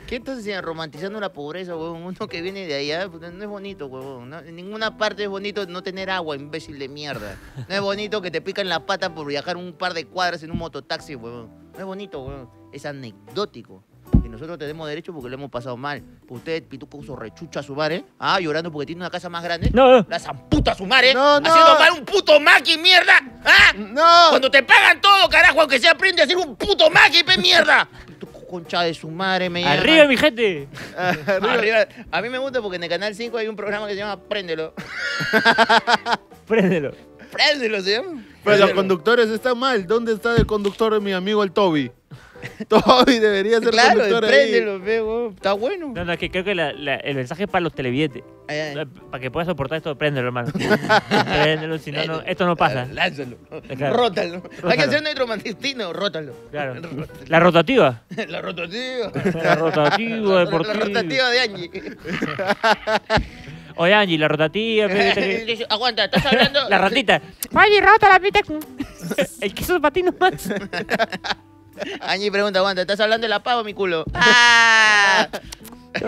¿Qué estás haciendo? Romantizando la pobreza, huevón. Uno que viene de allá, pues, no es bonito, huevón. No- en ninguna parte es bonito no tener agua, imbécil de mierda. No es bonito que te pican la pata por viajar un par de cuadras en un mototaxi, huevón. No es bonito, huevón. Es anecdótico. Y nosotros tenemos derecho porque lo hemos pasado mal. Usted, Pituco, rechucha a su madre. Ah, llorando porque tiene una casa más grande. No, no. La zamputa a su madre. No, no. Haciendo mal un puto maqui, mierda. ¿Ah? ¡No! Cuando te pagan todo, carajo, aunque se aprende a hacer un puto maqui, pe mierda. Concha de su madre, me llama. ¡Arriba Mi Gente! Arriba. A mí me gusta porque en el canal 5 hay un programa que se llama Préndelo. Préndelo. Préndelo, se llama. Pero los conductores están mal. ¿Dónde está el conductor de mi amigo el Toby? Toby debería ser Claro, conductor ahí. weón. Está bueno. No, no, es que creo que la- la- el mensaje es para los televidentes. Ay, ay. Para que puedas soportar esto, préndelo, hermano. préndelo, si no, no, esto no pasa. Lánzalo. Claro. Rótalo. Hay que Rótalo. hacer nitromantistino, rótalo. Claro. La rotativa. La rotativa. La rotativa La deportiva. rotativa de Angie. Oye, Angie, la rotativa. Aguanta, estás hablando. La ratita. Oye, rota la pita. El queso ti nomás. Angie pregunta, aguanta, ¿estás hablando de la pava, mi culo? ¡Ah!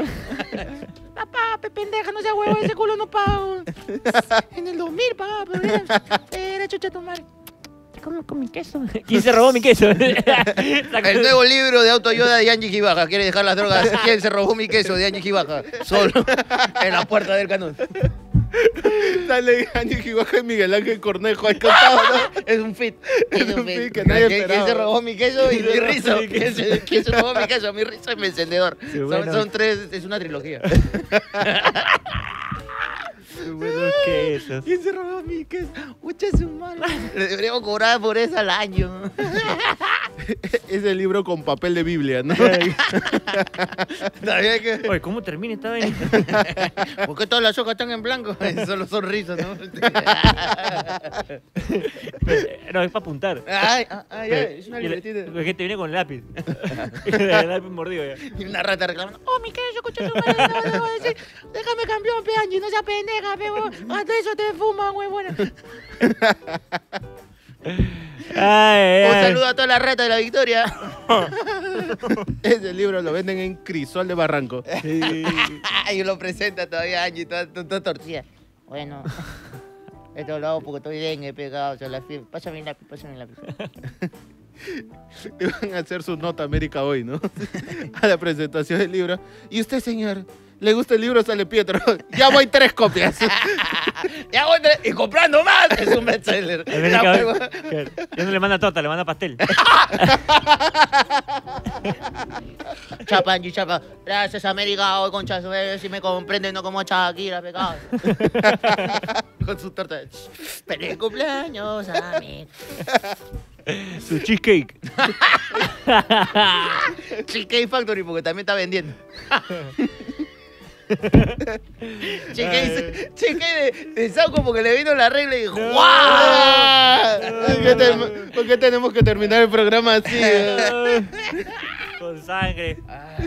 Papá, pe pendeja, no sea huevo, ese culo no pago. En el 2000 pagaba, pero era, era chucha tu madre. Como con mi queso. ¿Quién se robó mi queso? El nuevo libro de autoayuda de Angie Gibaja. ¿Quiere dejar las drogas? ¿Quién se robó mi queso de Angie Gibaja? Solo en la puerta del canón. Dale, Ángel Gibaja y Miguel Ángel Cornejo ahí cantado, ¿no? Es un fit. Es un fit que nadie ¿Quién, quién esperaba. se robó mi queso y ¿Quién mi rizo? ¿Quién se, quién se robó mi queso? Mi rizo y mi encendedor. Sí, Son- son, tres, es una trilogía. Buenos quesos. ¿Quién se robó mi queso? Mucha su madre. Le deberíamos cobrar por eso al año. Es el libro con papel de Biblia, ¿no? Que- Oye, ¿cómo termina esta vaina? ¿Por qué todas las hojas están en blanco? Solo son rizos, ¿no? No, es para apuntar. Ay, ay, ay, es una libretita. la gente viene con lápiz. el lápiz mordido ya. Y una rata reclamando. Oh, mi queso, escucha tu madre. No, no, decir, déjame campeón, pe Angie, no pendeja, pe huevón. Hasta eso te fuman, huevona. Ay, Un ay. saludo a toda la rata de la victoria. Ese libro lo venden en Crisol de Barranco. y lo presenta todavía Angie, toda, toda, torcida. Bueno, esto lo hago porque estoy dengue pegado. O sea, la fiebre. Pásame el lápiz, pásame el lápiz. Y van a hacer su nota América hoy, ¿no? A la presentación del libro. ¿Y usted, señor? ¿Le gusta el libro? Sale Pietro. Ya voy tres copias. ya voy entre- y comprando más. Es un bestseller. Ya no le manda torta, le manda pastel. Chapa, Angie, chapa. Gracias, América. Hoy, concha, su madre, si me comprenden, no como Shakira, pecado. Con su torta. Feliz cumpleaños, amigo. Su cheesecake. Cheesecake Factory, porque también está vendiendo. Chequé, dice- chequé de, de Sauco porque le vino la regla y dijo, ¡guau! ¿Por qué, te- por qué tenemos que terminar el programa así? eh? Con sangre. Ah,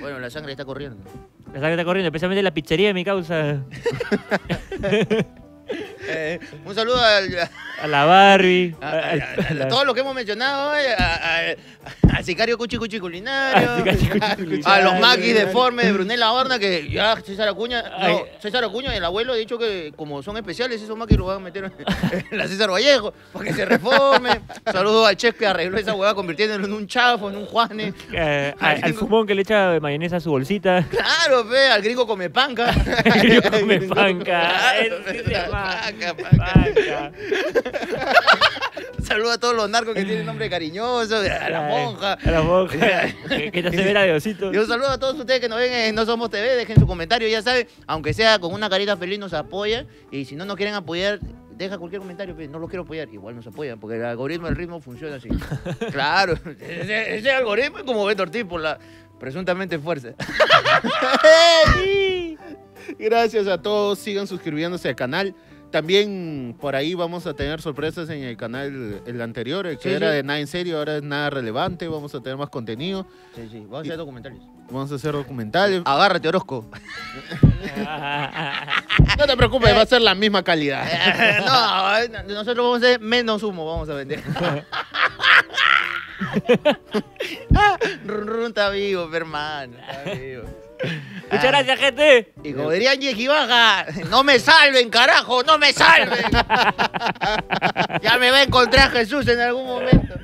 bueno, la sangre está corriendo. La sangre está corriendo, especialmente la pizzería de mi causa. Eh, un saludo al- A la Barbie. a, a- a- la- que hemos mencionado hoy, al sicario Cuchi Cuchi Culinario, a los maquis deformes de Brunella Horna, que ya César Acuña, no. César Acuña, el abuelo ha dicho que como son especiales, esos maquis los van a meter en la César Vallejo, para que se reforme. Saludo al chef que arregló esa hueá convirtiéndolo en un chafo, en un Juanes. eh, al, al fumón que le echa mayonesa a su bolsita. Claro, fe, al gringo come panca. Yo come panca. Claro, Panca. Saludo a todos los narcos que tienen nombre cariñoso, a la monja. A la monja. que, que te hace ver a Diosito. Y un saludo a todos ustedes que nos ven en No Somos TV, dejen su comentario, ya saben, aunque sea con una carita feliz nos apoyan y si no nos quieren apoyar, deja cualquier comentario, pues, no los quiero apoyar, igual nos apoyan, porque el algoritmo del ritmo funciona así. claro, ese, ese algoritmo es como Beto Ortiz por la presuntamente fuerza. Gracias a todos, sigan suscribiéndose al canal. También por ahí vamos a tener sorpresas en el canal el anterior, el que Sí, era sí. de nada en serio, ahora es nada relevante, vamos a tener más contenido, Sí, sí, vamos a hacer documentales. vamos a hacer documentales. Agárrate, Orozco. No te preocupes, va a ser la misma calidad. no, nosotros vamos a hacer menos humo, vamos a vender. Run Run está vivo, hermano. Está vivo. Muchas gracias, gente. Y como diría Angie Baja, no me salven, carajo, no me salven. ya me va a encontrar Jesús en algún momento.